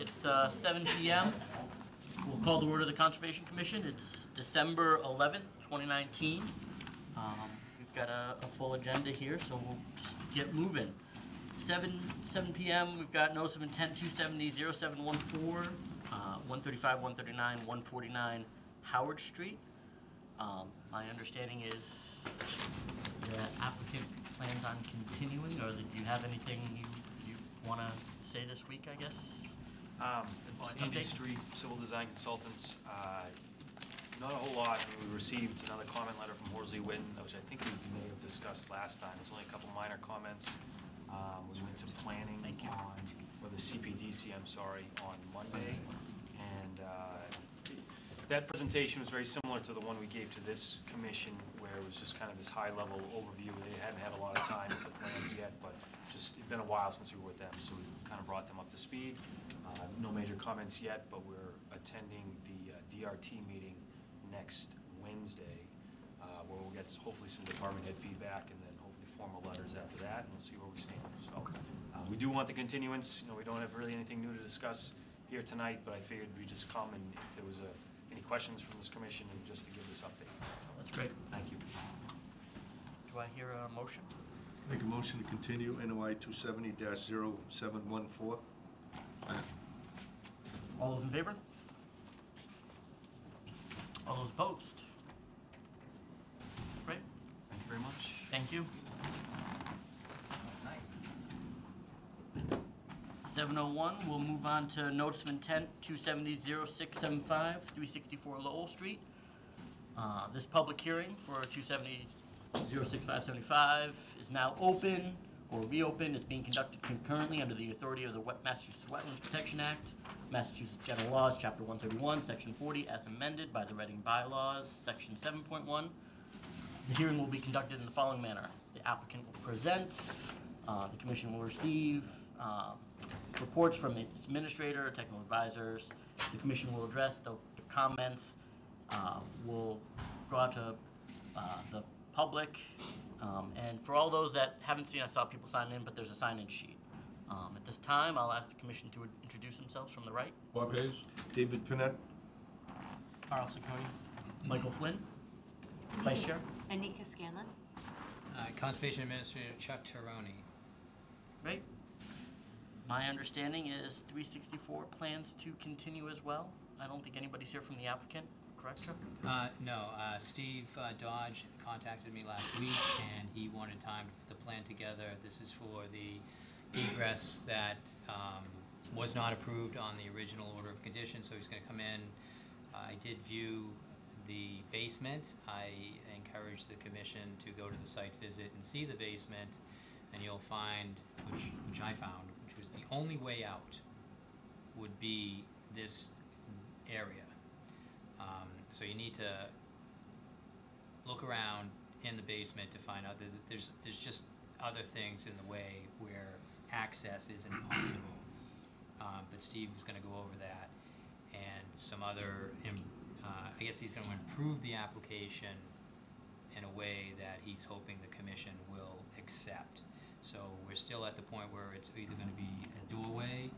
It's uh, 7 PM. We'll call the order of the Conservation Commission. It's December 11th, 2019. Um, We've got a a full agenda here, so we'll just get moving. 7, 7 PM, we've got notice of intent 270 0714, uh, 135, 139, 149 Howard Street. Um, My understanding is the applicant plans on continuing, or do you have anything you, you want to say this week, I guess? Um, on Andy. Street, Civil Design Consultants, uh, not a whole lot, we received another comment letter from Horsley Witten, which I think we may have discussed last time, there's only a couple minor comments. Um, we went to planning on, or the CPDC, I'm sorry, on Monday, and, uh, that presentation was very similar to the one we gave to this commission, where it was just kind of this high-level overview. They hadn't had a lot of time with the plans yet, but just, it'd been a while since we were with them, so we kind of brought them up to speed. Uh, No major comments yet, but we're attending the uh, DRT meeting next Wednesday, uh, where we'll get hopefully some department head feedback, and then hopefully formal letters after that, and we'll see where we stand. So, uh, We do want the continuance, you know, we don't have really anything new to discuss here tonight, but I figured we'd just come and if there was a, any questions from this commission, and just to give this update. That's great. Thank you. Do I hear a motion? Make a motion to continue NOI two seventy 714 All those in favor? All those opposed? Great, Thank you very much. thank you. Seven oh one, we'll move on to notice of intent, two seventy zero six seven five, three sixty-four Lowell Street. Uh, this public hearing for two seventy zero six five seventy-five is now open or reopened. is being conducted concurrently under the authority of the Wet- Massachusetts Wetlands Protection Act, Massachusetts General Laws, Chapter one thirty-one, Section forty, as amended by the Reading Bylaws, Section seven point one. The hearing will be conducted in the following manner. The applicant will present, uh, the commission will receive, um, reports from its administrator, technical advisors. The commission will address the the comments, uh, will go out to, uh, the public. Um, and for all those that haven't seen, I saw people sign in, but there's a sign-in sheet. Um, at this time, I'll ask the commission to introduce themselves from the right. Bob Hayes? David Pinette? Carl Sacconi. Michael Flynn, Vice Chair. Anika Scanlon. Uh, Conservation Administrator Chuck Tirone. Right. My understanding is three sixty-four plans to continue as well. I don't think anybody's here from the applicant, correct, Chuck? Uh, no, uh, Steve uh, Dodge contacted me last week and he wanted time to put the plan together. This is for the egress that, um, was not approved on the original order of conditions, so he's gonna come in. I did view the basement. I encourage the commission to go to the site visit and see the basement. And you'll find, which, which I found, which was the only way out would be this area. So you need to look around in the basement to find out, there's, there's, there's just other things in the way where access is impossible. Um, but Steve is gonna go over that and some other, uh, I guess he's gonna improve the application in a way that he's hoping the commission will accept. So we're still at the point where it's either gonna be a doorway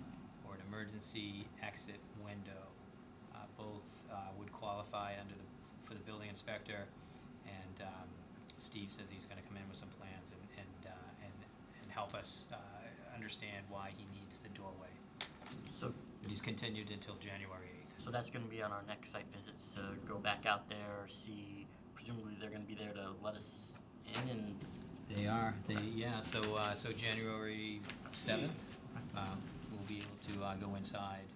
or an emergency exit window. Uh, both, uh, would qualify under the, for the building inspector, and, um, Steve says he's gonna come in with some plans and, and, uh, and, and help us, uh, understand why he needs the doorway. So, he's continued until January eighth. so that's gonna be on our next site visits to go back out there, see, presumably they're gonna be there to let us in and, They are, they, yeah, so, uh, so January seventh, um, we'll be able to, uh, go inside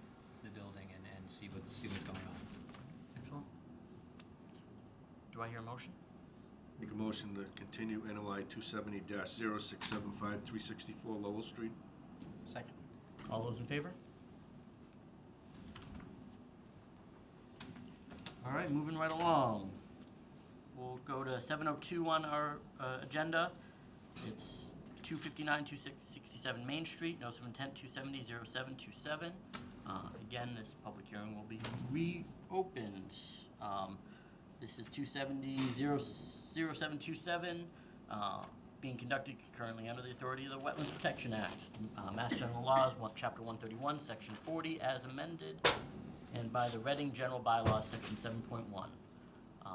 the building and, and see what's, see what's going on. Do I hear a motion? Make a motion to continue NOI two seventy 675 364 Lowell Street. Second. All those in favor? All right, moving right along. We'll go to seven oh two on our, uh, agenda. It's two fifty-nine, two sixty-seven Main Street, notice of intent two seventy zero seven two seven. Uh, again, this public hearing will be reopened. Um, this is two seventy zero, zero seven two seven. Uh, being conducted concurrently under the authority of the Wetlands Protection Act, uh, Mass General Laws, one, chapter one thirty-one, section forty, as amended, and by the Reading General Bylaws, section seven point one. Um,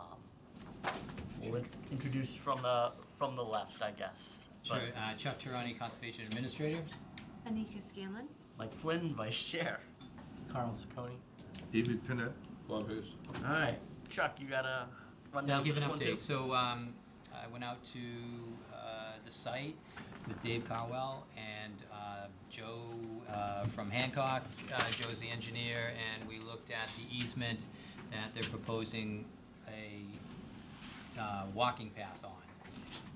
We'll int- introduce from the, from the left, I guess. Sure, But uh, Chuck Tirone, Conservation Administrator. Anika Scanlon. Mike Flynn, Vice Chair. Carl Sacconi. David Pinette. Bob Hayes. All right, Chuck, you got a So rundown I'll give an this one too? update. So, um, I went out to, uh, the site with Dave Carwell and, uh, Joe, uh, from Hancock. Uh, Joe's the engineer, and we looked at the easement that they're proposing a, uh, walking path on.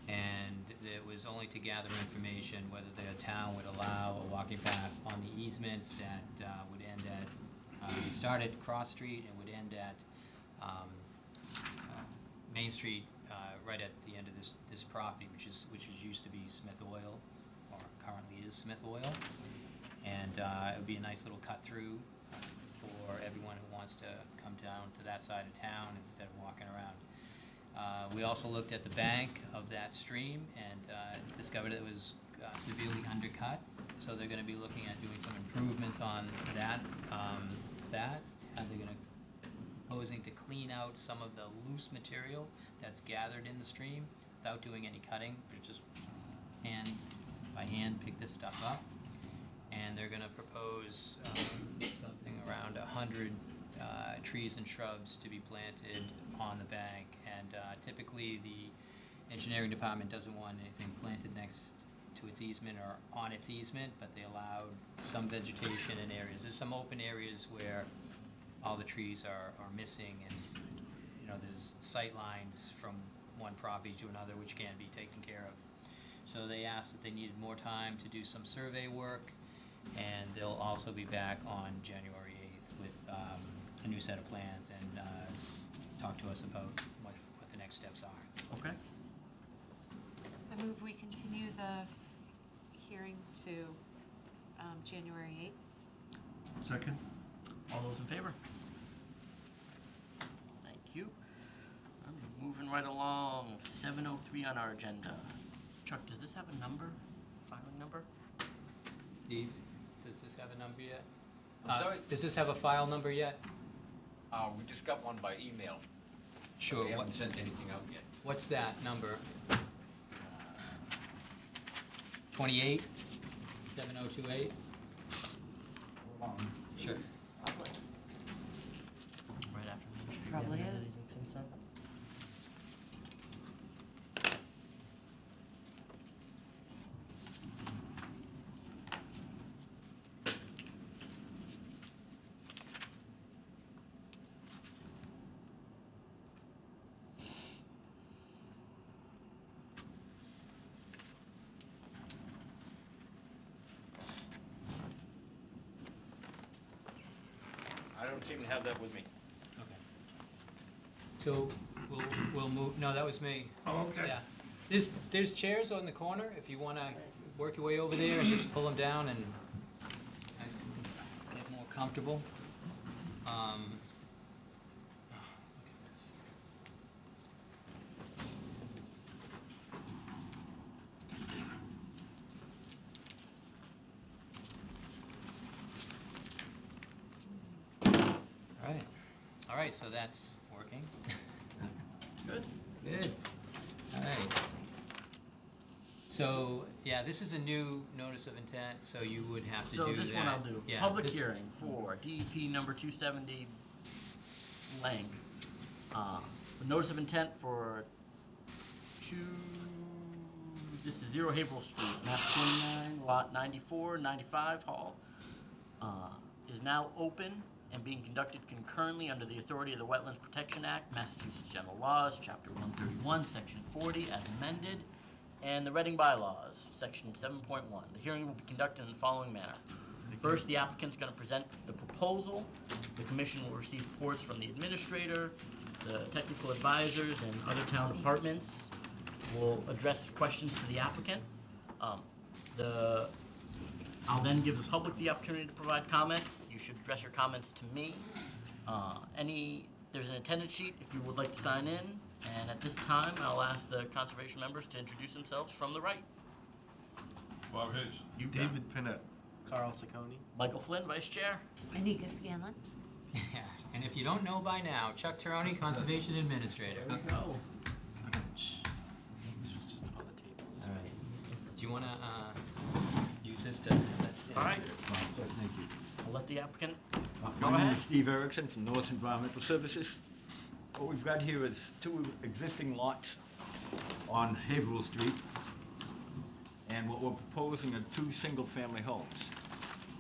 And it was only to gather information whether the town would allow a walking path on the easement that, uh, would end at, uh, start at Cross Street and would end at, um, uh, Main Street, uh, right at the end of this, this property, which is, which is used to be Smith Oil, or currently is Smith Oil. And, uh, it would be a nice little cut through uh, for everyone who wants to come down to that side of town instead of walking around. Uh, we also looked at the bank of that stream and, uh, discovered it was uh, severely undercut. So they're gonna be looking at doing some improvements on that, um, that, and they're gonna proposing to clean out some of the loose material that's gathered in the stream without doing any cutting, but just hand, by hand pick this stuff up. And they're gonna propose, um, something around a hundred, uh, trees and shrubs to be planted on the bank. And, uh, typically, the engineering department doesn't want anything planted next to its easement or on its easement, but they allowed some vegetation in areas. There's some open areas where all the trees are, are missing and, you know, there's sight lines from one property to another which can be taken care of. So they asked that they needed more time to do some survey work, and they'll also be back on January eighth with, um, a new set of plans and, uh, talk to us about what, what the next steps are. Okay, I move we continue the hearing to um, January eighth. Second. All those in favor? Thank you. I'm moving right along, seven oh three on our agenda. Chuck, does this have a number, filing number? Steve, does this have a number yet? I'm Uh, sorry? Does this have a file number yet? Uh, we just got one by email. Sure, We haven't sent anything out yet. what's that number? Twenty-eight, seven oh two eight? Sure. Right after Main Street. Probably yeah, is. Makes some sense. I don't seem to have that with me. So, we'll, we'll move, no, that was me. Oh, okay. Yeah. There's, there's chairs on the corner, if you wanna work your way over there and just pull them down and get more comfortable. Um, oh, look at this. All right, all right, so that's working. Good. Good. All right. So, yeah, this is a new notice of intent, so you would have to do So that. this one I'll do. Yeah, Public this- hearing for DEP number two seventy Lang. The notice of intent for two, this is Zero Haverhill Street, map twenty-nine, lot 94, 95 Hall. Uh, is now open and being conducted concurrently under the authority of the Wetlands Protection Act, Massachusetts General Laws, chapter one thirty-one, section forty, as amended, and the Reading bylaws, section seven point one. The hearing will be conducted in the following manner. First, the applicant's gonna present the proposal. The commission will receive reports from the administrator, the technical advisors, and other town departments. We'll address questions to the applicant. Um, the, I'll then give the public the opportunity to provide comments. You should address your comments to me. Uh, any, there's an attendance sheet if you would like to sign in. And at this time, I'll ask the conservation members to introduce themselves from the right. Bob Hayes. You, David Pinette. Carl Sacconi. Michael Flynn, Vice Chair. Anika Scanlon. Yeah, and if you don't know by now, Chuck Tirone, Conservation Administrator. There we go. This was just on the tables. All right. Do you wanna, uh, use this to, let's. All right, Thank you. I'll let the applicant Go My name ahead. is Steve Erickson from Norse Environmental Services. What we've got here is two existing lots on Haverhill Street. And what we're proposing are two single-family homes.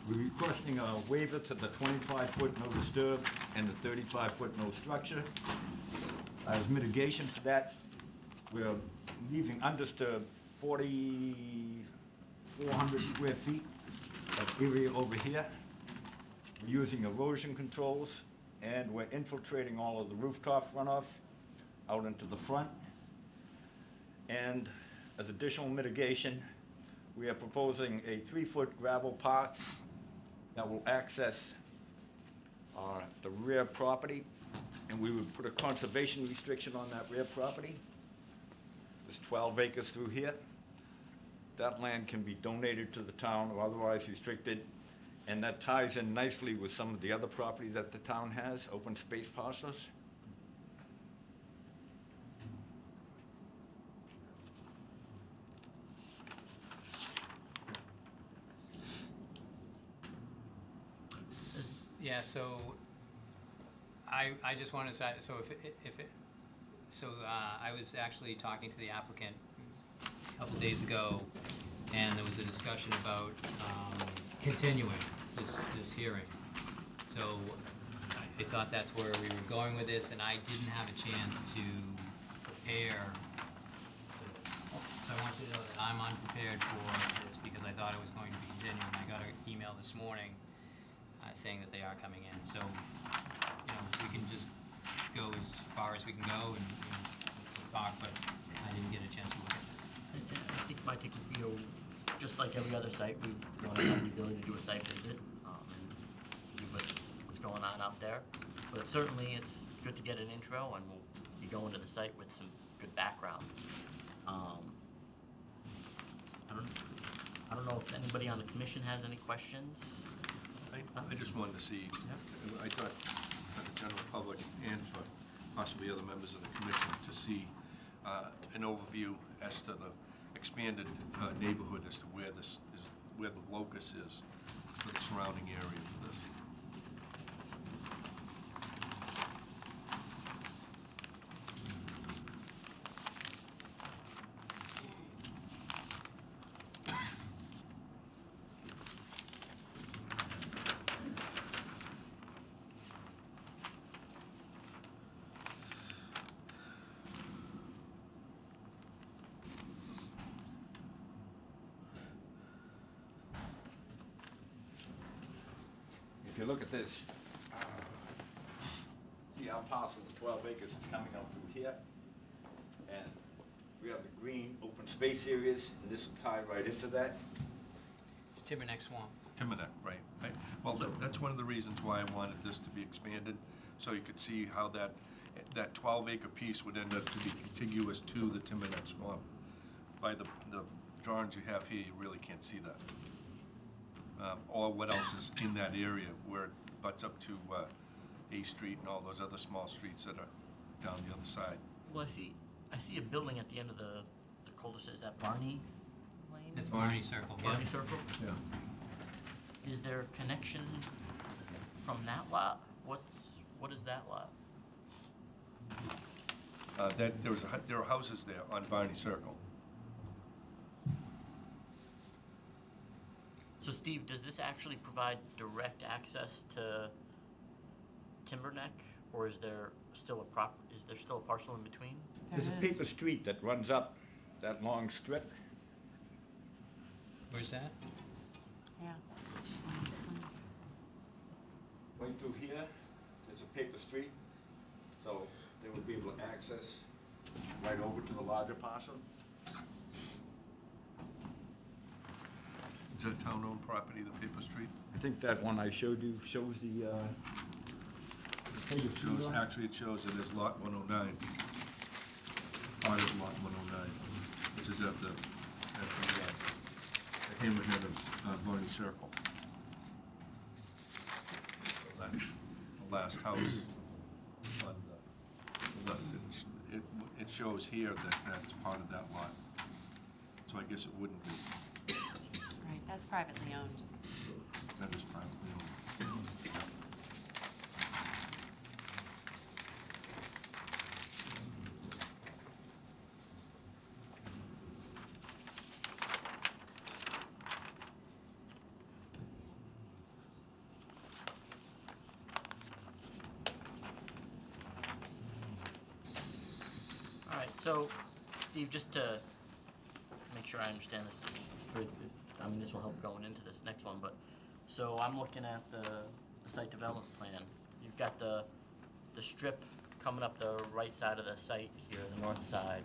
We're requesting a waiver to the twenty-five foot no disturb and the thirty-five foot no structure. As mitigation for that, we're leaving undisturbed forty-four hundred square feet of area over here. We're using erosion controls, and we're infiltrating all of the rooftop runoff out into the front. And as additional mitigation, we are proposing a three-foot gravel path that will access uh, the rear property, and we would put a conservation restriction on that rear property. There's 12 acres through here. That land can be donated to the town or otherwise restricted, and that ties in nicely with some of the other property that the town has, open space parcels. Yeah, so I, I just wanted to say, so if, it- if it, so, uh, I was actually talking to the applicant a couple days ago, and there was a discussion about, um, continuing this, this hearing. So I thought that's where we were going with this, and I didn't have a chance to prepare for this. So I want you to know that I'm unprepared for this because I thought it was going to be continuing. I got an email this morning uh, saying that they are coming in. So, you know, we can just go as far as we can go and, you know, talk, but I didn't get a chance to look at this. I think my take would be, just like every other site, we want to have the ability to do a site visit, um, and see what's, what's going on out there. But certainly, it's good to get an intro, and we'll be going to the site with some good background. Um, I don't, I don't know if anybody on the commission has any questions? I, I just wanted to see, I thought, for the general public and for possibly other members of the commission, to see uh, an overview as to the expanded uh, neighborhood as to where this is, where the locus is for the surrounding area for this. If you look at this, uh, see our parcel, the twelve acres is coming out through here. And we have the green open space areas, and this will tie right into that. It's Timberneck Swamp. Timonette, right. right. Well, that- that's one of the reasons why I wanted this to be expanded, so you could see how that, that twelve acre piece would end up to be contiguous to the Timonette swamp. By the, the drawings you have here, you really can't see that. Um, Or what else is in that area where it butts up to uh, A Street and all those other small streets that are down the other side. Well, I see, I see a building at the end of the, the cul-de-sac, is that Barney Lane? It's Barney Circle, yeah. Barney Circle? Yeah. Is there a connection from that lot? What's, what is that lot? Uh, That, there was, a hu- there are houses there on Barney Circle. So Steve, does this actually provide direct access to Timberneck? Or is there still a prop, is there still a parcel in between? There's a There is. paper street that runs up that long strip. Where's that? Yeah. Right through here, there's a paper street, so they would be able to access right over to the larger parcel. Town-owned property, the paper street? I think that one I showed you shows the, uh, the paper street Shows, actually, it shows it as lot one oh nine. part of lot one oh nine, which is at the, at the, uh, the hammerhead of, uh, Barney Circle. That the last house on the left, it, it, it shows here that that's part of that lot. So I guess it wouldn't be, that's privately owned. that is privately owned. All right, so, Steve, just to make sure I understand this, or, I mean, this will help going into this next one, but, so I'm looking at the, the site development plan. You've got the, the strip coming up the right side of the site here, the north side,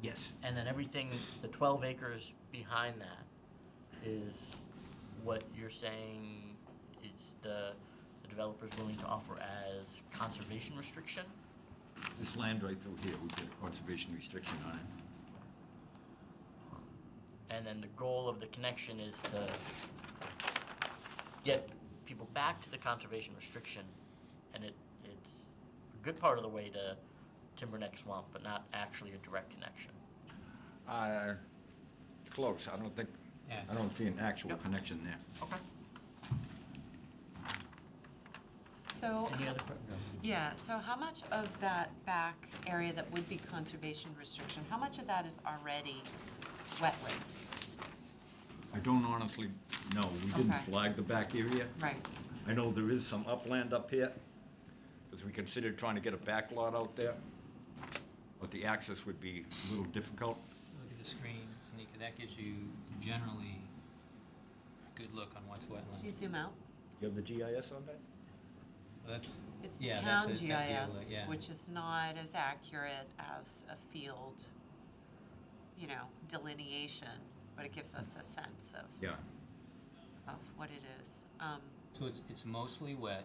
Yes. and then everything, the twelve acres behind that is what you're saying is the, the developer's willing to offer as conservation restriction? This land right through here, we get a conservation restriction on it. And then the goal of the connection is to get people back to the conservation restriction. And it, it's a good part of the way to Timber Neck Swamp, but not actually a direct connection. Uh, close, I don't think, Yeah, I don't see an actual Yep. connection there. Okay. So, Any other que- no. yeah, so how much of that back area that would be conservation restriction, how much of that is already wetland? I don't honestly know, we didn't Okay. flag the back area. Right, I know there is some upland up here, because we considered trying to get a back lot out there, but the access would be a little difficult. Look at the screen, Nika, that gives you generally a good look on what's Can you wetland. zoom out? You have the GIS on that? That's, It's the yeah, town that's it, that's the GIS, overlay, yeah. which is not as accurate as a field, you know, delineation, but it gives us a sense of, Yeah. of what it is. Um, So it's, it's mostly wet,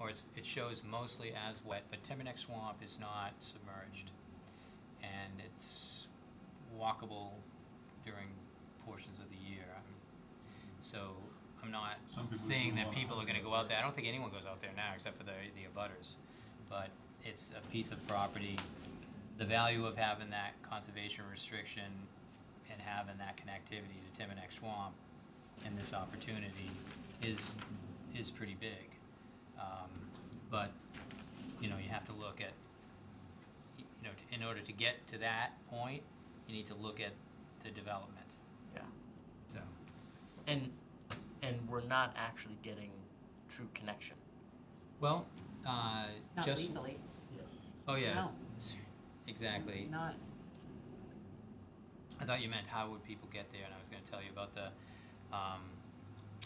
or it's, it shows mostly as wet, but Timberneck Swamp is not submerged. And it's walkable during portions of the year. Um, So I'm not saying that people are gonna go out there, I don't think anyone goes out there now except for the, the abutters. But it's a piece of property, the value of having that conservation restriction and having that connectivity to Timberneck Swamp and this opportunity is, is pretty big. Um, But, you know, you have to look at, you know, t- in order to get to that point, you need to look at the development, Yeah. so. And, and we're not actually getting true connection. Well, uh, Not just, legally, Yes. oh yeah, No. exactly. not, I thought you meant how would people get there, and I was gonna tell you about the, um,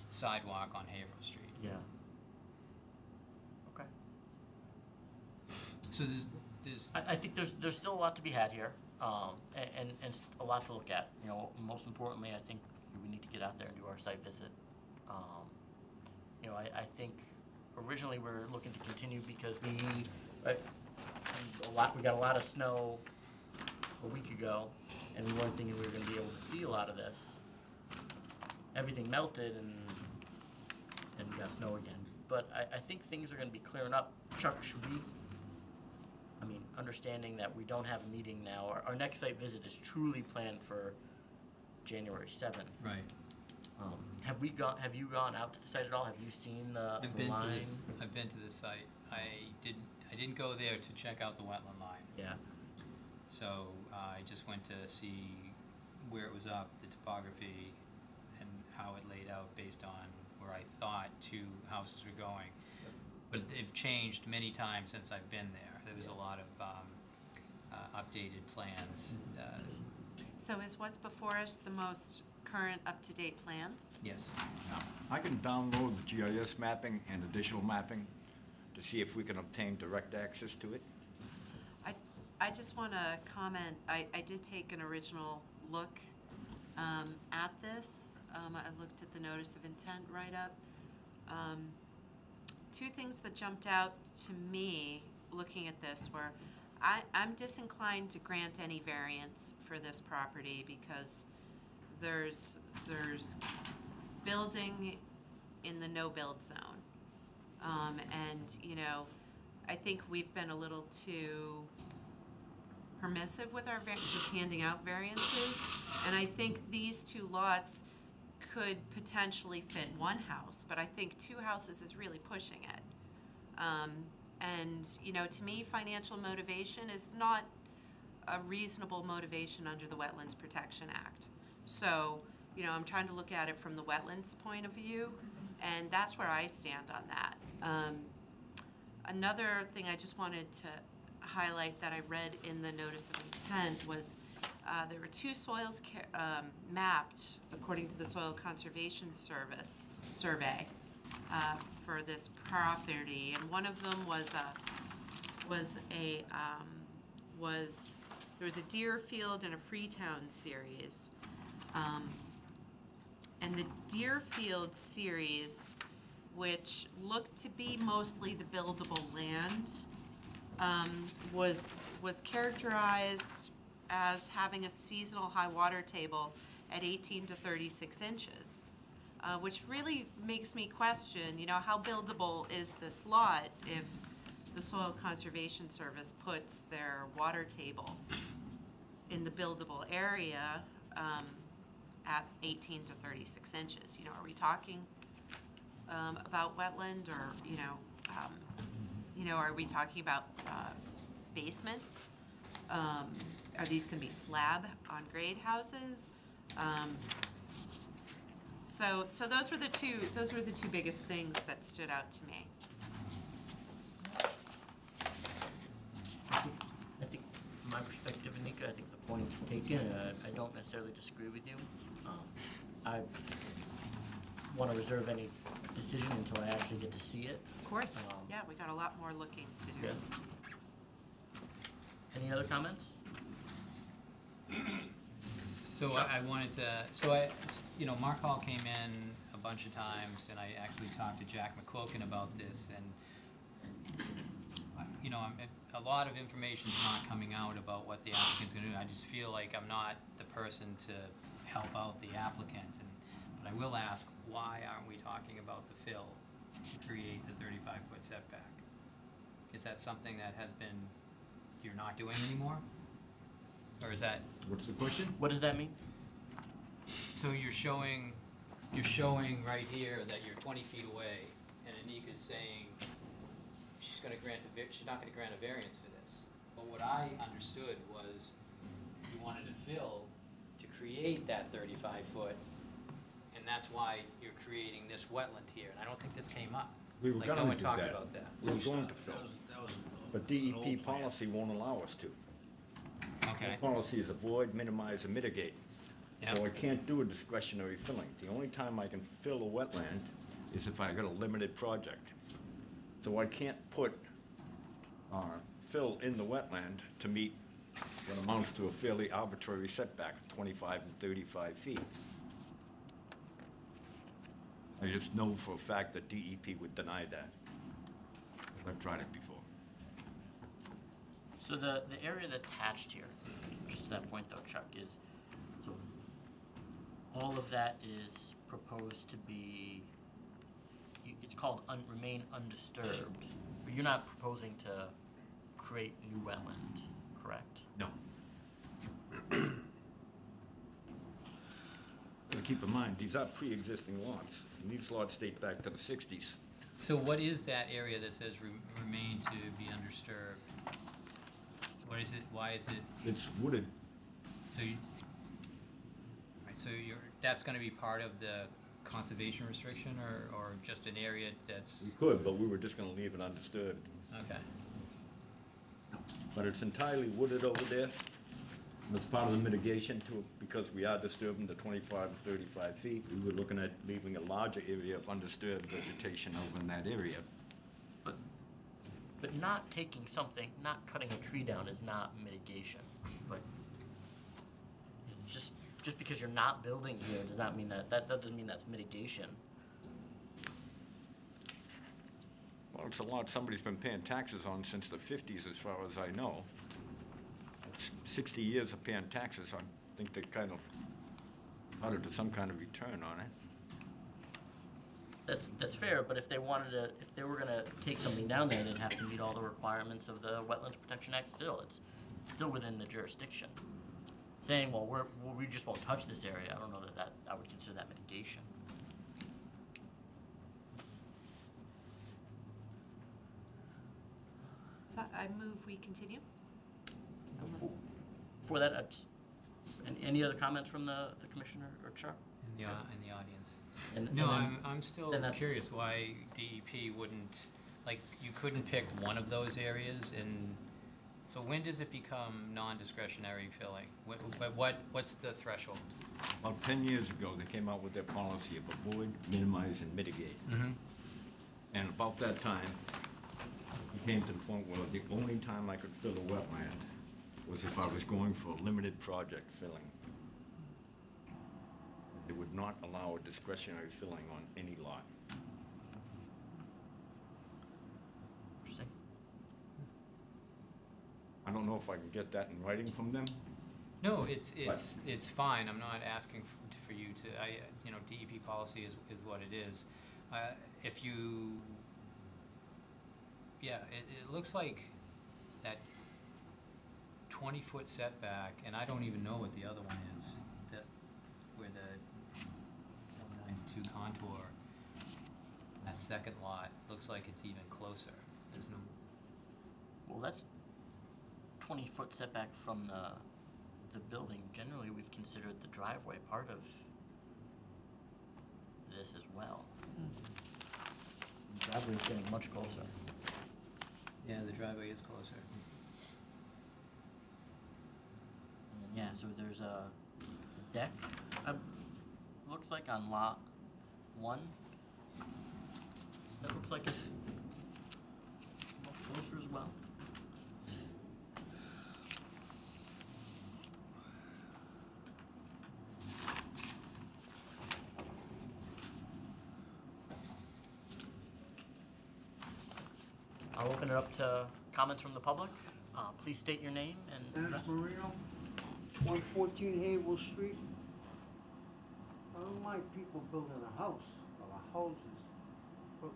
sidewalk on Haverhill Street. Yeah. Okay. So there's, there's, I, I think there's, there's still a lot to be had here, um, and, and, and s- a lot to look at. You know, most importantly, I think we need to get out there and do our site visit. Um, you know, I, I think originally we we're looking to continue because we, right, a lot, we got a lot of snow a week ago, and we weren't thinking we were gonna be able to see a lot of this. Everything melted and then we got snow again. But I, I think things are gonna be clearing up. Chuck, should we I mean, understanding that we don't have a meeting now, our, our next site visit is truly planned for January seventh. right, Um, have we gone, have you gone out to the site at all? Have you seen the, I've the been to line? this, I've been to this site, I did, I didn't go there to check out the wetland line. Yeah, So I just went to see where it was up, the topography, and how it laid out based on where I thought two houses were going. But they've changed many times since I've been there. There was a lot of um, uh, updated plans. uh, so is what's before us the most current up-to-date plans? Yes. I can download the GIS mapping and additional mapping to see if we can obtain direct access to it. I, just want to comment, I, I did take an original look um, at this. Um, I looked at the notice of intent write-up. Um, Two things that jumped out to me, looking at this, were I, I'm disinclined to grant any variance for this property because there's, there's building in the no-build zone. Um, and, you know, I think we've been a little too permissive with our, var- just handing out variances. And I think these two lots could potentially fit one house, but I think two houses is really pushing it. Um, and, you know, to me, financial motivation is not a reasonable motivation under the Wetlands Protection Act. So, you know, I'm trying to look at it from the wetlands point of view, and that's where I stand on that. Um, another thing I just wanted to highlight that I read in the notice of intent was uh, there were two soils um, mapped according to the Soil Conservation Service survey uh, for this property, and one of them was a was a um, was there was a Deerfield and a Freetown series. Um, and the Deerfield series, which looked to be mostly the buildable land, um, was, was characterized as having a seasonal high water table at eighteen to thirty-six inches. Uh, which really makes me question, you know, how buildable is this lot if the Soil Conservation Service puts their water table in the buildable area, um, at eighteen to thirty-six inches, you know, are we talking, um, about wetland or, you know, um, you know, are we talking about, uh, basements? Um, are these gonna be slab on grade houses? Um, so, so those were the two, those were the two biggest things that stood out to me. I think, from my perspective, Anika, I think the point is taken, uh, I don't necessarily disagree with you. Um, I want to reserve any decision until I actually get to see it. Of course, Um, yeah, we got a lot more looking to do. Yeah. Any other comments? So I I wanted to, so I, you know, Mark Hall came in a bunch of times, and I actually talked to Jack McQuilkin about this, and, you know, I'm, a lot of information's not coming out about what the applicant's gonna do. I just feel like I'm not the person to help out the applicant, and, but I will ask, why aren't we talking about the fill to create the thirty-five foot setback? Is that something that has been, you're not doing anymore? Or is that What's the question? What does that mean? so you're showing, you're showing right here that you're twenty feet away, and Anika's saying she's gonna grant a var- she's not gonna grant a variance for this. But what I understood was you wanted to fill to create that thirty-five foot, and that's why you're creating this wetland here, and I don't think this came up. We were Like, no gonna one do talked that. about that. We were going to fill, but DEP policy won't allow us to. Okay, Policy is avoid, minimize, and mitigate. So Yeah. I can't do a discretionary filling. The only time I can fill a wetland is if I got a limited project. So I can't put, uh, fill in the wetland to meet what amounts to a fairly arbitrary setback of twenty-five and thirty-five feet. I just know for a fact that DEP would deny that. I've tried it before. So the, the area that's hatched here, just to that point though, Chuck, is, so all of that is proposed to be, you- it's called un, remain undisturbed, but you're not proposing to create new wetland, correct? No. Keep in mind, these are pre-existing lots, and these lots date back to the sixties. so what is that area that says re- remain to be undisturbed? What is it, why is it It's wooded, So you, right, so you're, that's gonna be part of the conservation restriction or, or just an area that's, we could, but we were just gonna leave it undisturbed. okay, But it's entirely wooded over there. That's part of the mitigation to, because we are disturbing the twenty-five to thirty-five feet. We were looking at leaving a larger area of undisturbed vegetation over in that area. But, but not taking something, not cutting a tree down is not mitigation, but just, just because you're not building here does not mean that, that, that doesn't mean that's mitigation. Well, it's a lot somebody's been paying taxes on since the fifties, as far as I know. Sixty years of paying taxes, I think they kind of ought to do some kind of return on it. That's, that's fair, but if they wanted to, if they were gonna take something down there, they'd have to meet all the requirements of the Wetlands Protection Act still, it's it's still within the jurisdiction. Saying, well, we're, well, we just won't touch this area, I don't know that that, I would consider that mitigation. So I move we continue. Before, before that, uh, just- an- any other comments from the, the commissioner or Chuck? In the, au- in the audience. And- No, and then- I'm, I'm still then that's- curious why DEP wouldn't, like, you couldn't pick one of those areas and, so when does it become non-discretionary filling? What, what- what, what's the threshold? About ten years ago, they came out with their policy of avoid, minimize, and mitigate. Mm-hmm. And about that time, it came to the point where the only time I could fill a wetland was if I was going for a limited project filling. They would not allow a discretionary filling on any lot. Interesting. I don't know if I can get that in writing from them. No, it's, it's, it's fine, I'm not asking f- for you to, I, you know, DEP policy is, is what it is. Uh, if you, yeah, it, it looks like that twenty-foot setback, and I don't even know what the other one is, that, where the ninety-two contour, that second lot, looks like it's even closer, there's no, Well, that's twenty foot setback from the, the building. Generally, we've considered the driveway part of this as well. Hmm. The driveway is getting much closer. yeah, the driveway is closer. And yeah, so there's a deck, uh, looks like on lot one. That looks like it's closer as well. I'll open it up to comments from the public. Uh, please state your name and address. Marino, one fourteen Hayward Street. I don't mind people building a house or houses, but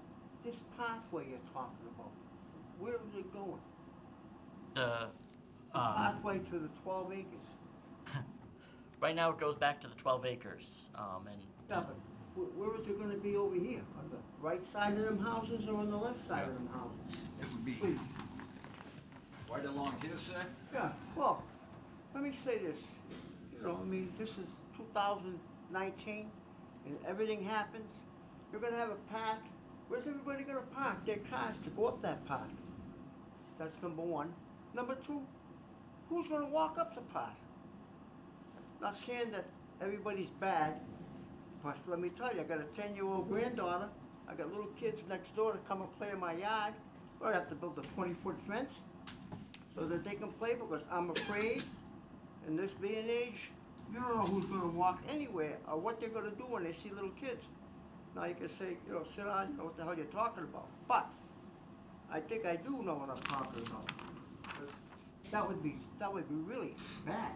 this pathway you're talking about, where is it going? The, um, Pathway to the twelve acres. right now it goes back to the twelve acres, um, and. Yeah, but wh- where is it gonna be over here? On the right side of them houses or on the left side of them houses? It would be Please. right along here, sir. Yeah, well, let me say this, you know, I mean, this is two thousand nineteen, and everything happens. You're gonna have a path, where's everybody gonna park their cars to go up that path? That's number one. Number two, who's gonna walk up the path? Not saying that everybody's bad, but let me tell you, I got a ten-year-old granddaughter, I got little kids next door to come and play in my yard. I have to build a twenty-foot fence so that they can play because I'm afraid in this day and age, you don't know who's gonna walk anywhere or what they're gonna do when they see little kids. Now you can say, you know, sit down, you know what the hell you're talking about. But I think I do know what I'm talking about. That would be, that would be really bad,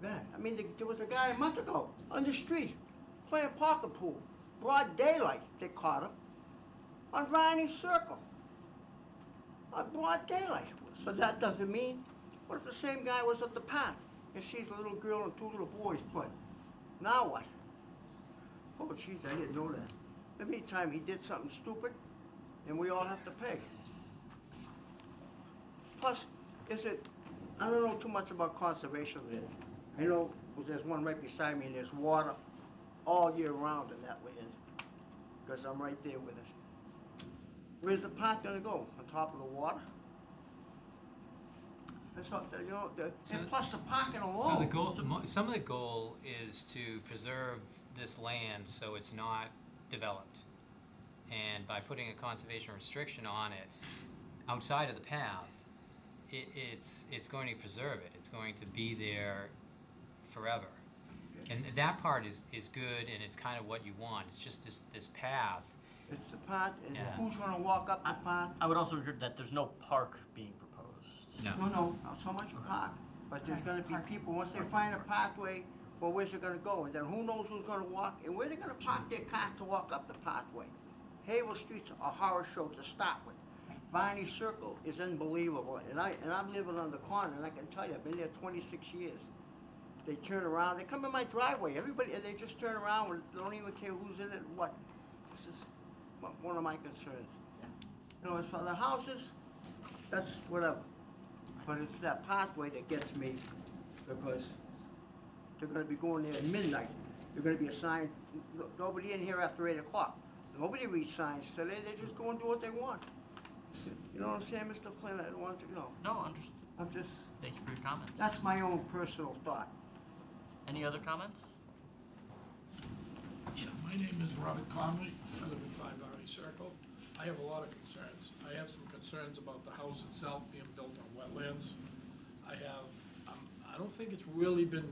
bad. I mean, there- was a guy a month ago on the street playing pocket pool, broad daylight, they caught him, on Ronnie's Circle on broad daylight. So that doesn't mean, what if the same guy was at the path and sees a little girl and two little boys playing? Now what? Oh, jeez, I didn't know that. In the meantime, he did something stupid, and we all have to pay. Plus, is it, I don't know too much about conservation land. I know, there's one right beside me, and there's water all year round in that land, because I'm right there with it. Where's the path gonna go? On top of the water? That's not, you know, the, So- and plus the parking So the alone. goal, mo- some of the goal is to preserve this land so it's not developed. And by putting a conservation restriction on it, outside of the path, it, it's, it's going to preserve it, it's going to be there forever. And that part is, is good and it's kind of what you want, it's just this, this path, It's the path, and Yeah. who's gonna walk up the path? I would also agree that there's no park being proposed. No. No, no, not so much a park. But there's gonna be people, once they find a pathway, well, where's it gonna go? And then who knows who's gonna walk, and where they're gonna park their car to walk up the pathway? Haverhill Street's a horror show to start with. Viney Circle is unbelievable, and I, and I'm living on the corner, and I can tell you, I've been there twenty-six years. They turn around, they come in my driveway, everybody, and they just turn around, and don't even care who's in it and what. This is one- one of my concerns. You know, as for the houses, that's whatever. But it's that pathway that gets me, because they're gonna be going there at midnight. They're gonna be assigned, nobody in here after eight o'clock. Nobody reads signs today, they just go and do what they want. You know what I'm saying, Mr. Flynn, I don't want to, you know, No, understood. I'm just, Thank you for your comments. that's my own personal thought. Any other comments? Yeah, my name is Robert Conley, I live in Five Valley Circle. I have a lot of concerns. I have some concerns about the house itself being built on wetlands. I have, um, I don't think it's really been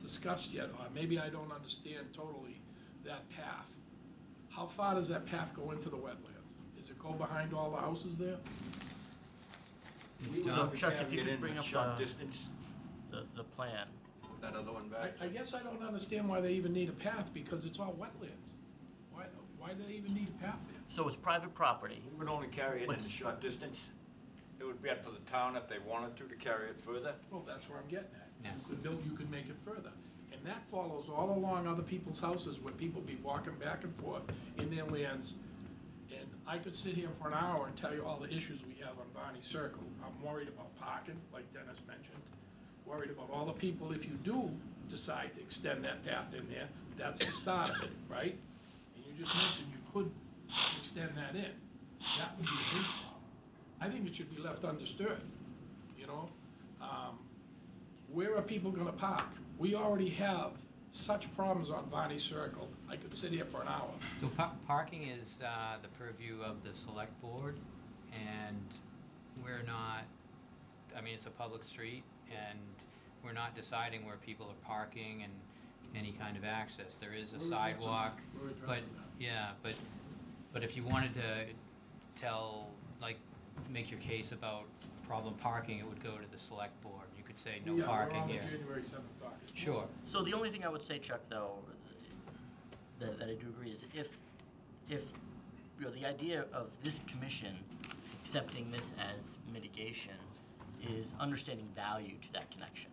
discussed yet, or maybe I don't understand totally that path. How far does that path go into the wetlands? Does it go behind all the houses there? It's So done. Chuck, if you could bring up short the- Distance, The, the plan. that other one I, back. I guess I don't understand why they even need a path, because it's all wetlands. Why, why do they even need a path there? So it's private property. We would only carry it in a What's- short distance. It would be up to the town if they wanted to, to carry it further. Well, that's where I'm getting at. Yeah. You could build, you could make it further. And that follows all along other people's houses where people be walking back and forth in their lands. And I could sit here for an hour and tell you all the issues we have on Varney Circle. I'm worried about parking, like Dennis mentioned. Worried about all the people, if you do decide to extend that path in there, that's the start of it, right? And you just mentioned you could extend that in. That would be a big problem. I think it should be left undisturbed, you know? Um, where are people gonna park? We already have such problems on Varney Circle. I could sit here for an hour. So pa- parking is, uh, the purview of the select board, and we're not, I mean, it's a public street, and we're not deciding where people are parking and any kind of access. There is a We're addressing- sidewalk, We're but, addressing that. yeah, but, but if you wanted to tell, like, make your case about problem parking, it would go to the select board. You could say, no Yeah, parking We're here. on the January seventh docket. Sure. So the only thing I would say, Chuck, though, that, that I do agree is if, if, you know, the idea of this commission accepting this as mitigation is understanding value to that connection.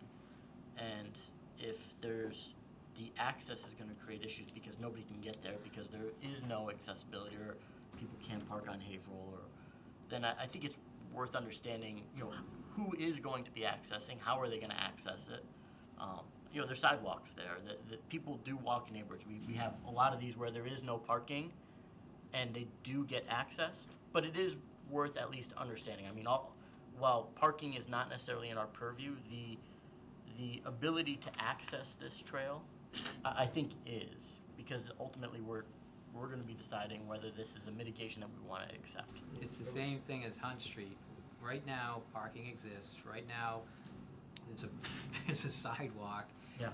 And if there's, the access is gonna create issues because nobody can get there because there is no accessibility or people can't park on Haverhill or, then I, I think it's worth understanding, you know, who is going to be accessing, how are they gonna access it? Um, you know, there's sidewalks there, that, that people do walk in neighborhoods. We, we have a lot of these where there is no parking and they do get accessed, but it is worth at least understanding. I mean, all, while parking is not necessarily in our purview, the, the ability to access this trail, I, I think is, because ultimately we're, we're gonna be deciding whether this is a mitigation that we wanna accept. It's the same thing as Hunt Street. Right now, parking exists. Right now, there's a, there's a sidewalk. Yeah.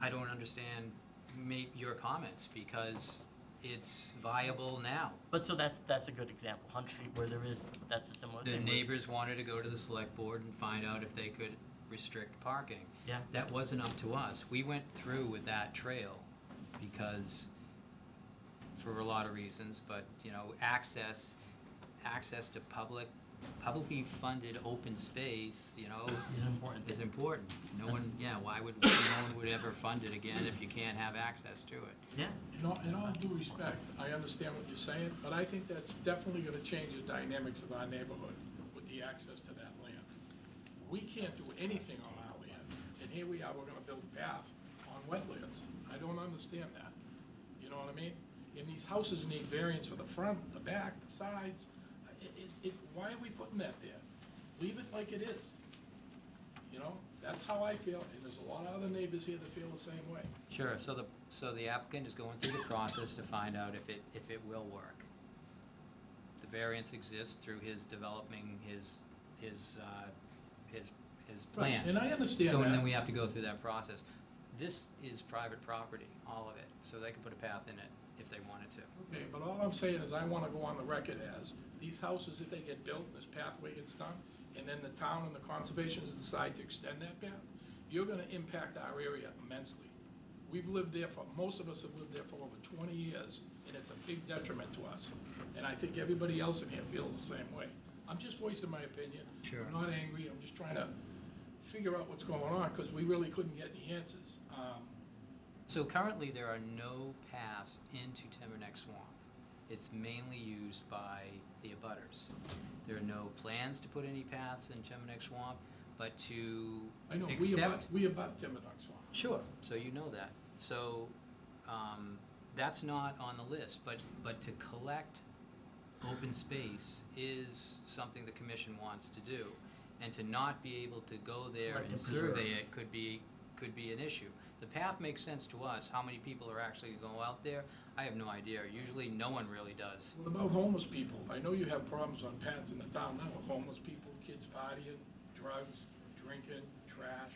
I don't understand ma- your comments because it's viable now. But so that's, that's a good example, Hunt Street where there is, that's a similar The thing. where- neighbors wanted to go to the select board and find out if they could restrict parking. Yeah. That wasn't up to us. We went through with that trail because, for a lot of reasons, but, you know, access, access to public, publicly funded open space, you know, Is important is important. No one, yeah, why would, no one would ever fund it again if you can't have access to it? Yeah, In all, in all due respect, I understand what you're saying, but I think that's definitely gonna change the dynamics of our neighborhood with the access to that land. We can't do anything on our land, and here we are, we're gonna build a path on wetlands. I don't understand that. You know what I mean? And these houses need variance for the front, the back, the sides. It, it, it, why are we putting that there? Leave it like it is. You know, that's how I feel, and there's a lot of other neighbors here that feel the same way. Sure, so the, so the applicant is going through the process to find out if it, if it will work. The variance exists through his developing his, his, uh, his, his Right, plans. and I understand So, and that. then we have to go through that process. This is private property, all of it, so they can put a path in it if they wanted to. Okay, but all I'm saying is I wanna go on the record as, these houses, if they get built and this pathway gets done, and then the town and the conservation decide to extend that path, you're gonna impact our area immensely. We've lived there for, most of us have lived there for over twenty years, and it's a big detriment to us. And I think everybody else in here feels the same way. I'm just voicing my opinion. Sure. I'm not angry, I'm just trying to figure out what's going on, because we really couldn't get any answers. Um, So currently, there are no paths into Timberneck Swamp. It's mainly used by the abutters. There are no plans to put any paths in Timberneck Swamp, but to I know, we accept. abut, we abut Timberneck Swamp. Sure, so you know that. So, um, that's not on the list, but, but to collect open space is something the commission wants to do. And to not be able to go there Collect and and survey it could be, could be an issue. The path makes sense to us, how many people are actually gonna out there, I have no idea, usually no one really does. What about homeless people? I know you have problems on paths in the town now with homeless people, kids partying, drugs, drinking, trash.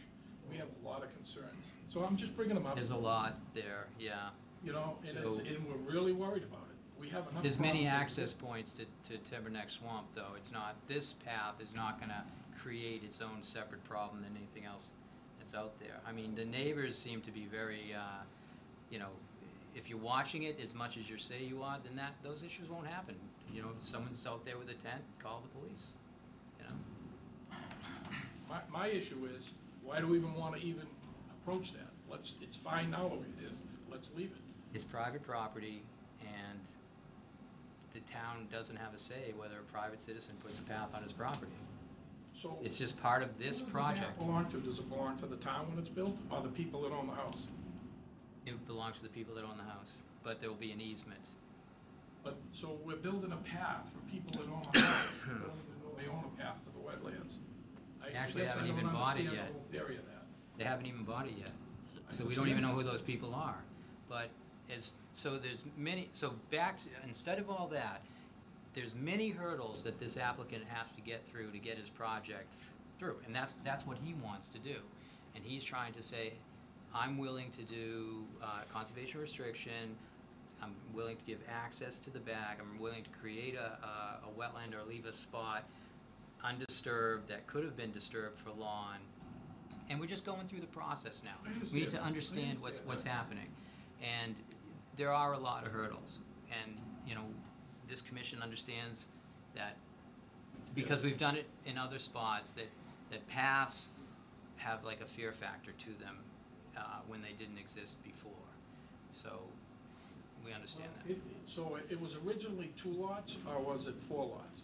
We have a lot of concerns. So I'm just bringing them up, There's a lot there, yeah. you know, and it's, So- and we're really worried about it. We have enough problems. There's many as it access is. points to, to Timberneck Swamp, though. It's not, this path is not gonna create its own separate problem than anything else that's out there. I mean, the neighbors seem to be very, uh, you know, if you're watching it as much as you say you are, then that, those issues won't happen. You know, if someone's out there with a tent, call the police, you know? My, my issue is, why do we even wanna even approach that? Let's, it's fine now the way it is, let's leave it. It's private property, and the town doesn't have a say whether a private citizen puts a path on his property. So. It's just part of this Who does the project. belong to? Does it belong to the town when it's built, or the people that own the house? It belongs to the people that own the house, but there will be an easement. But, so we're building a path for people that own a house, don't even know they own a path to the wetlands. I They actually guess I haven't even bought it understand yet. the whole theory of that. They haven't even bought it yet, I so we don't even know who those people are. But as, so there's many, so back, to- instead of all that, there's many hurdles that this applicant has to get through to get his project through, and that's, that's what he wants to do. And he's trying to say, I'm willing to do, uh, conservation restriction, I'm willing to give access to the back, I'm willing to create a, a, a wetland or leave a spot undisturbed that could have been disturbed for lawn. And we're just going through the process now. We need to understand what's, what's happening. And there are a lot of hurdles. And, you know, this commission understands that because we've done it in other spots, that, that paths have like a fear factor to them, uh, when they didn't exist before. So, we understand that. It- it- So it- it was originally two lots, or was it four lots?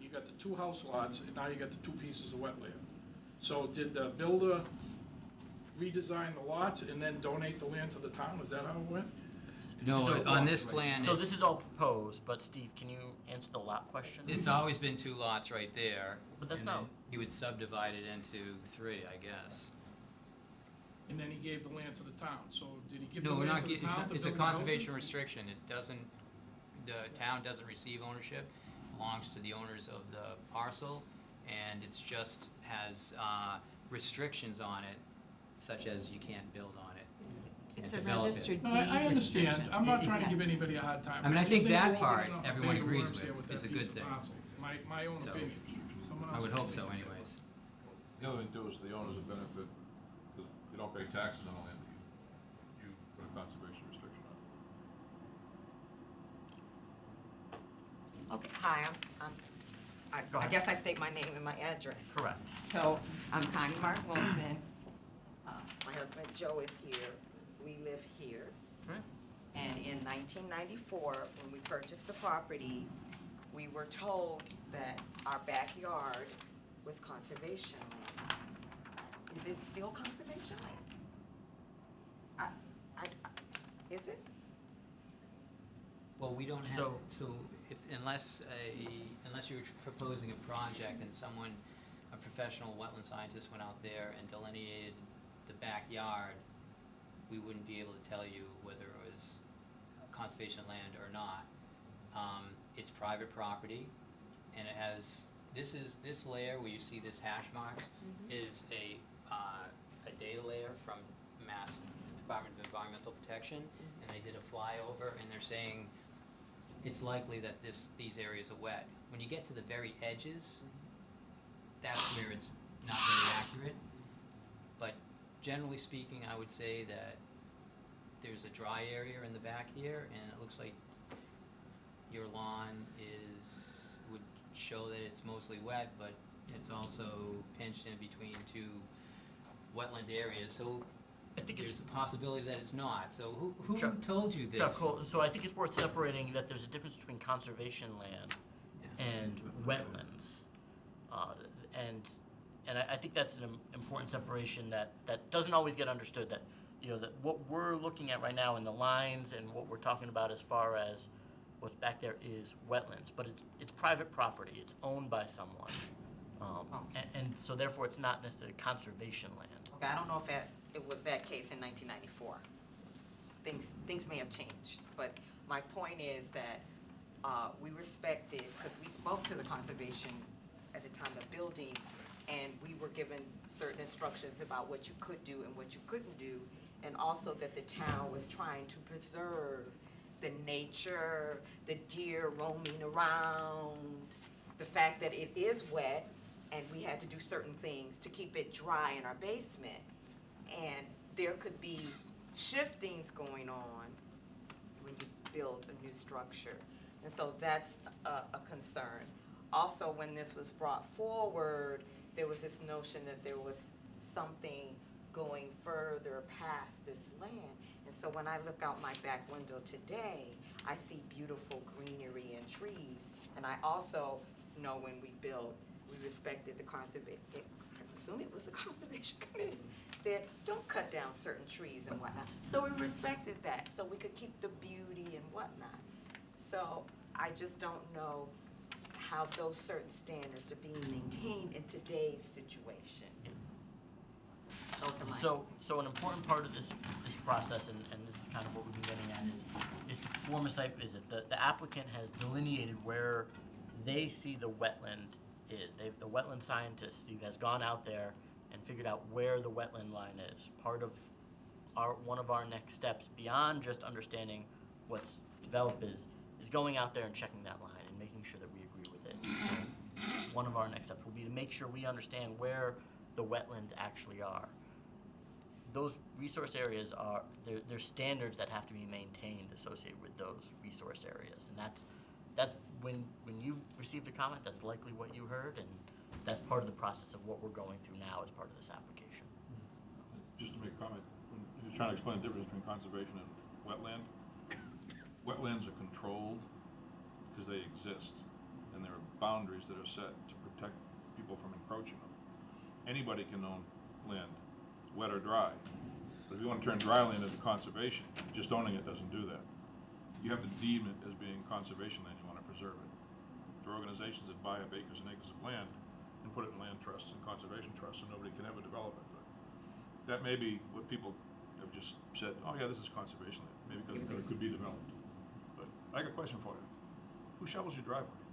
You got the two house lots, and now you got the two pieces of wetland. So did the builder redesign the lots and then donate the land to the town? Is that how it went? No, So- on this plan, So it's- this is all proposed, but Steve, can you answer the lot question? It's always been two lots right there. But that's and then not- You would subdivide it into three, I guess. And then he gave the land to the town, so did he give the No, we're land not, to gi- the it's town not, to it's a build the houses? conservation restriction, it doesn't, the town doesn't receive ownership, It belongs to the owners of the parcel, and it's just has, uh, restrictions on it, such as you can't build on it. It's and a develop it. registered No, deed I, I understand. I'm not It- trying to give anybody a hard time. I mean, I just think that we're opening part up a everyone bag of agrees worms here with that is a piece good of thing. parcel. My, my own So, opinion. Someone I would can hope so to anyways. The other thing too is the owners of benefit, because you don't pay taxes on the land that you, you put a conservation restriction on. Okay, hi, I'm, I'm, I, Go I ahead. guess I state my name and my address. Correct. So, I'm Connie Mark Wilson, uh, my husband Joe is here, we live here. Right. And in nineteen ninety-four, when we purchased the property, we were told that our backyard was conservation land. Is it still conservation land? I, I, I- is it? Well, we don't have, So- so if, unless a, unless you're proposing a project and someone, a professional wetland scientist went out there and delineated the backyard, we wouldn't be able to tell you whether it was conservation land or not. Um, it's private property, and it has, this is, this layer where you see this hash marks is a, uh, a data layer from Mass Department of Environmental Protection, and they did a flyover, and they're saying it's likely that this, these areas are wet. When you get to the very edges, that's where it's not very accurate. Generally speaking, I would say that there's a dry area in the back here, and it looks like your lawn is, would show that it's mostly wet, but it's also pinched in between two wetland areas, so I think it's there's a possibility that it's not, so who, who Chuck- told you this? Chuck, so I think it's worth separating that there's a difference between conservation land and wetlands. Uh, and, and I, I think that's an im- important separation that, that doesn't always get understood, that, you know, that what we're looking at right now in the lines and what we're talking about as far as what's back there is wetlands, but it's, it's private property, it's owned by someone. Um, and, and so therefore, it's not necessarily conservation land. Okay, I don't know if that, it was that case in nineteen ninety-four. Things, things may have changed, but my point is that, uh, we respected, because we spoke to the conservation at the time of building, and we were given certain instructions about what you could do and what you couldn't do, and also that the town was trying to preserve the nature, the deer roaming around, the fact that it is wet, and we had to do certain things to keep it dry in our basement. And there could be shiftings going on when you build a new structure. And so that's a, a concern. Also, when this was brought forward, there was this notion that there was something going further past this land. And so when I look out my back window today, I see beautiful greenery and trees. And I also know when we built, we respected the conservation, I assume it was the conservation committee, said, don't cut down certain trees and whatnot. So we respected that, so we could keep the beauty and whatnot. So I just don't know how those certain standards are being maintained in today's situation. Those are my. So, so an important part of this, this process, and, and this is kind of what we've been getting at, is, is to perform a site visit. The, the applicant has delineated where they see the wetland is. They've, the wetland scientist, has gone out there and figured out where the wetland line is. Part of our, one of our next steps, beyond just understanding what's developed is, is going out there and checking that line and making sure that we agree with it. So, one of our next steps will be to make sure we understand where the wetlands actually are those resource areas are, there, there's standards that have to be maintained associated with those resource areas. And that's, that's, when, when you received a comment, that's likely what you heard, and that's part of the process of what we're going through now as part of this application. Mm-hmm. Just to make a comment, when you're trying to explain the difference between conservation and wetland. Wetlands are controlled because they exist, boundaries that are set to protect people from encroaching them. Anybody can own land, wet or dry. But if you wanna turn dry land into conservation, just owning it doesn't do that. You have to deem it as being conservation land, you wanna preserve it. There are organizations that buy up acres and acres of land and put it in land trusts and conservation trusts, and nobody can ever develop it, but that may be what people have just said, oh yeah, this is conservation land, maybe because it could be developed. But I got a question for you. Who shovels your driveway?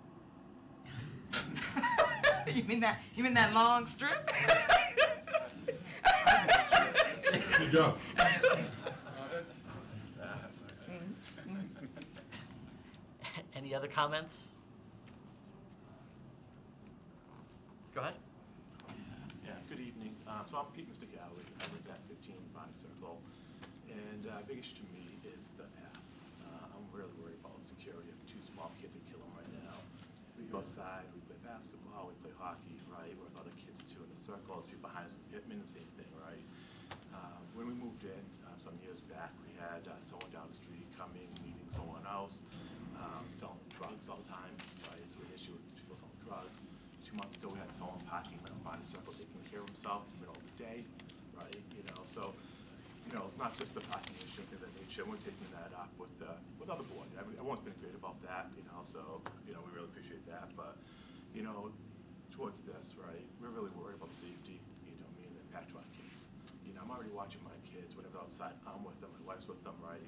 You mean that, you mean that long strip? Good job. Any other comments? Go ahead. Yeah, good evening. Um, so I'm Pete Mr. Galloway. I live at 15 Vine Circle. And uh, big issue to me is the path. Uh, I'm really worried about the security. I have two small kids that kill them right now. We go outside, we play basketball, we play hockey, right? With other kids too in the circle. Street behind us Pittman, the same thing, right? Um, when we moved in um, some years back, we had uh, someone down the street coming, meeting someone else, um, selling drugs all the time, right? So we issue with people selling drugs. Two months ago, we had someone parking right behind the circle, taking care of himself in the middle of the day, right? You know, so, you know, not just the parking issue, things of that nature, we're taking that up with, uh, with other board. Everyone's been great about that, you know, so, you know, we really appreciate that, but, you know, towards this, right, we're really worried about safety, you know, me and the impact to our kids. You know, I'm already watching my kids, whenever outside, I'm with them, my wife's with them, right?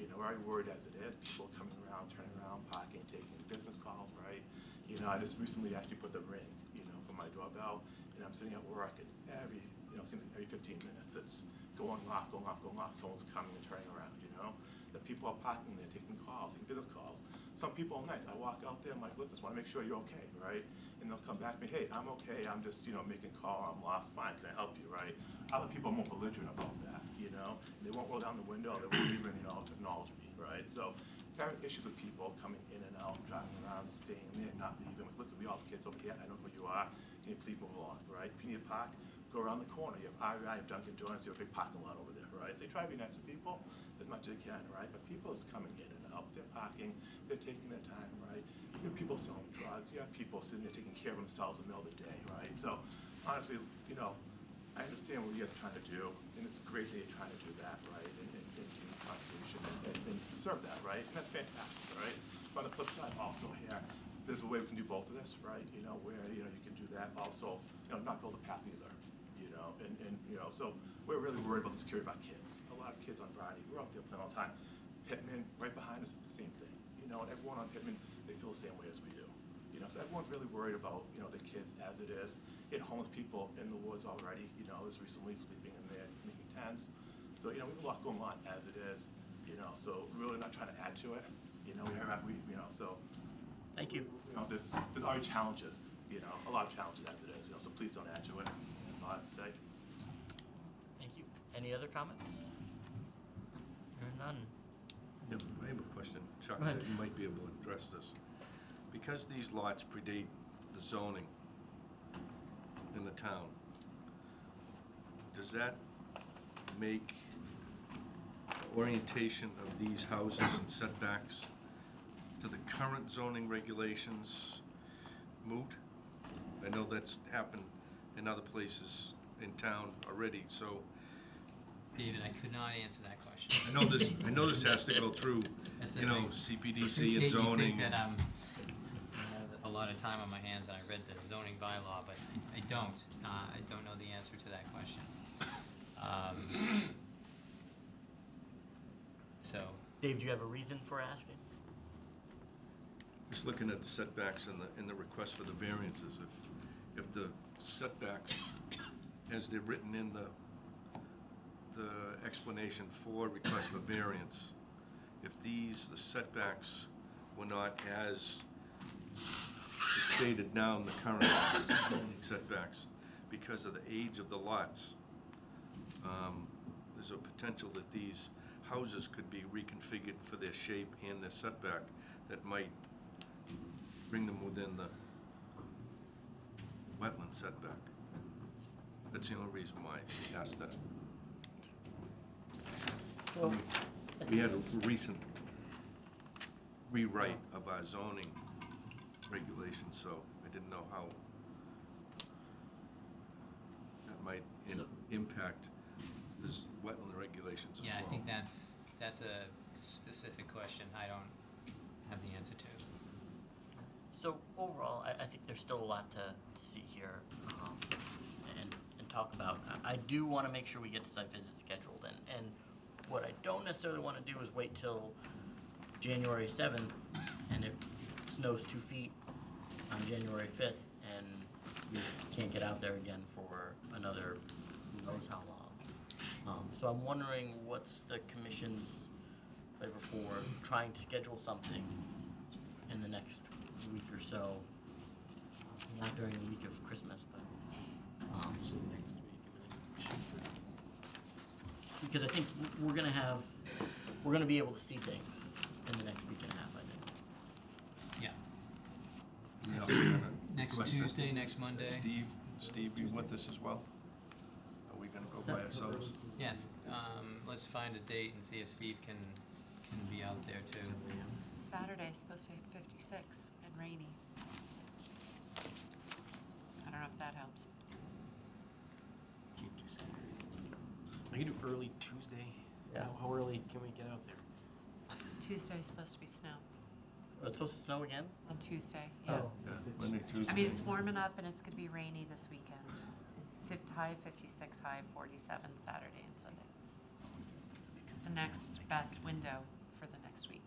You know, we're already worried as it is, people coming around, turning around, parking, taking business calls, right? You know, I just recently actually put the ring, you know, for my doorbell, and I'm sitting at work, and every, you know, it seems like every fifteen minutes, it's going off, going off, going off, someone's coming and turning around, you know? The people are parking there, taking calls, taking business calls. Some people are nice. I walk out there, I'm like, listen, just wanna make sure you're okay, right? And they'll come back me, hey, I'm okay, I'm just, you know, making call, I'm lost, fine, can I help you, right? Other people are more belligerent about that, you know? They won't roll down the window, they won't even, know, acknowledge me, right? So, having issues with people coming in and out, driving around, staying there, not leaving, listen, we all have kids over here, I don't know who you are, can you please move along, right? If you need a park, go around the corner, you have REI, you have Dunkin' Donuts, you have a big parking lot over there, right? So you try to be nice to people as much as you can, right? But people is coming in and out, they're parking, they're taking their time, right? You have people selling drugs, you have people sitting there taking care of themselves in the middle of the day, right? So honestly, you know, I understand what you guys are trying to do, and it's a great that you're trying to do that, right? And, and, and this contribution and, and, serve that, right? And that's fantastic, right? But on the flip side also here, there's a way we can do both of this, right? You know, where, you know, you can do that also, you know, not build a path either, you know, and, and, you know, so we're really worried about the security of our kids. A lot of kids on Friday, we're out there playing all the time. Pittman, right behind us, same thing, you know, and everyone on Pittman, feel the same way as we do. You know, so everyone's really worried about, you know, the kids as it is. You had homeless people in the woods already, you know, this recently sleeping in there, making tents. So, you know, we have a lot going on as it is, you know, so we're really not trying to add to it. You know, we have, we, you know, so. Thank you. You know, there's, there's already challenges, you know, a lot of challenges as it is, you know, so please don't add to it. That's all I have to say. Thank you. Any other comments? Hearing none. Yeah, I have a question, Chuck, Go ahead. you might be able to address this. Because these lots predate the zoning in the town, does that make orientation of these houses and setbacks to the current zoning regulations moot? I know that's happened in other places in town already, so David, I could not answer that question. I know this, I know this has to go through, That's you know, CPDC Appreciate and you zoning. think that I'm, a lot of time on my hands and I read the zoning bylaw, but I, I don't. Uh, I don't know the answer to that question. Um, So, Dave, do you have a reason for asking? Just looking at the setbacks and the, and the request for the variances, if, if the setbacks, as they're written in the, the explanation for request for variance, if these, the setbacks were not as stated now in the current zoning setbacks, because of the age of the lots, um, there's a potential that these houses could be reconfigured for their shape and their setback that might bring them within the wetland setback. That's the only reason why I asked that. We had a recent rewrite of our zoning regulations, so I didn't know how that might in- So- impact this wetland regulations as well. yeah, I think that's, that's a specific question I don't have the answer to. So overall, I, I think there's still a lot to, to see here, um, and, and talk about. I, I do wanna make sure we get the site visit scheduled, and, and what I don't necessarily wanna do is wait till January seventh, and it snows two feet on January fifth, and we can't get out there again for another who knows how long. Um, so I'm wondering what's the commission's flavor for trying to schedule something in the next week or so. Not during the week of Christmas, but, um, So next week, because I think we're gonna have, we're gonna be able to see things in the next week and a half, I think. Yeah. We also gonna Next request Tuesday, next Monday. that Steve, Steve be with us as well? Are we gonna go by ourselves? Yes, um, let's find a date and see if Steve can, can be out there too. Saturday's supposed to hit fifty-six and rainy. I don't know if that helps. Can't do Saturday. I can do early Tuesday. Yeah. How, how early can we get out there? Tuesday's supposed to be snow, It's supposed to snow again? on Tuesday, yeah. Oh. Yeah, Monday, Tuesday. I mean, it's warming up and it's gonna be rainy this weekend. Fif- high fifty-six, high forty-seven Saturday and Sunday. It's the next best window for the next week.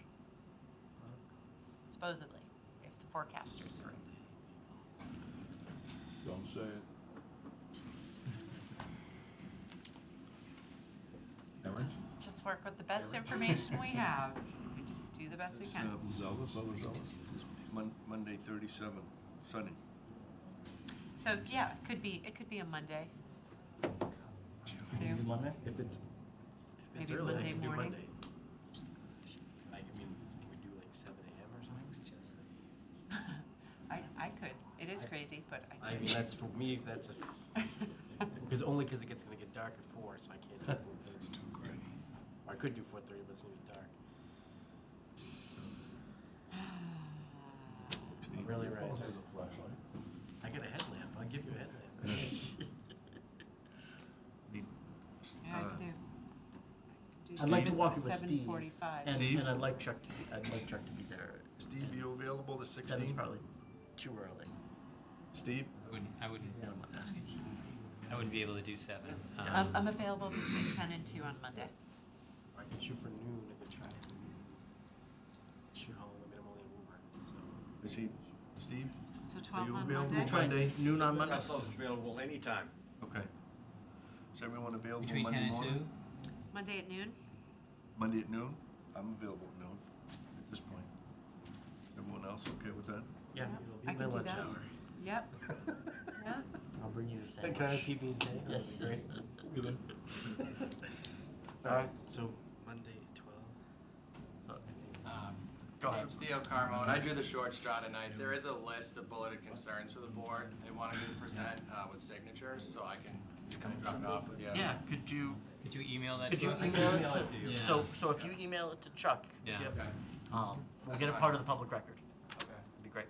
Supposedly, if the forecasters are right. Don't say it. Just, just just work with the best information we have. We just do the best we It's, can. Zealous, zealous, zealous. Mon- Monday thirty-seven, sunny. So, yeah, it could be, it could be a Monday. Is Too. Monday? If it's, if it's Maybe early, I Monday can do morning. Monday. Like, I mean, can we do like seven AM or something? I, I could. It is crazy, but I I could. mean, that's for me, that's a, because only because it gets gonna get dark at four, so I can't do four thirty. It's too gray. Or I could do four thirty, but it's gonna be dark. Steve, Really right. has a flashlight. I got a headlamp, I'll give you a headlamp. need- Yeah, I uh, could do. I'd like to walk it with Steve. forty-five. And, Steve? and I'd like Chuck to be, I'd like Chuck to be there. Steve, you available the Seven's sixteenth? probably too early. Steve? I wouldn't, I wouldn't, Yeah, I'm not- I wouldn't be able to do seven. I'm, Um, I'm available between ten and two on Monday. I could shoot for noon, I could try to shoot home, I mean, I'm only in Woburn, so. Is he, Steve? So Are twelve you on available Monday? Try Monday? noon on Monday? Russell's available anytime. Okay. Is everyone available Between Monday ten and morning? two? Monday at noon? Monday at noon? I'm available at noon at this point. Everyone else okay with that? Yeah. I It'll be can my do lunch that. hour. Yep. Yeah. I'll bring you the Can I have sandwich. PB and J? That'd Yes. great. Good. Alright, so Monday at twelve. Um, Go ahead. Name's Theo Carmone. I drew the short straw tonight. There is a list of bulleted concerns for the board. They wanted me to present uh, with signatures, so I can kind of drop it off with you. Yeah, could you, Could you email that could to you us? email it to to, you. so, so if you email it to Chuck, if Yeah. you have, Okay, um, we'll That's get it fine. part of the public record. okay. It'd be great.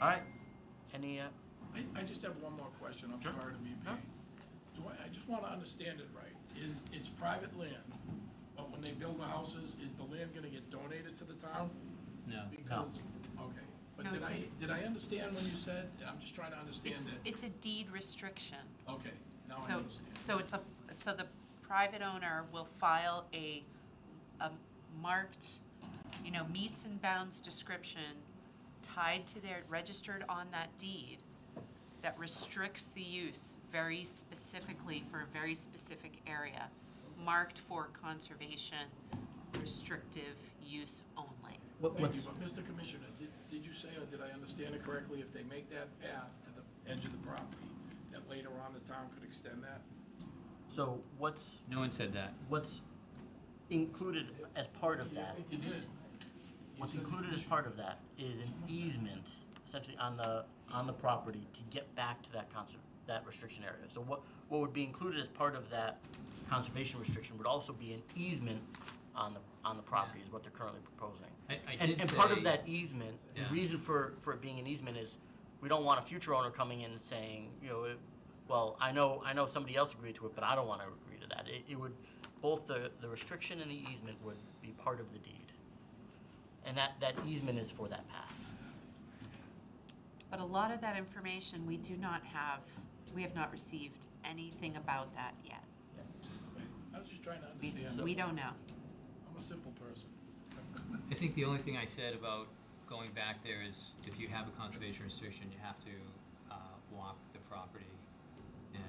All right, any, uh, I, I just have one more question, I'm Sure. sorry to be a No. pain. Do I, I just wanna understand it right, is, it's private land, but when they build the houses, is the land gonna get donated to the town? No. Because, okay, but No, did it's I, a- did I understand when you said, I'm just trying to understand It's, it, it's a deed restriction. okay, now I So, understand. so it's a, f- so the private owner will file a, a marked, you know, meets and bounds description tied to their, registered on that deed that restricts the use very specifically for a very specific area, marked for conservation, restrictive use only. what, Thank you, what's, but Mr. Commissioner, did, did you say, or did I understand it correctly, if they make that path to the edge of the property, that later on the town could extend that? so what's, No one said that. what's included as part of Yeah, that? think you did. You What's said- included as part of that is an easement, essentially on the, on the property to get back to that conser, that restriction area. So what, what would be included as part of that conservation restriction would also be an easement on the, on the property is what they're currently proposing. I, I And, did and part of that easement, the Yeah. reason for, for it being an easement is, we don't want a future owner coming in and saying, you know, it- well, I know, I know somebody else agreed to it, but I don't wanna agree to that. It, it would, both the, the restriction and the easement would be part of the deed. And that, that easement is for that path. But a lot of that information, we do not have, we have not received anything about that yet. Okay, I was just trying to We, understand. we don't know. I'm a simple person. I think the only thing I said about going back there is if you have a conservation restriction, you have to, uh, walk the property and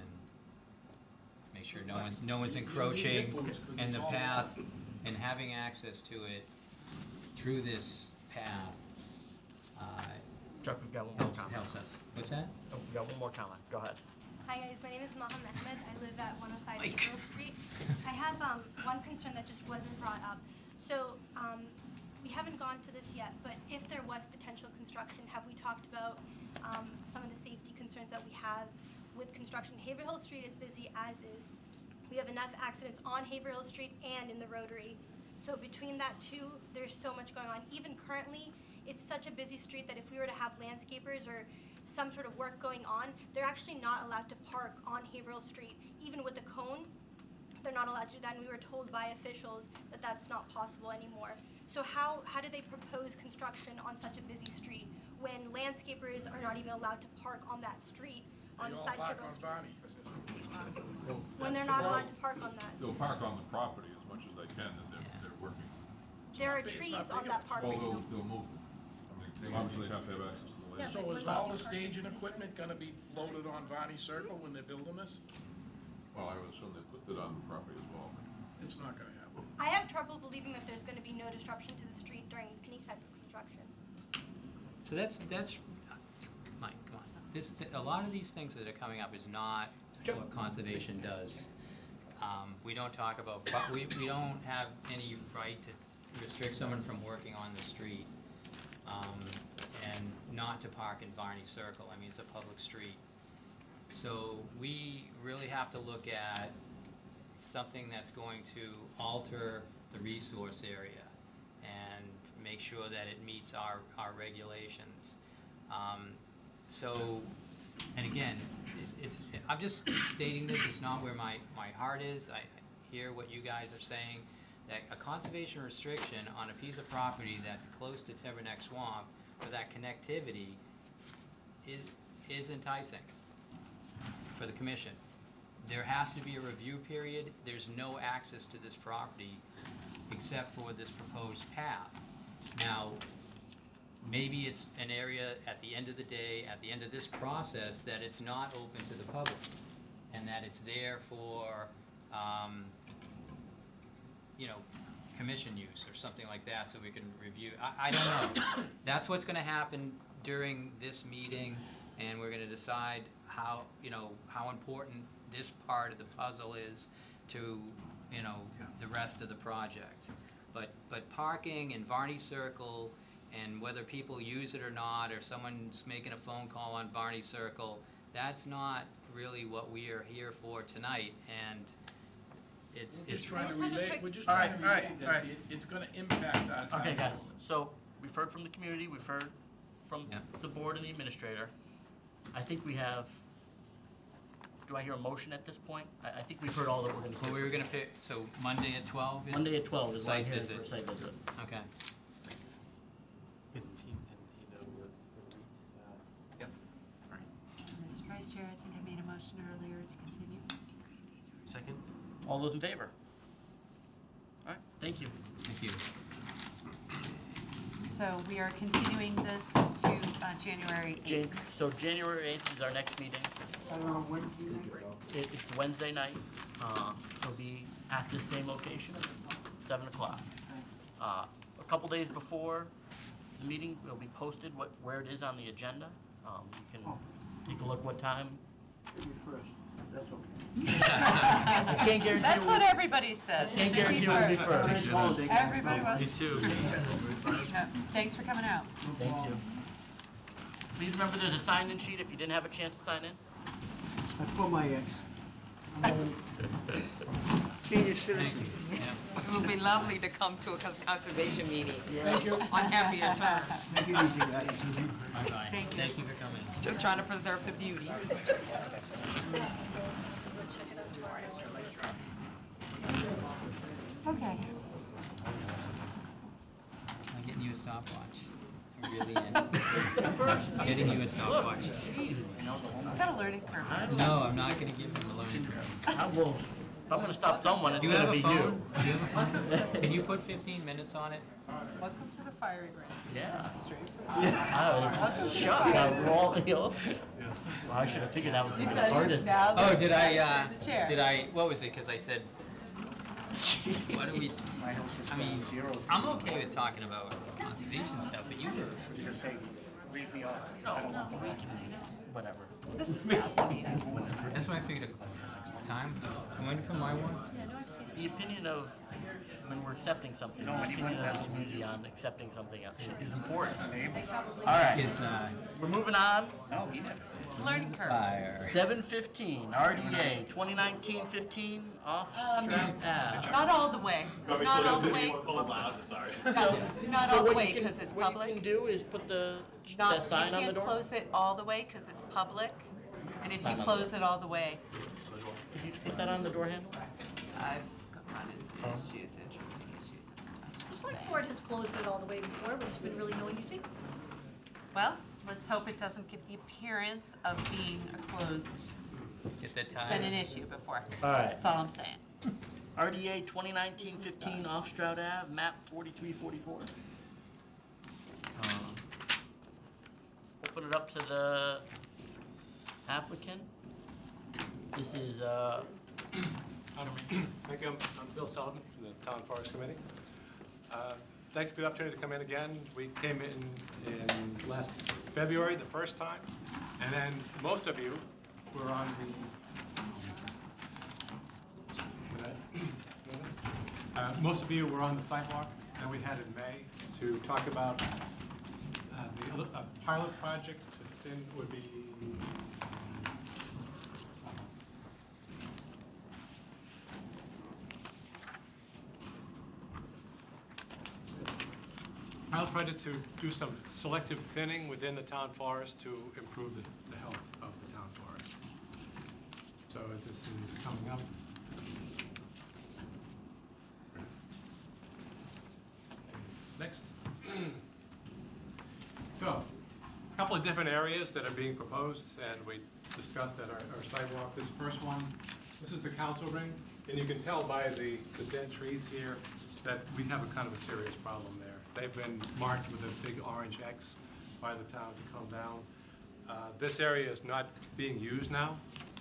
make sure no one's, no one's You- you need encroaching inputs 'cause in the path and having access to it through this path, uh, Chuck, we've got one more helps, comment. helps us. What's that? Oh, We've got one more comment. Go ahead. Hi guys, my name is Mohammed Ahmed. I live at 105 April Street. I have um, one concern that just wasn't brought up. So um, we haven't gone to this yet, but if there was potential construction, have we talked about um, some of the safety concerns that we have with construction? Haverhill Street is busy as is. We have enough accidents on Haverhill Street and in the Rotary. So between that two, there's so much going on. Even currently, it's such a busy street that if we were to have landscapers or some sort of work going on, they're actually not allowed to park on Haverhill Street. Even with a cone, they're not allowed to do that, and we were told by officials that that's not possible anymore. So how, how do they propose construction on such a busy street when landscapers are not even allowed to park on that street, on They the all side of park Haverhill on Street? Bonnie. When they're not allowed to park on that. They'll park on the property as much as they can that they're, they're working. There are trees on that enough. park Well, right they'll, they'll move them. I mean, obviously they have to have access to the land. Yeah, So but is we're all not the parking. staging equipment gonna be floated on Bonnie Circle when they're building this? Well, I would assume they put it on the property as well. It's not gonna happen. I have trouble believing that there's gonna be no disruption to the street during any type of construction. So that's, that's, Mike, come on. This, a lot of these things that are coming up is not what conservation does. Um, we don't talk about, but we, we don't have any right to restrict someone from working on the street. Um, and not to park in Varney Circle, I mean, it's a public street. So we really have to look at something that's going to alter the resource area and make sure that it meets our, our regulations. Um, so, and again, it- it's, I'm just stating this, it's not where my, my heart is, I hear what you guys are saying, that a conservation restriction on a piece of property that's close to Timberneck Swamp for that connectivity is, is enticing for the commission. There has to be a review period, there's no access to this property except for this proposed path. Now, maybe it's an area at the end of the day, at the end of this process, that it's not open to the public, and that it's there for, um, you know, commission use or something like that, so we can review, I, I don't know. That's what's gonna happen during this meeting, and we're gonna decide how, you know, how important this part of the puzzle is to, you know, the rest of the project. But, but parking in Varney Circle, and whether people use it or not, or someone's making a phone call on Varney Circle, that's not really what we are here for tonight, and it's, We're it's. just trying to just have a relate, quick- we're just All trying right, to all right, relate all that right. it, it's gonna impact our town. Okay, guys, so we've heard from the community, we've heard from Yeah. the board and the administrator. I think we have, do I hear a motion at this point? I, I think we've heard all that we're gonna Well, we were gonna pick, so Monday at twelve is? Monday at twelve is what I'm site hearing for a visit. site visit. Okay. And he, and he know we're, we're, uh, Mr. Vice Chair, I think I made a motion earlier to continue. second? All those in favor? All right, thank you. Thank you. So we are continuing this to uh, January Jan, 8th. so January eighth is our next meeting. I don't know, Wednesday night? It, it's Wednesday night. Uh, it'll be at the same location, seven o'clock. Uh, a couple days before the meeting, it'll be posted what, where it is on the agenda. Um, you can take a look what time. Maybe first, that's okay. I can't guarantee. That's what everybody says. Can't guarantee it will be first. first. Holiday, guys. Everybody wants. too. Thanks for coming out. Thank you. Please remember, there's a sign-in sheet if you didn't have a chance to sign in. I put my ex. I'm old. Senior Thank citizen. you. Yeah. It would be lovely to come to a conservation meeting Thank you. on happier terms. Take it easy, guys. Bye-bye. Thank you. Thank you for coming. Just trying to preserve the beauty. Okay. I'm getting you a stopwatch. I really am. Getting you a stopwatch. It's got a learning curve. No, I'm not gonna give him a learning curve. I will, if I'm gonna stop someone, it's gonna be you. Do you have a phone? Can you put fifteen minutes on it? Welcome to the firing range. Yeah. Straight. I was shocked. I rolled, you know. Well, I should have figured that was the hardest. Now Oh, that did I, uh, the chair. did I, what was it, cause I said, what do we, I mean, I'm okay with talking about conservation stuff, but you were, Just say, leave me off. No, we can, whatever. This is fascinating. that's why I figured a time, I'm waiting for my one. The opinion of, when we're accepting something, the opinion of the community on accepting something else is important. All right, Is, uh, we're moving on. It's a learning curve. fire. Seven fifteen, RDA, 2019-15, off Strat Ave. Not all the way. Not all the way. sorry. So, Not all the what way you can, because it's what you public. can do is put the, Not, the sign you on the can't door. close it all the way because it's public. And if you Sign on the close it all the way, If you just put that on the door handle. I've run into issues, interesting issues. I'm The just select saying. board has closed it all the way before, but it's been really no easy. Well, let's hope it doesn't give the appearance of being a closed, Get that it's been time. an issue before. All right. That's all I'm saying. RDA 2019-15 off Stroud Ave, map 4344. Um, Open it up to the applicant. This is uh, Thank you. I'm I'm Bill Sullivan from the Town Forest Committee. Uh, Thank you for the opportunity to come in again. We came in in last February, the first time, and then most of you were on the, Uh, most of you were on the sidewalk that we had in May to talk about uh, the a pilot project to thin would be pilot project to do some selective thinning within the town forest to improve the, the health of the town forest. So as this is coming up. Next. So, a couple of different areas that are being proposed, and we discussed at our, our site walk. This first one, this is the council ring, and you can tell by the, the dead trees here that we have a kind of a serious problem there. They've been marked with a big orange X by the town to come down. Uh, This area is not being used now.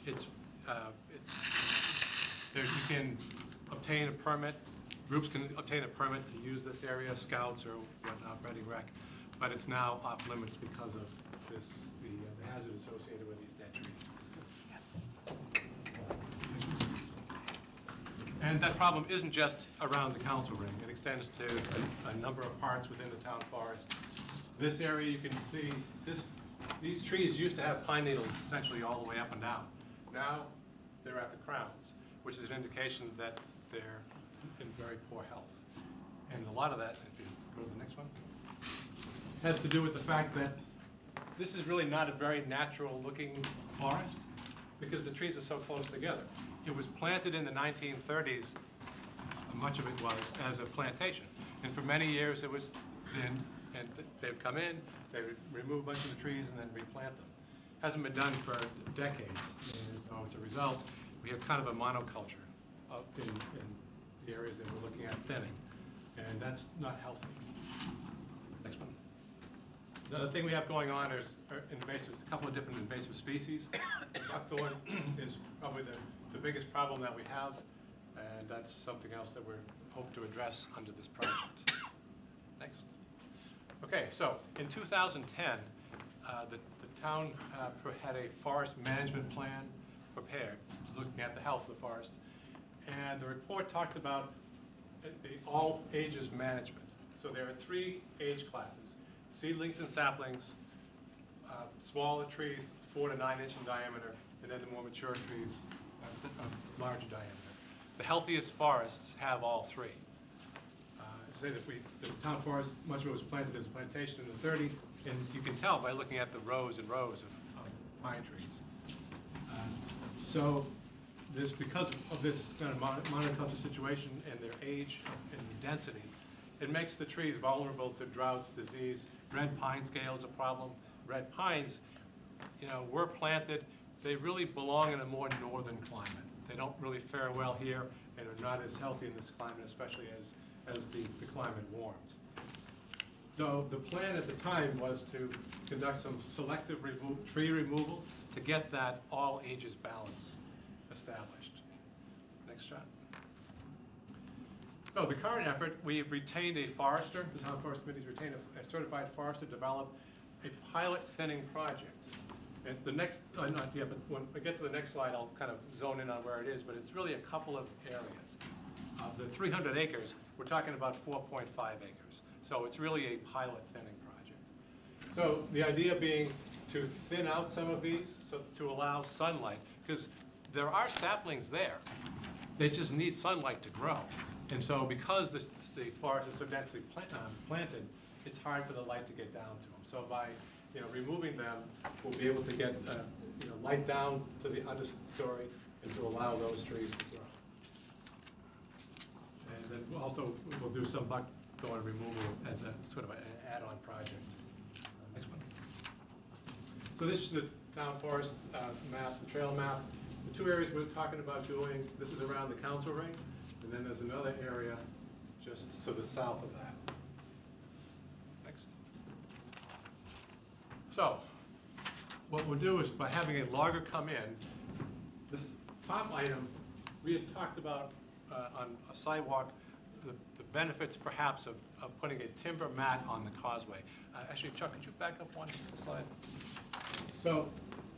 It's, uh, it's, there, you can obtain a permit, groups can obtain a permit to use this area, scouts or whatnot, Reading Rec, but it's now off limits because of this, the uh, the hazard associated with these dead trees. And that problem isn't just around the council ring, extends to a, a number of parts within the town forest. This area, you can see, this, these trees used to have pine needles essentially all the way up and down. Now, they're at the crowns, which is an indication that they're in very poor health. And a lot of that, if you go to the next one, has to do with the fact that this is really not a very natural-looking forest because the trees are so close together. It was planted in the 1930s, much of it was, as a plantation. And for many years, it was thinned, and th- they'd come in, they remove a bunch of the trees and then replant them. Hasn't been done for decades, and so as a result, we have kind of a monoculture up in, in the areas that we're looking at thinning, and that's not healthy. Next one. The thing we have going on is uh, invasive, a couple of different invasive species. Buckthorn is probably the, the biggest problem that we have, and that's something else that we're hope to address under this project. Next. Okay, so in 2010, uh, the, the town uh, had a forest management plan prepared, looking at the health of the forest. And the report talked about all ages management. So there are three age classes, seedlings and saplings, uh, smaller trees, four to nine inch in diameter, and then the more mature trees, uh, larger diameter. The healthiest forests have all three. Uh, Say that we, the town forest, much of it was planted as a plantation in the 30s, and you can tell by looking at the rows and rows of of pine trees. Uh, So this, because of this kind of mon- monoculture situation and their age and density, it makes the trees vulnerable to droughts, disease. Red pine scale is a problem. Red pines, you know, were planted, they really belong in a more northern climate. They don't really fare well here and are not as healthy in this climate, especially as, as the, the climate warms. So the plan at the time was to conduct some selective remo- tree removal to get that all ages balance established. Next shot. So the current effort, we've retained a forester, the town forest committee's retained a- a certified forester to develop a pilot thinning project. And the next, uh, not yet, but when we get to the next slide, I'll kind of zone in on where it is, but it's really a couple of areas. Of the 300 acres, we're talking about 4.5 acres. So it's really a pilot thinning project. So the idea being to thin out some of these, so to allow sunlight, because there are saplings there. They just need sunlight to grow. And so because the, the forest is so densely plant, um, planted, it's hard for the light to get down to them. So by, you know, removing them, we'll be able to get, uh, you know, light down to the understory and to allow those trees to grow. And then also, we'll do some buckthorn removal as a sort of an add-on project. Next one. So this is the town forest uh, map, the trail map. The two areas we're talking about doing, this is around the council ring, and then there's another area just to the south of that. Next. So, what we'll do is by having a logger come in, this top item we had talked about uh, on a site walk, the the benefits perhaps of, of putting a timber mat on the causeway. Uh, Actually, Chuck, could you back up one slide? So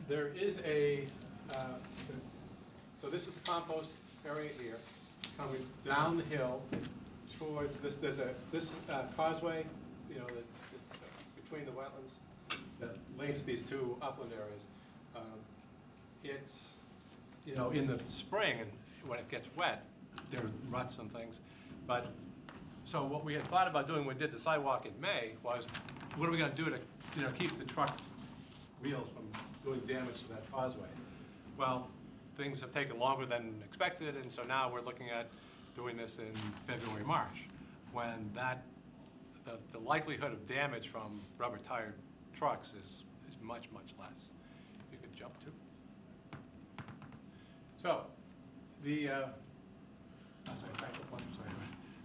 there is a, uh, so this is the compost area here, coming down the hill towards this, there's a, this uh, causeway, you know, that, that, between the wetlands links these two upland areas. Um, It's, you know, in the spring, and when it gets wet, there are ruts and things. But, so what we had thought about doing when we did the site walk in May was, what are we gonna do to, you know, keep the truck wheels from doing damage to that causeway? Well, things have taken longer than expected, and so now we're looking at doing this in February, March, when that, the, the likelihood of damage from rubber-tired trucks is, is much, much less. You could jump to. So, the, uh, oh, sorry.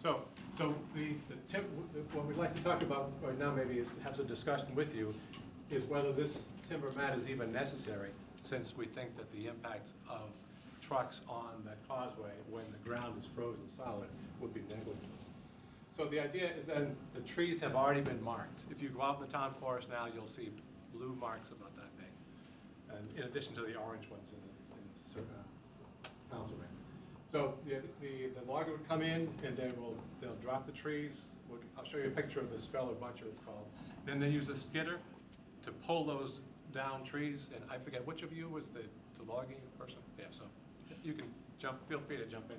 So, so the, the tip, what we'd like to talk about right now, maybe is have some discussion with you, is whether this timber mat is even necessary, since we think that the impact of trucks on that causeway when the ground is frozen solid would be negligible. So the idea is then, the trees have already been marked. If you go out in the town forest now, you'll see blue marks about that big. And in addition to the orange ones in the, in the cer- uh, council ring. So the, the, the logger would come in and they will, they'll drop the trees. We'll- I'll show you a picture of this feller buncher it's called. Then they use a skidder to pull those down trees, and I forget, which of you was the, the logging person? Yeah, so you can jump, feel free to jump in.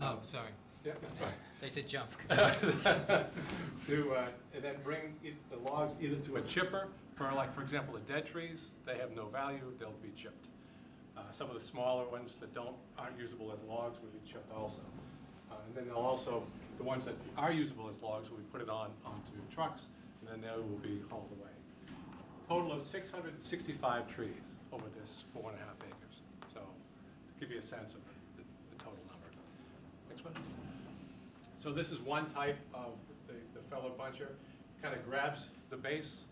Oh, sorry. Yeah, that's. They said jump. To, uh, and then bring it- the logs either to a chipper, for like, for example, the dead trees, they have no value, they'll be chipped. Uh, Some of the smaller ones that don't, aren't usable as logs will be chipped also. Uh, And then they'll also, the ones that are usable as logs, will be put it on, onto trucks, and then they will be hauled away. Total of six hundred and sixty-five trees over this four and a half acres. So, to give you a sense of the, the total number. Next one. So this is one type of the, the feller buncher, kind of grabs the base,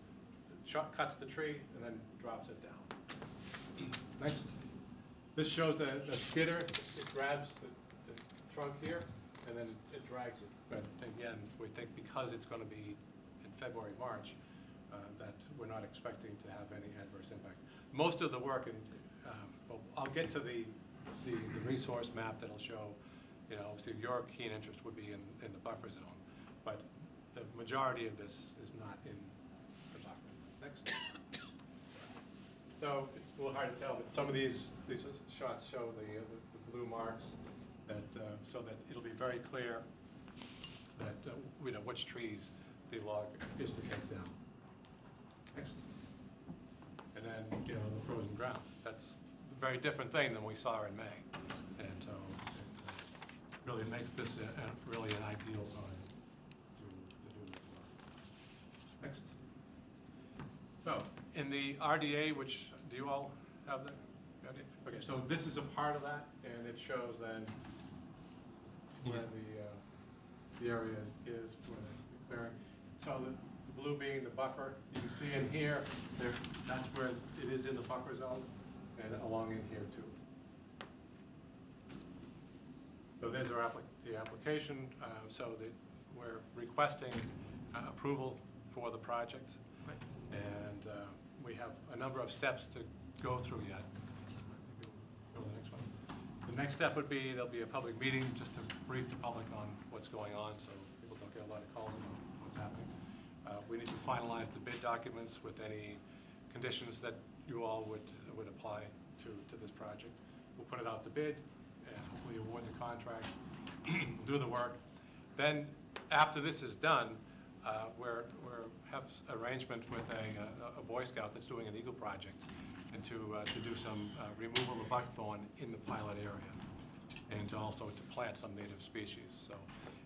cuts the tree, and then drops it down. Next. This shows a, a skidder, it grabs the, the trunk here, and then it drags it. But again, we think because it's gonna be in February, March, uh, that we're not expecting to have any adverse impact. Most of the work, and, um, I'll get to the, the, the resource map that'll show, you know, obviously your keen interest would be in, in the buffer zone, but the majority of this is not in the buffer. Next. So it's a little hard to tell, but some of these, these shots show the, uh, the the blue marks that, uh, so that it'll be very clear that, uh, you know, which trees the log is to take down. Next. And then, you know, the frozen ground. That's a very different thing than we saw in May. And so uh, really makes this a, a- really an ideal time to, to do this work. Next. So, in the RDA, which, do you all have that? Okay, so this is a part of that, and it shows then where the, uh, the area is for the clearing. So the, the blue being the buffer, you can see in here, there, that's where it is in the buffer zone, and along in here too. So there's our applic, the application, uh, so that we're requesting uh, approval for the project. And uh, we have a number of steps to go through yet. Go to the next one. The next step would be, there'll be a public meeting just to brief the public on what's going on, so people don't get a lot of calls about what's happening. Uh, We need to finalize the bid documents with any conditions that you all would, would apply to, to this project. We'll put it out to bid, and hopefully award the contract, do the work. Then, after this is done, uh, we're, we're, have arrangement with a, a Boy Scout that's doing an Eagle project, and to, uh, to do some uh, removal of buckthorn in the pilot area, and to also to plant some native species. So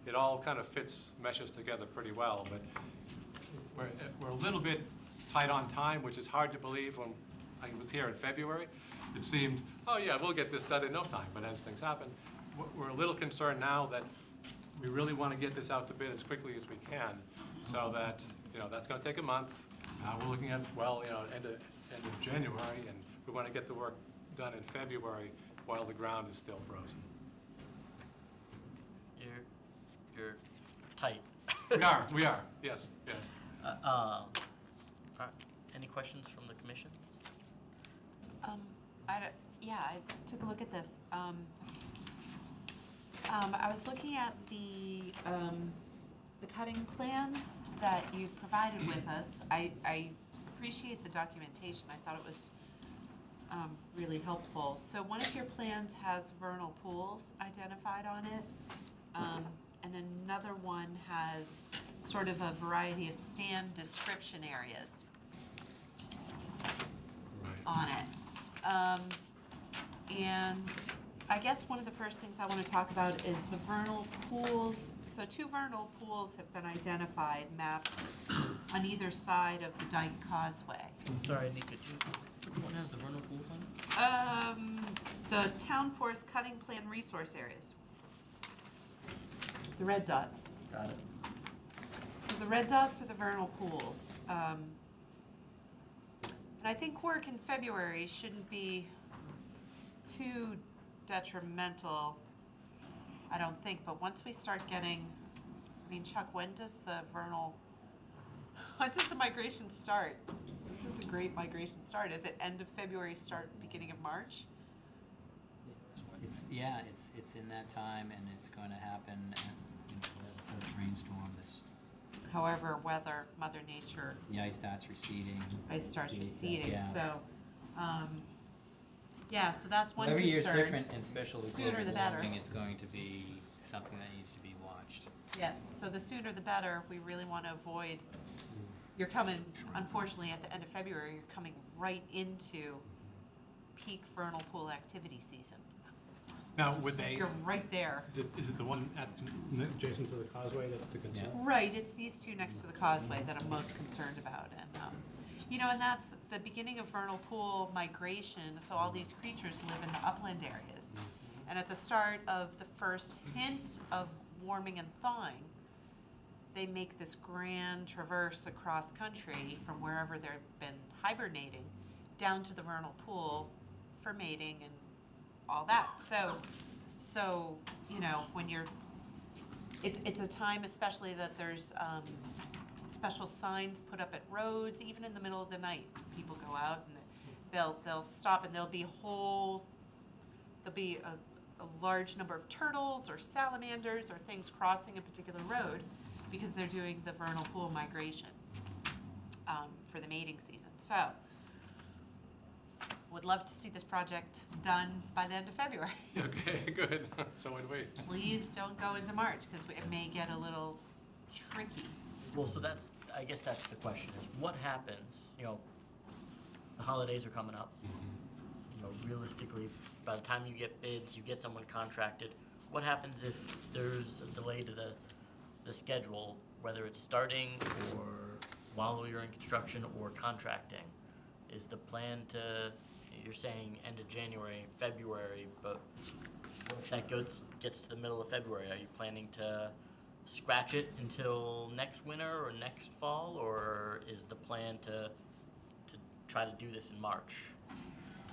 it all kind of fits, meshes together pretty well, but we're, we're a little bit tight on time, which is hard to believe when I was here in February. It seemed, oh yeah, we'll get this done in no time, but as things happen, we're- we're a little concerned now that we really want to get this out to bid as quickly as we can, so that, you know, that's going to take a month. Now we're looking at, well, you know, end of, end of January, and we want to get the work done in February while the ground is still frozen. you're you're tight. We are, we are, yes, yes. Uh, uh, all right. Any questions from the commission? Um, I, don't- yeah, I took a look at this. Um, um, I was looking at the, um, the cutting plans that you've provided with us. I, I appreciate the documentation. I thought it was, um, really helpful. So one of your plans has vernal pools identified on it. Um, and another one has sort of a variety of stand description areas on it. Um, and I guess one of the first things I wanna talk about is the vernal pools. So two vernal pools have been identified, mapped on either side of the Dyke Causeway. I'm sorry, Nika, do you, which one has the vernal pools on it? Um, the town forest cutting plan resource areas. The red dots. Got it. So the red dots are the vernal pools. Um, and I think work in February shouldn't be too detrimental, I don't think, but once we start getting, I mean, Chuck, when does the vernal, when does the migration start? When does the great migration start? Is it end of February, start beginning of March? It's, yeah, it's, it's in that time and it's going to happen at, you know, the first rainstorm that's, However, weather, mother nature, the ice starts receding. ice starts receding, yeah. so, um, yeah, so that's one Every year's concern. different and especially with Sooner global the better. warming, it's going to be something that needs to be watched. Yeah, so the sooner the better, we really wanna avoid, you're coming, unfortunately, at the end of February, you're coming right into peak vernal pool activity season. Now, would they, You're right there. is it, is it the one at, adjacent to the causeway that's the concern? Right, it's these two next to the causeway that I'm most concerned about, and, um, you know, and that's the beginning of vernal pool migration, so all these creatures live in the upland areas. And at the start of the first hint of warming and thawing, they make this grand traverse across country from wherever they've been hibernating down to the vernal pool for mating and all that. So, so, you know, when you're it's, it's a time especially that there's, um, special signs put up at roads, even in the middle of the night. People go out and they'll, they'll stop and there'll be whole, there'll be a, a large number of turtles or salamanders or things crossing a particular road because they're doing the vernal pool migration, um, for the mating season. So, would love to see this project done by the end of February. Okay, good, so would we. Please don't go into March, because it may get a little tricky. Well, so that's, I guess that's the question is, what happens, you know, the holidays are coming up. Mm-hmm. You know, realistically, by the time you get bids, you get someone contracted, what happens if there's a delay to the, the schedule, whether it's starting or while you're in construction or contracting? Is the plan to, you're saying end of January, February, but if that goes, gets to the middle of February, are you planning to scratch it until next winter or next fall, or is the plan to, to try to do this in March?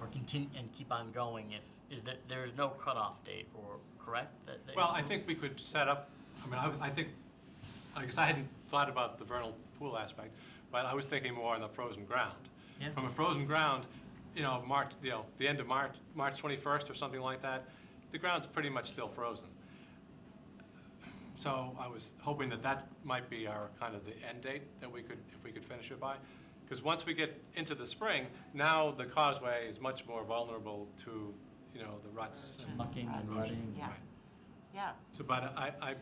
Or continue, and keep on going if, is that, there's no cutoff date, or, correct? that- that- Well, I think we could set up, I mean, I, I think, I guess I hadn't thought about the vernal pool aspect, but I was thinking more on the frozen ground. Yeah. From a frozen ground, you know, March, you know, the end of March, March twenty-first or something like that, the ground's pretty much still frozen. So I was hoping that that might be our, kind of the end date, that we could, if we could finish it by. Because once we get into the spring, now the causeway is much more vulnerable to, you know, the ruts. and- Mucking and Ruts, rutting. Yeah, Right. yeah. So, but I, I,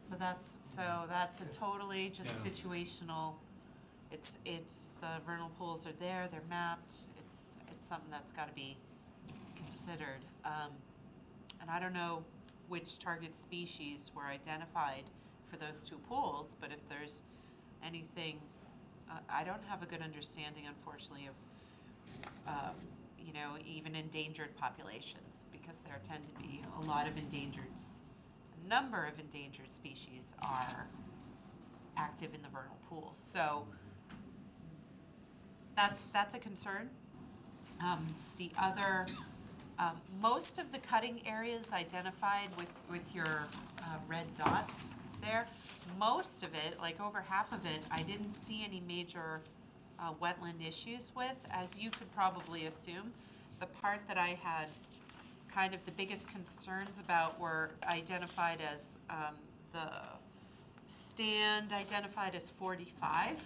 So that's, so that's a totally just Yeah. situational, it's, it's, the vernal pools are there, they're mapped, it's, it's something that's gotta be considered. Um, and I don't know which target species were identified for those two pools, but if there's anything, uh, I don't have a good understanding unfortunately of, um, you know, even endangered populations, because there tend to be a lot of endangered, a number of endangered species are active in the vernal pool, so that's, that's a concern. Um, the other, um, most of the cutting areas identified with, with your, uh, red dots there. Most of it, like over half of it, I didn't see any major uh, wetland issues with, as you could probably assume. The part that I had kind of the biggest concerns about were identified as um, the stand identified as forty-five.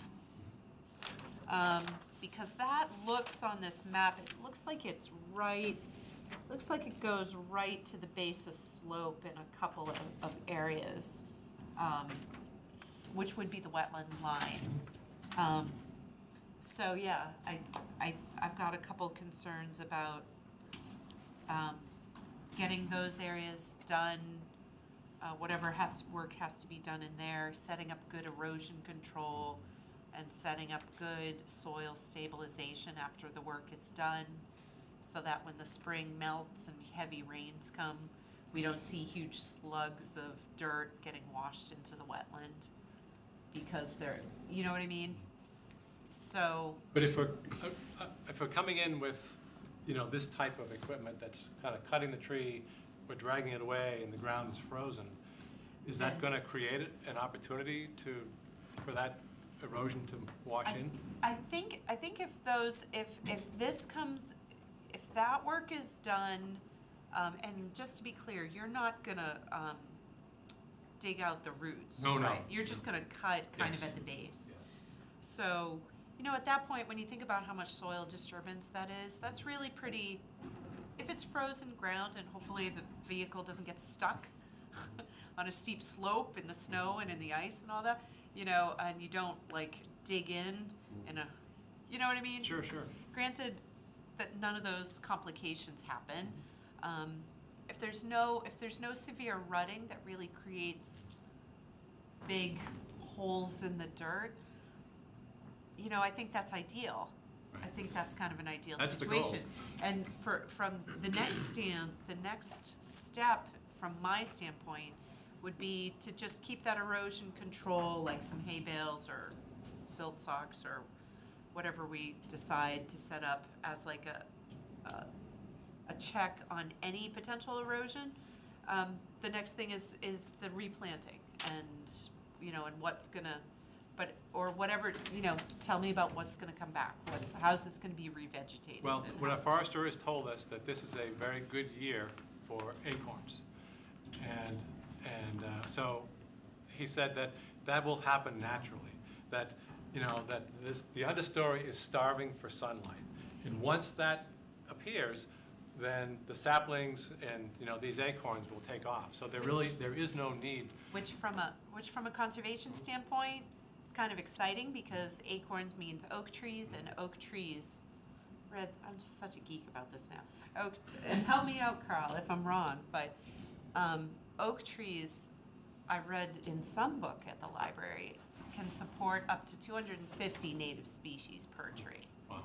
Um, because that looks on this map, it looks like it's right, looks like it goes right to the base of slope in a couple of, of areas, um, which would be the wetland line. Um, so, yeah, I, I, I've got a couple concerns about, um, getting those areas done, uh, whatever has to, work has to be done in there, setting up good erosion control, and setting up good soil stabilization after the work is done, so that when the spring melts and heavy rains come, we don't see huge slugs of dirt getting washed into the wetland, because they're, you know what I mean? So, But if we're, uh, uh, if we're coming in with, you know, this type of equipment that's kind of cutting the tree, we're dragging it away and the ground is frozen, is that gonna create an opportunity to, for that erosion to wash in? I think, I think if those, if, if this comes, that work is done, um, and just to be clear, you're not gonna, um, dig out the roots, No, no. right? You're just gonna cut kind of Yes. at the base. So, you know, at that point, when you think about how much soil disturbance that is, that's really pretty, if it's frozen ground and hopefully the vehicle doesn't get stuck on a steep slope in the snow and in the ice and all that, you know, and you don't like dig in in a, you know what I mean? Sure, sure. Granted that none of those complications happen. Um, if there's no, if there's no severe rutting that really creates big holes in the dirt, you know, I think that's ideal. I think that's kind of an ideal That's the goal. situation. And for, from the next stand, the next step, from my standpoint, would be to just keep that erosion control, like some hay bales or silt socks or whatever we decide to set up as like a, a, a check on any potential erosion. Um, the next thing is, is the replanting and, you know, and what's gonna, but, or whatever, you know, tell me about what's gonna come back. What's, how's this gonna be revegetated? Well, and what our how's- forester has told us, that this is a very good year for acorns. And, and uh, so he said that that will happen naturally, that, you know, that this, the understory is starving for sunlight. And once that appears, then the saplings and, you know, these acorns will take off. So there really, there is no need Which from a, which from a conservation standpoint, is kind of exciting because acorns means oak trees and oak trees. Red, I'm just such a geek about this now. Oak, and help me out, Carl, if I'm wrong, but, um, oak trees, I read in some book at the library, can support up to two hundred and fifty native species per tree. Wow.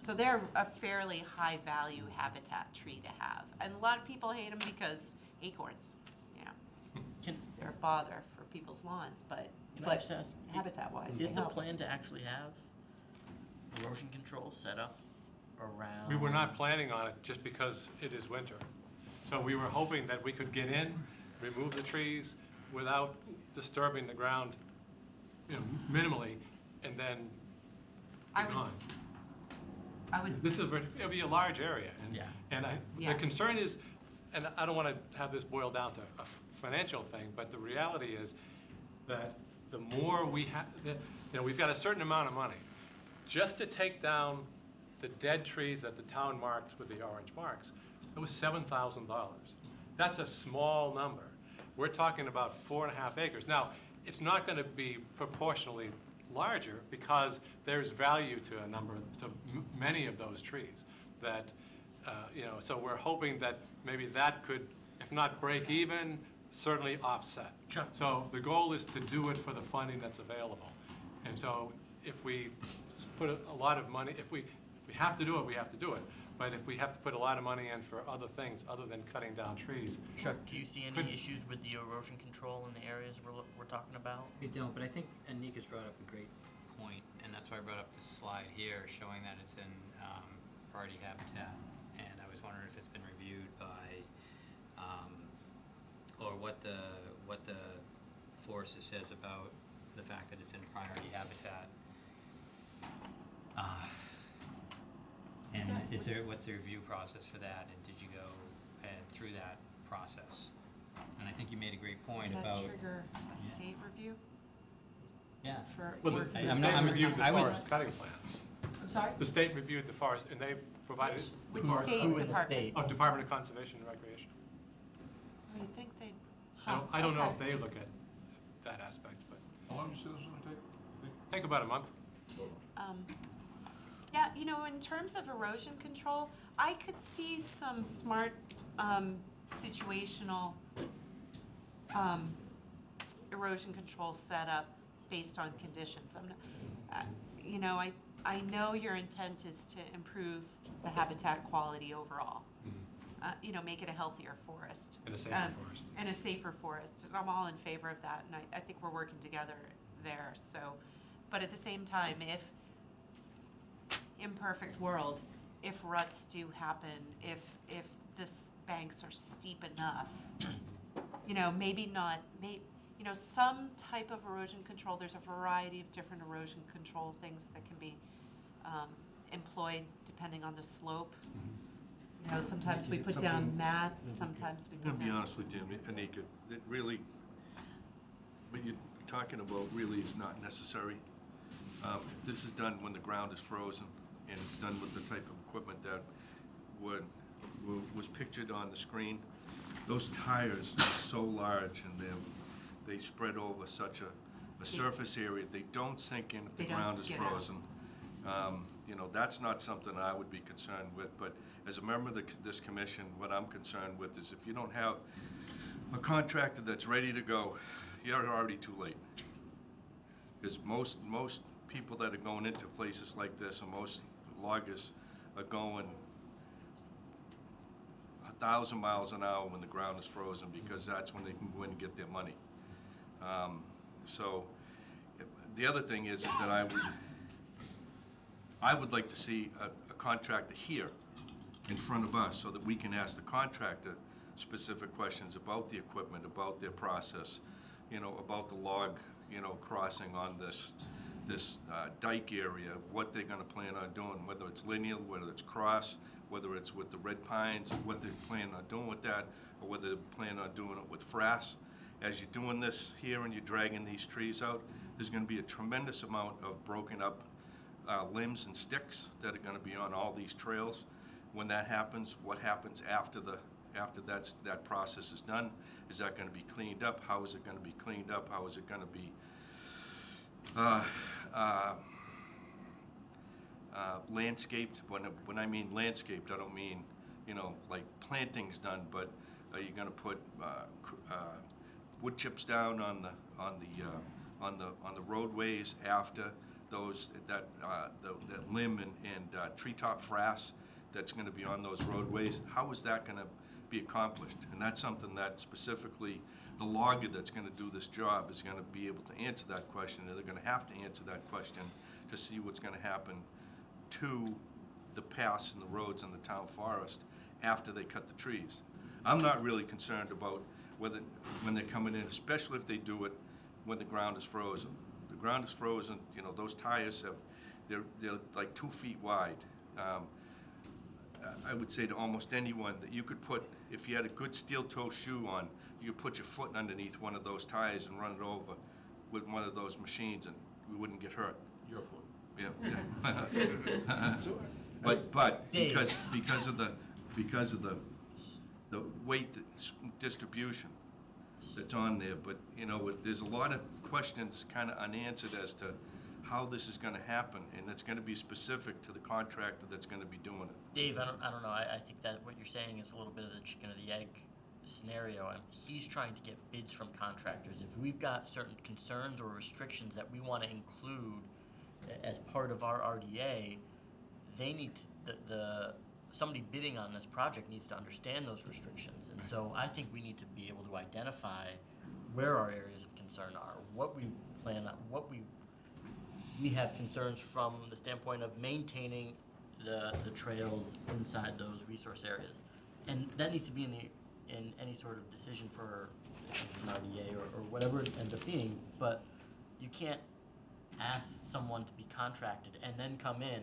So they're a fairly high-value habitat tree to have. And a lot of people hate them because acorns, you know, Can, they're a bother for people's lawns, but, can I but just ask? habitat-wise, they Is the help. plan to actually have erosion control set up around? We were not planning on it just because it is winter. So we were hoping that we could get in, remove the trees without disturbing the ground, you know, minimally, and then I would- gone. I would, This is, a ver- it'll be a large area, and, Yeah. and I, Yeah. the concern is, and I don't wanna have this boil down to a financial thing, but the reality is that the more we have, you know, we've got a certain amount of money. Just to take down the dead trees that the town marked with the orange marks, it was seven thousand dollars. That's a small number. We're talking about four and a half acres. Now, it's not gonna be proportionally larger because there's value to a number, to m- many of those trees that, uh, you know, so we're hoping that maybe that could, if not break even, certainly offset. Sure. So the goal is to do it for the funding that's available. And so if we put a a lot of money, if we, if we have to do it, we have to do it. But if we have to put a lot of money in for other things, other than cutting down trees, Chuck, do you see any Could- issues with the erosion control in the areas we're, lo- we're talking about? We don't, but I think Anika's brought up a great point, and that's why I brought up this slide here showing that it's in um, priority habitat. And I was wondering if it's been reviewed by um, or what the, what the forester says about the fact that it's in priority habitat. Uh, And is there, what's the review process for that, and did you go and through that process? And I think you made a great point Does about. that trigger a Yeah. state review Yeah. for? Well, the, I- the I'm not- state I'm- reviewed the I would- forest cutting plans. I'm sorry? The state reviewed the forest, and they provided. Which the forest- state Who in the department? state? Oh, Department of Conservation and Recreation. Oh, you'd think they'd, I don't, I don't know if they look at that aspect, but How long you say this is gonna take? You think? take about a month. Um, Yeah, you know, in terms of erosion control, I could see some smart, um, situational, um, erosion control setup based on conditions. I'm not, uh, you know, I, I know your intent is to improve the habitat quality overall. Uh, you know, make it a healthier forest. And a safer Um, forest. And a safer forest, and I'm all in favor of that, and I, I think we're working together there, so. But at the same time, if, imperfect world, if ruts do happen, if, if this banks are steep enough, you know, maybe not, may, you know, some type of erosion control, there's a variety of different erosion control things that can be, um, employed depending on the slope. You know, sometimes we put down something- mats, sometimes we I'm put gonna down. be honest with you, Anika, it really, what you're talking about really is not necessary. Um, if This is done when the ground is frozen, and it's done with the type of equipment that would, wa- was pictured on the screen. Those tires are so large and they're, they spread over such a, a surface area, they don't sink in if the They don't ground is skid out. frozen. Um, You know, that's not something I would be concerned with, but as a member of the- this commission, what I'm concerned with is if you don't have a contractor that's ready to go, you're already too late. Because most, most people that are going into places like this, and most loggers are going a thousand miles an hour when the ground is frozen, because that's when they can go in and get their money. Um, So, the other thing is, is that I would, I would like to see a, a contractor here in front of us so that we can ask the contractor specific questions about the equipment, about their process, you know, about the log, you know, crossing on this, this uh, dike area, what they're gonna plan on doing, whether it's linear, whether it's cross, whether it's with the red pines, what they're planning on doing with that, or whether they're planning on doing it with frass. As you're doing this here and you're dragging these trees out, there's gonna be a tremendous amount of broken up uh, limbs and sticks that are gonna be on all these trails. When that happens, what happens after the, after that's, that process is done? Is that gonna be cleaned up? How is it gonna be cleaned up? How is it gonna be, uh, uh, uh, landscaped? When, when I mean landscaped, I don't mean, you know, like plantings done, but are you gonna put, uh, uh, wood chips down on the, on the, on the, on the roadways after those, that, the- that limb and, and treetop frass that's gonna be on those roadways, how is that gonna be accomplished? And that's something that specifically, the logger that's gonna do this job is gonna be able to answer that question, and they're gonna have to answer that question to see what's gonna happen to the paths and the roads in the town forest after they cut the trees. I'm not really concerned about whether, when they're coming in, especially if they do it when the ground is frozen. The ground is frozen, you know, those tires have, they're, they're like two feet wide. Um, I would say to almost anyone that you could put, if you had a good steel toe shoe on, you could put your foot underneath one of those tires and run it over with one of those machines and we wouldn't get hurt. Your foot. Yeah, yeah. But, but, Dave. because, because of the, because of the, the weight that's- distribution that's on there, but, you know, it- there's a lot of questions kind of unanswered as to how this is gonna happen, and it's gonna be specific to the contractor that's gonna be doing it. Dave, I don't, I don't know, I, I think that what you're saying is a little bit of the chicken or the egg scenario, and he's trying to get bids from contractors. If we've got certain concerns or restrictions that we wanna include as part of our RDA, they need, to- the, the, somebody bidding on this project needs to understand those restrictions. And so I think we need to be able to identify where our areas of concern are, what we plan on, what we we have concerns from the standpoint of maintaining the, the trails inside those resource areas. And that needs to be in the in any sort of decision for if it's an RDA or, or whatever it ends up being, but you can't ask someone to be contracted and then come in,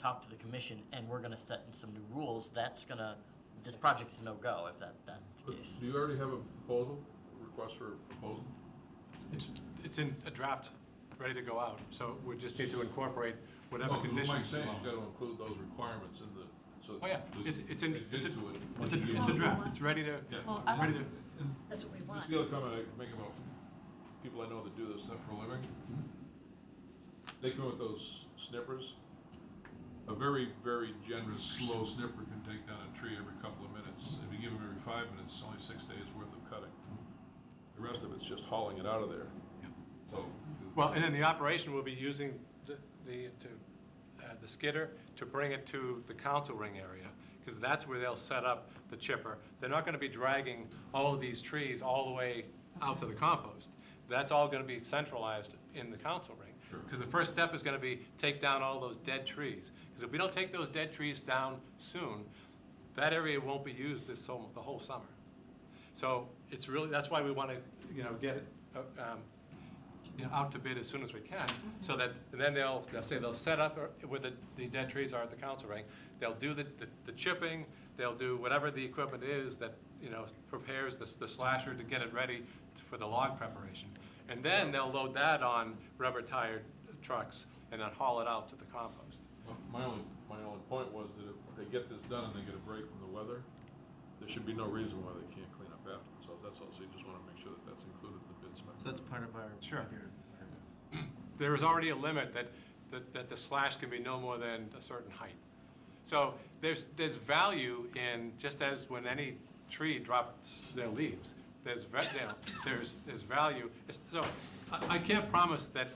talk to the commission, and we're gonna set in some new rules, that's gonna, this project is no-go if that, that's the But case. Do you already have a proposal, request for a proposal? It's, it's in a draft, ready to go out, so we just need to incorporate whatever No, 'cause conditions. What Mike's saying, you he's want. gotta include those requirements in the, so. Oh, yeah, we it's, it's in, can it's a, get to it it's a, when you it's a get- draft, it's ready to, Yeah. Well, I ready to, That's what we want. Just the other comment I make about people I know that do this stuff for a living. Mm-hmm. They come with those snippers. A very, very generous, slow snipper can take down a tree every couple of minutes. If you give them every five minutes, it's only six days worth of cutting. Mm-hmm. The rest of it's just hauling it out of there. So. Well, and then the operation will be using the, the, to, uh, the skidder to bring it to the council ring area, because that's where they'll set up the chipper. They're not gonna be dragging all of these trees all the way out to the compost. That's all gonna be centralized in the council ring. Sure. Because the first step is gonna be take down all those dead trees. Because if we don't take those dead trees down soon, that area won't be used this, sum- the whole summer. So it's really, that's why we want to, you know, get it, uh, um, you know, out to bid as soon as we can, so that, then they'll, they'll say they'll set up uh, where the, the dead trees are at the council ring. They'll do the, the- the chipping, they'll do whatever the equipment is that, you know, prepares the, the slasher to get it ready for the log preparation. And then they'll load that on rubber tired trucks and then haul it out to the compost. Well, My only, my only point was that if they get this done and they get a break from the weather, there should be no reason why they can't clean up after themselves. That's all. So you just wanna make sure that that's included in the bid spec. So that's part of our. Sure. your- there is already a limit that, that, that the slash can be no more than a certain height. So there's, there's value in, just as when any tree drops their leaves, there's, ve- you know, there's, there's value. It's- So I, I can't promise that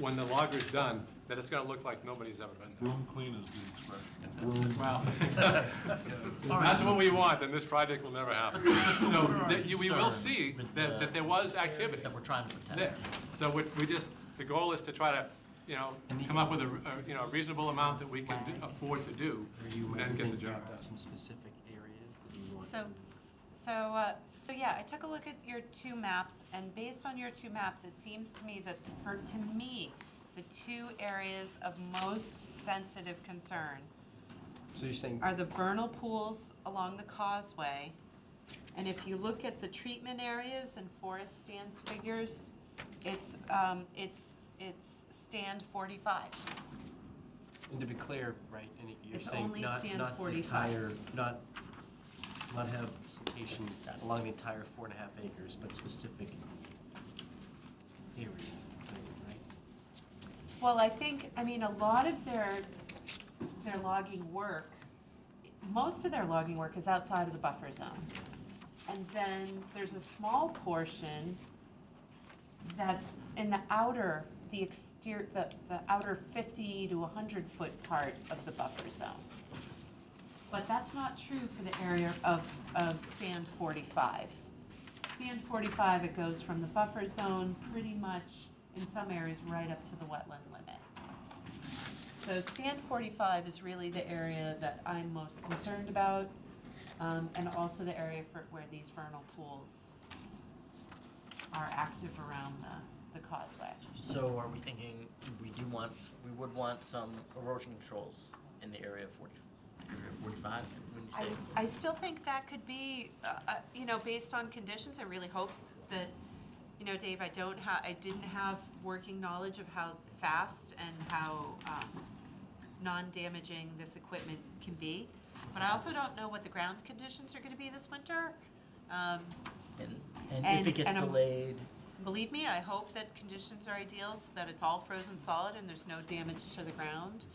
when the logger's done, that it's gonna look like nobody's ever been there. Broom clean is the expression. Well, that's what we want, then this project will never happen. So, that you- we will see that, that there was activity That we're trying to protect. there. So we, we just, the goal is to try to, you know, come up with a, a, you know, a reasonable amount that we can do- afford to do, and then get the job done. some specific areas that you want. So, so, uh, so yeah, I took a look at your two maps, and based on your two maps, it seems to me that for, to me, the two areas of most sensitive concern So you're saying, are the vernal pools along the causeway. And if you look at the treatment areas and forest stands figures, it's, um, it's, it's stand forty-five. and to be clear, right, and you're It's saying only not, stand not the 45. entire, not, not have siltation along the entire four and a half acres, but specific areas? Well, I think, I mean, a lot of their, their logging work, most of their logging work is outside of the buffer zone. And then there's a small portion that's in the outer, the exterior, the, the outer fifty to hundred foot part of the buffer zone. But that's not true for the area of, of stand forty-five. Stand forty-five, it goes from the buffer zone pretty much, in some areas, right up to the wetland. So stand forty-five is really the area that I'm most concerned about, um, and also the area for, where these vernal pools are active around the, the causeway. So are we thinking, we do want, we would want some erosion controls in the area of forty, area of forty-five, when I, you s- say? I still think that could be, uh, uh, you know, based on conditions, I really hope that, you know, Dave, I don't ha- I didn't have working knowledge of how fast and how, um, non-damaging this equipment can be. But I also don't know what the ground conditions are gonna be this winter. Um, And, and and- if it gets and I'm- delayed, Believe me, I hope that conditions are ideal, so that it's all frozen solid and there's no damage to the ground.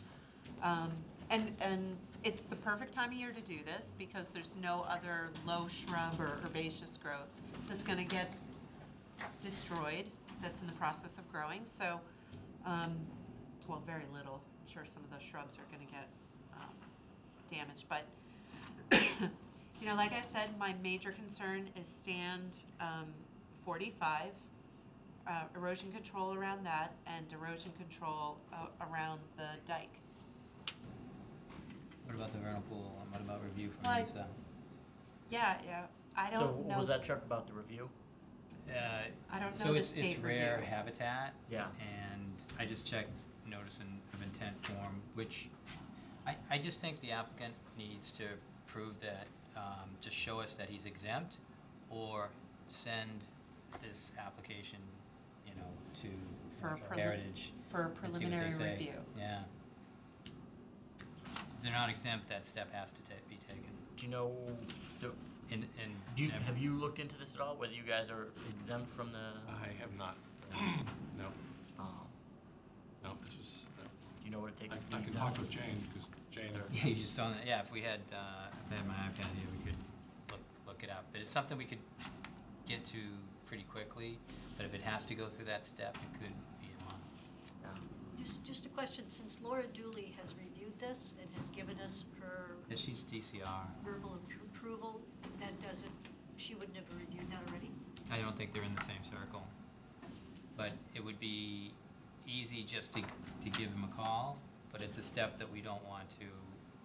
Um, and, and it's the perfect time of year to do this, because there's no other low shrub or herbaceous growth that's gonna get destroyed, that's in the process of growing, so, um, well, very little. I'm sure some of those shrubs are gonna get, um, damaged, but, you know, like I said, my major concern is stand, um, forty-five, uh, erosion control around that, and erosion control, uh, around the dike. What about the vernal pool, and what about review Well, from I- NISA? Yeah, yeah, I So don't know. was that Chuck about the review? Uh, I don't so know the it's, state it's rare review. habitat. Yeah. And I just checked notice in- of intent form, which, I, I just think the applicant needs to prove that, um, just show us that he's exempt, or send this application, you know, to For a prelim- Heritage. for a and see what they preliminary say. review. Yeah. If they're not exempt, that step has to ta- be taken. Do you know, do, And, and. do you, and- have you looked into this at all, whether you guys are exempt from the, I have not, no, um, no, this was, no. do you know what it takes I to I be can exempt? talk with Jane, because Jane, Yeah, you just don't, yeah, if we had, uh, if I had my iPad here, we could look, look it up. But it's something we could get to pretty quickly, but if it has to go through that step, it could be a month. Yeah. Just, just a question, since Laura Dooley has reviewed this and has given us her Yeah, she's DCR. verbal appro- approval, that doesn't, she wouldn't have reviewed that already? I don't think they're in the same circle. But it would be easy just to, to give him a call, but it's a step that we don't want to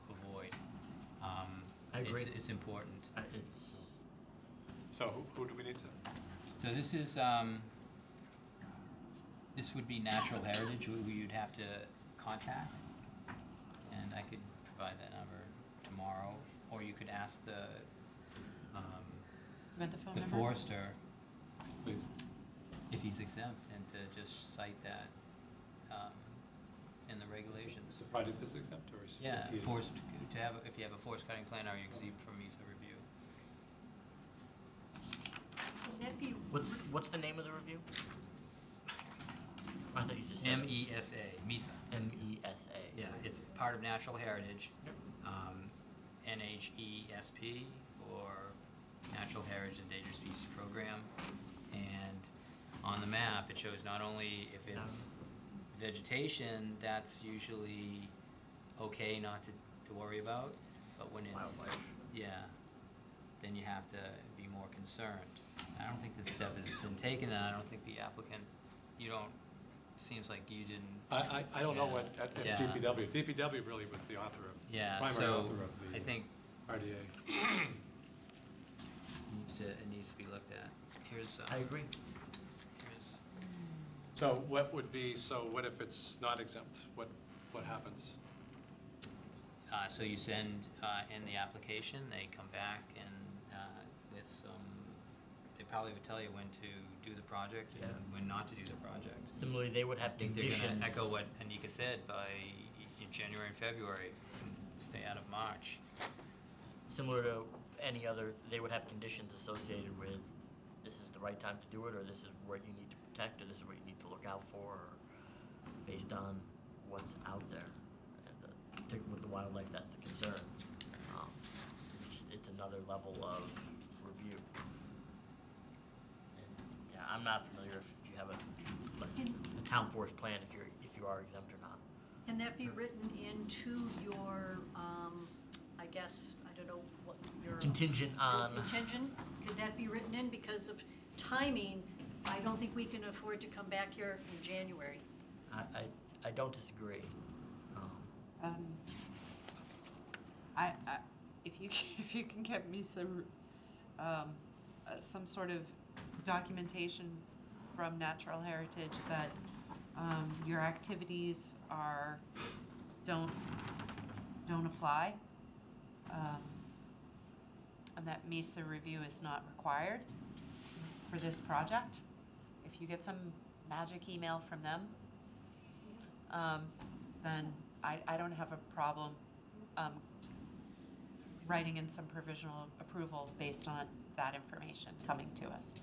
avoid. Um, I agree. It's, it's important. Uh, It's, so who, who do we need to? So this is, um, this would be natural heritage who who you'd have to contact. And I could provide that number tomorrow, or you could ask the, um, You the phone the number? forester Please. if he's exempt and to just cite that, in the regulations. The project is exempt, or is? Yeah, he is- forced, to have, if you have a forest cutting plan, are you exempt from MESA review? That be, what's, what's the name of the review? I thought you just said. M E S A, MESA. M E S A. Yeah, it's part of natural heritage, um, NHESP, or Natural Heritage Endangered Species Program. And on the map, it shows not only if it's vegetation, that's usually okay not to, to worry about, but when it's, Wildlife. yeah, then you have to be more concerned. I don't think this step has been taken, and I don't think the applicant, you don't, seems like you didn't, I, I, I don't know what, at, at Yeah. DPW, DPW really was the author of, yeah, primary so author of the I think RDA. needs to, it needs to be looked at. Here's, uh, I agree. Here's, So what would be, so what if it's not exempt? What, what happens? uh, so you send, uh, in the application, they come back and, uh, with some, they probably would tell you when to do the project and Yeah. when not to do the project. Similarly, they would I have think they're conditions. gonna echo what Anika said, by y- January and February, stay out of March. Similar to any other, they would have conditions associated with, this is the right time to do it, or this is what you need to protect, or this is what you need to look out for, based on what's out there. And uh, particularly with the wildlife, that's the concern. Um, It's just, it's another level of review. And, Yeah, I'm not familiar if, if you have a, like, a town forest plan, if you're, if you are exempt or not. can that be written into your, um, I guess, I don't know what your. Contingent on. Contingent, could that be written in because of timing? I don't think we can afford to come back here in January. I, I, I don't disagree. Um, Um, I, I, if you, if you can get me some, um, uh, some sort of documentation from Natural Heritage that, um, your activities are, don't, don't apply, um, and that MESA review is not required for this project, if you get some magic email from them, um, then I, I don't have a problem, um, writing in some provisional approval based on that information coming to us.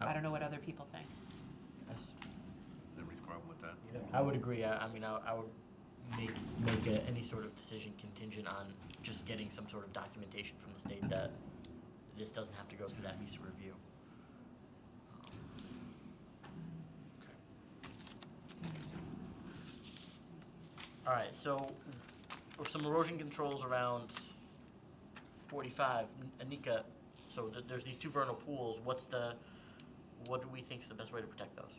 I don't know what other people think. yes. Have any problem with that? I would agree, I, I mean, I, I would make, make a, any sort of decision contingent on just getting some sort of documentation from the state that this doesn't have to go through that MESA review. Alright, so, some erosion controls around forty-five, N- Anika, so th- there's these two vernal pools, what's the, what do we think is the best way to protect those?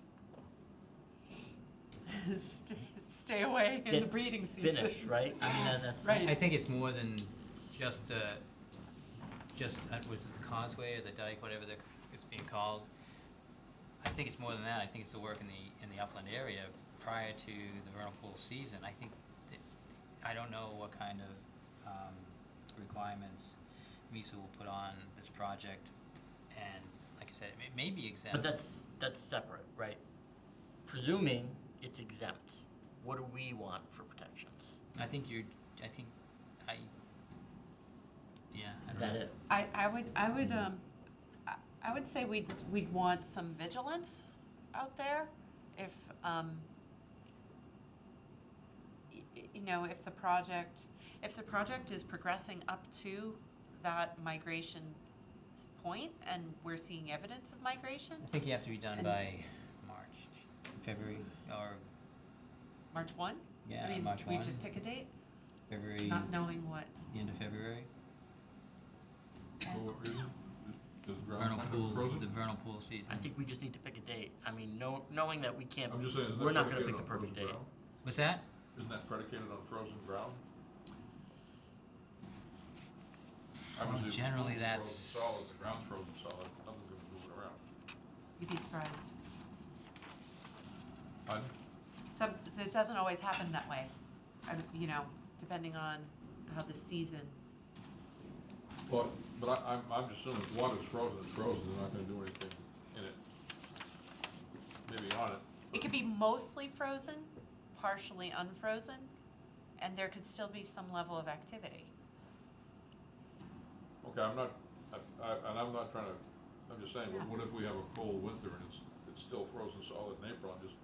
Stay, stay away in the breeding season. Finish, right? I mean, that- that's. Right. I think it's more than just to just, uh, was it the causeway or the dike, whatever the, it's being called? I think it's more than that, I think it's the work in the, in the upland area prior to the vernal pool season. I think that, I don't know what kind of, um, requirements MESA will put on this project. And like I said, it may, may be exempt. But that's, that's separate, right? Presuming it's exempt, what do we want for protections? I think you're, I think, I, yeah, I Is don't know. that it? I, I would, I would, um, I, I would say we'd, we'd want some vigilance out there if, um, y- y- you know, if the project, if the project is progressing up to that migration s- point and we're seeing evidence of migration, I think you have to be done And- by March, February, or March one? Yeah, I mean, March we one. just pick a date, February, not knowing what. the end of February. For what reason? Is the Vernal pool, of frozen? the vernal pool season. I think we just need to pick a date. I mean, know, knowing that we can't, I'm just saying, isn't we're not gonna pick the perfect date. What's that? Isn't that predicated on frozen ground? Obviously, if the generally that's- Frozen solid, the ground's frozen solid, nothing's gonna move it around. You'd be surprised. Pardon? Some, so it doesn't always happen that way. I, you know, depending on how the season. Well, but I, I'm, I'm just assuming if water's frozen, it's frozen, they're not gonna do anything in it. Maybe on it. It could be mostly frozen, partially unfrozen, and there could still be some level of activity. Okay, I'm not, I, I, and I'm not trying to, I'm just saying, what, what if we have a cold winter and it's, it's still frozen solid in April, I'm just.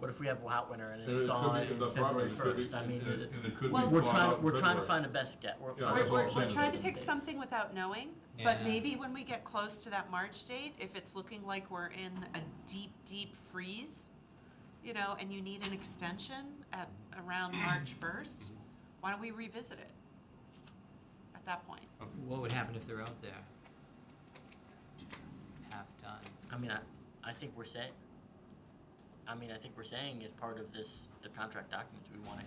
What if we have a hot winter and And it's it could thawing be- in the problem February is it could be- first? I mean, and- it- and it could be Well- we're thawed trying, out in we're trying to February. find the best get, we're Yeah, finding that's We're, what we're, we're saying. trying to pick something without knowing, but Yeah. maybe when we get close to that March date, if it's looking like we're in a deep, deep freeze, you know, and you need an extension at around March first, why don't we revisit it at that point? What would happen if they're out there? Half done. I mean, I, I think we're saying, I mean, I think we're saying as part of this, the contract documents, we want it,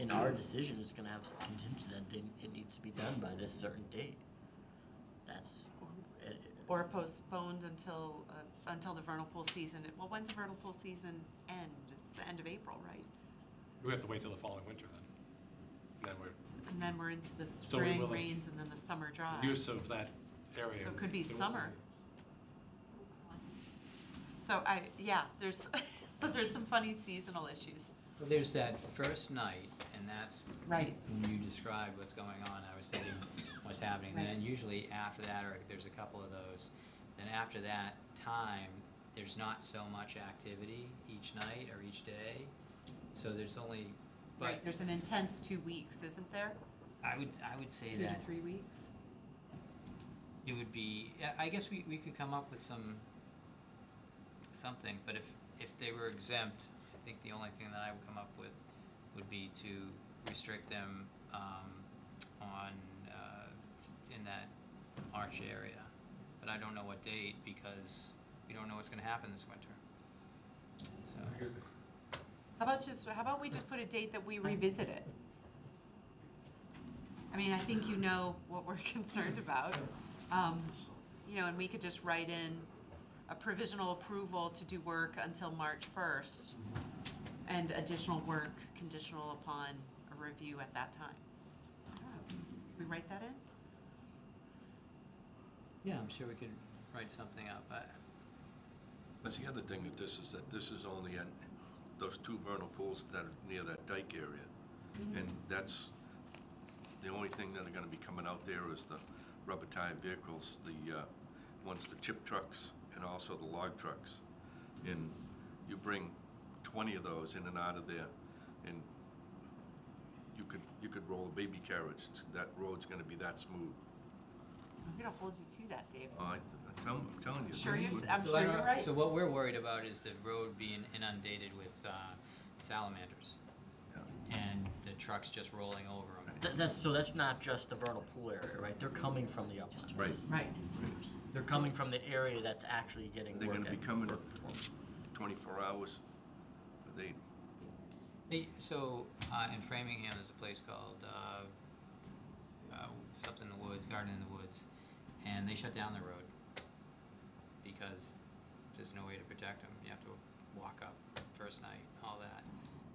in our decision, it's gonna have some contingency that they, it needs to be done by this certain date. That's, it, Or postponed until, uh, until the vernal pool season, well, when's the vernal pool season end? It's the end of April, right? We have to wait till the following winter then. And then we're, S- And then we're into the we spring will- rains and then the summer dry. use of that area. So it could be it summer. So I, yeah, there's, there's some funny seasonal issues. Well, there's that first night, and that's Right. when you described what's going on, I was thinking what's happening. Right. Then usually after that, or there's a couple of those, then after that time, there's not so much activity each night or each day. So there's only, but Right, there's an intense two weeks, isn't there? I would, I would say Two to that three weeks? it would be, I- I guess we, we could come up with some, something, but if, if they were exempt, I think the only thing that I would come up with would be to restrict them, um, on, uh, in that March area. But I don't know what date, because we don't know what's gonna happen this winter. So, How about just, how about we just put a date that we revisit it? I mean, I think you know what we're concerned about. Um, you know, and we could just write in a provisional approval to do work until March first. And additional work conditional upon a review at that time. I don't know. We write that in? yeah, I'm sure we could write something up, I, That's the other thing with this, is that this is only in those two vernal pools that are near that dike area. And that's, the only thing that are gonna be coming out there is the rubber tire vehicles, the, uh, ones, the chip trucks and also the log trucks. And you bring twenty of those in and out of there, and you could, you could roll a baby carriage, It's- that road's gonna be that smooth. I'm gonna hold you to that, Dave. I, I'm telling, I'm telling you. Sure you're s- it I'm So I sure you're don't- right. So what we're worried about is the road being inundated with uh, salamanders. And the trucks just rolling over them. Th- that's, so that's not just the vernal pool area, right? They're coming from the upland. Right. Right. They're coming from the area that's actually getting They're work gonna be at- coming work performed. twenty-four hours. They, Hey, so uh, in Framingham, there's a place called uh, uh, something in the woods, Garden in the Woods, and they shut down the road because there's no way to protect them. You have to walk up first night, all that.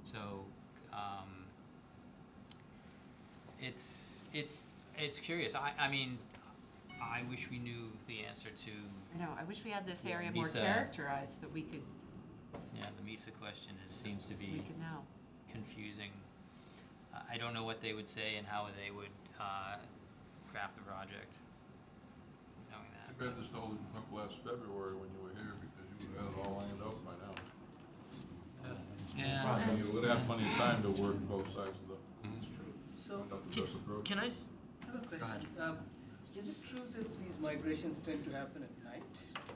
So, um, it's, it's, it's curious. I, I mean, I wish we knew the answer to, I know, I wish we had this Yeah, area more characterized so we could, yeah, the MESA question is, seems to so be we could know. confusing. Uh, I don't know what they would say and how they would, uh, craft the project, knowing that. Too bad this told you up last February when you were here, because you would have had it all lined out by now. Yeah. So You would have plenty of time to work both sides of the, So, wind up the Can- Jessup Road. Can I, s- I have a question. Um, Is it true that these migrations tend to happen at night,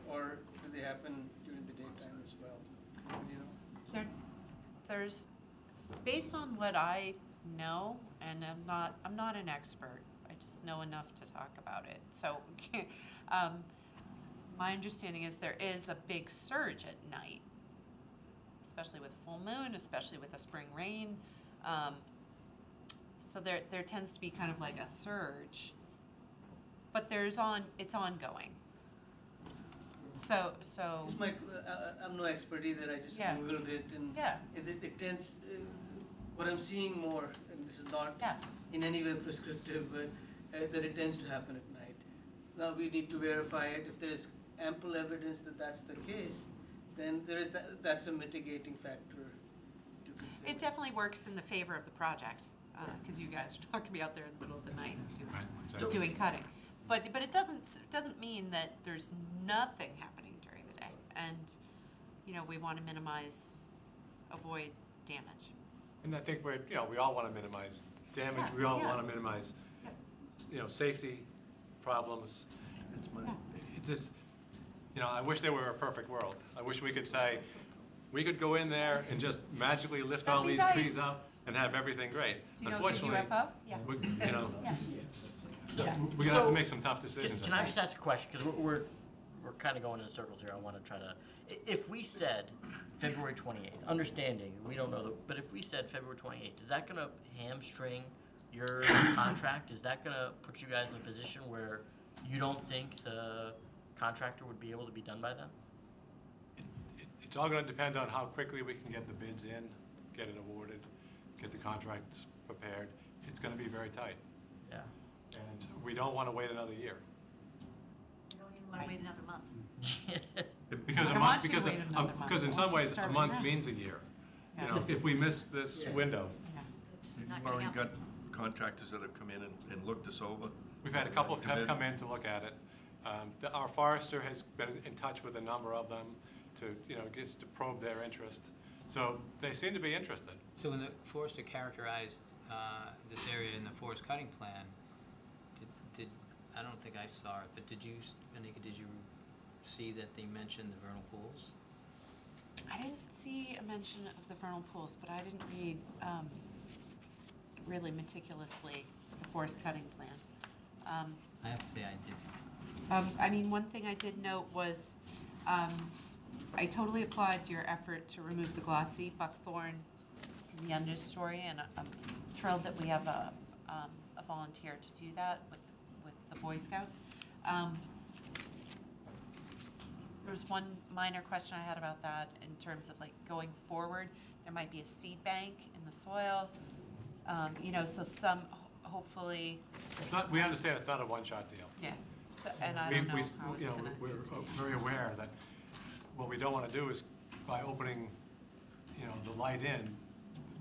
or do they happen during the daytime as well? You know? There, there's, based on what I know, and I'm not, I'm not an expert, I just know enough to talk about it, so, um, my understanding is there is a big surge at night, especially with a full moon, especially with a spring rain. Um, so there, there tends to be kind of like a surge, but there's on, it's ongoing. So, so, It's my, uh, I- I'm no expert either, I just Yeah. Googled it and yeah, it, it- it tends, uh, what I'm seeing more, and this is not yeah. in any way prescriptive, but uh, that it tends to happen at. Now, we need to verify it, if there is ample evidence that that's the case, then there is, that that's a mitigating factor to consider. It definitely works in the favor of the project, uh, cause you guys are not gonna be out there in the middle of the night doing, Right, exactly. doing cutting. But, but it doesn't, s- doesn't mean that there's nothing happening during the day, and, you know, we wanna minimize, avoid damage. And I think we're, you know, we all want to minimize damage, Yeah, we all yeah. want to minimize, Yeah. you know, safety problems. It's my, It's just, you know, I wish there were a perfect world. I wish we could say, we could go in there and just magically lift all That'd these be trees up and have everything great. Do you know the Unfortunately, UFO? Yeah. we, you know, Yeah. so, Yeah. we're gonna have to make some tough decisions. I can I think. just ask a question, because we're, we're, we're kind of going in circles here, I want to try to, if we said February twenty-eighth, understanding, we don't know, the but if we said February twenty-eighth, is that gonna hamstring your contract? Is that gonna put you guys in a position where you don't think the contractor would be able to be done by then? It- It's all gonna depend on how quickly we can get the bids in, get it awarded, get the contracts prepared. It's gonna be very tight, Yeah. and we don't wanna wait another year. You don't even wanna wait another month. Because I a don't month, you to because, wait a- another um, month. because I in want some you to ways, a start month now. means a year. You Yeah. know, if we miss this window, It's you've not gonna already happen. got contractors that have come in and, and looked this over. we've had a couple have Commit- come in to look at it. Um, the- Our forester has been in touch with a number of them to, you know, get to probe their interest. So they seem to be interested. So when the forester characterized uh, this area in the forest cutting plan, did, did, I don't think I saw it, but did you, Anika, did you see that they mentioned the vernal pools? I didn't see a mention of the vernal pools, but I didn't read, um, really meticulously the forest cutting plan. Um, I have to say I did. Um, I mean, one thing I did note was, um, I totally applaud your effort to remove the glossy buckthorn in the understory, and I'm thrilled that we have a, um, a volunteer to do that with, with the Boy Scouts. Um, there was one minor question I had about that in terms of like going forward, there might be a seed bank in the soil. Um, you know, so some, ho- hopefully, It's not, we understand it's not a one-shot deal. yeah, so, and I We- don't know we how s- it's you know, gonna We're continue. very aware that what we don't want to do is by opening, you know, the light in,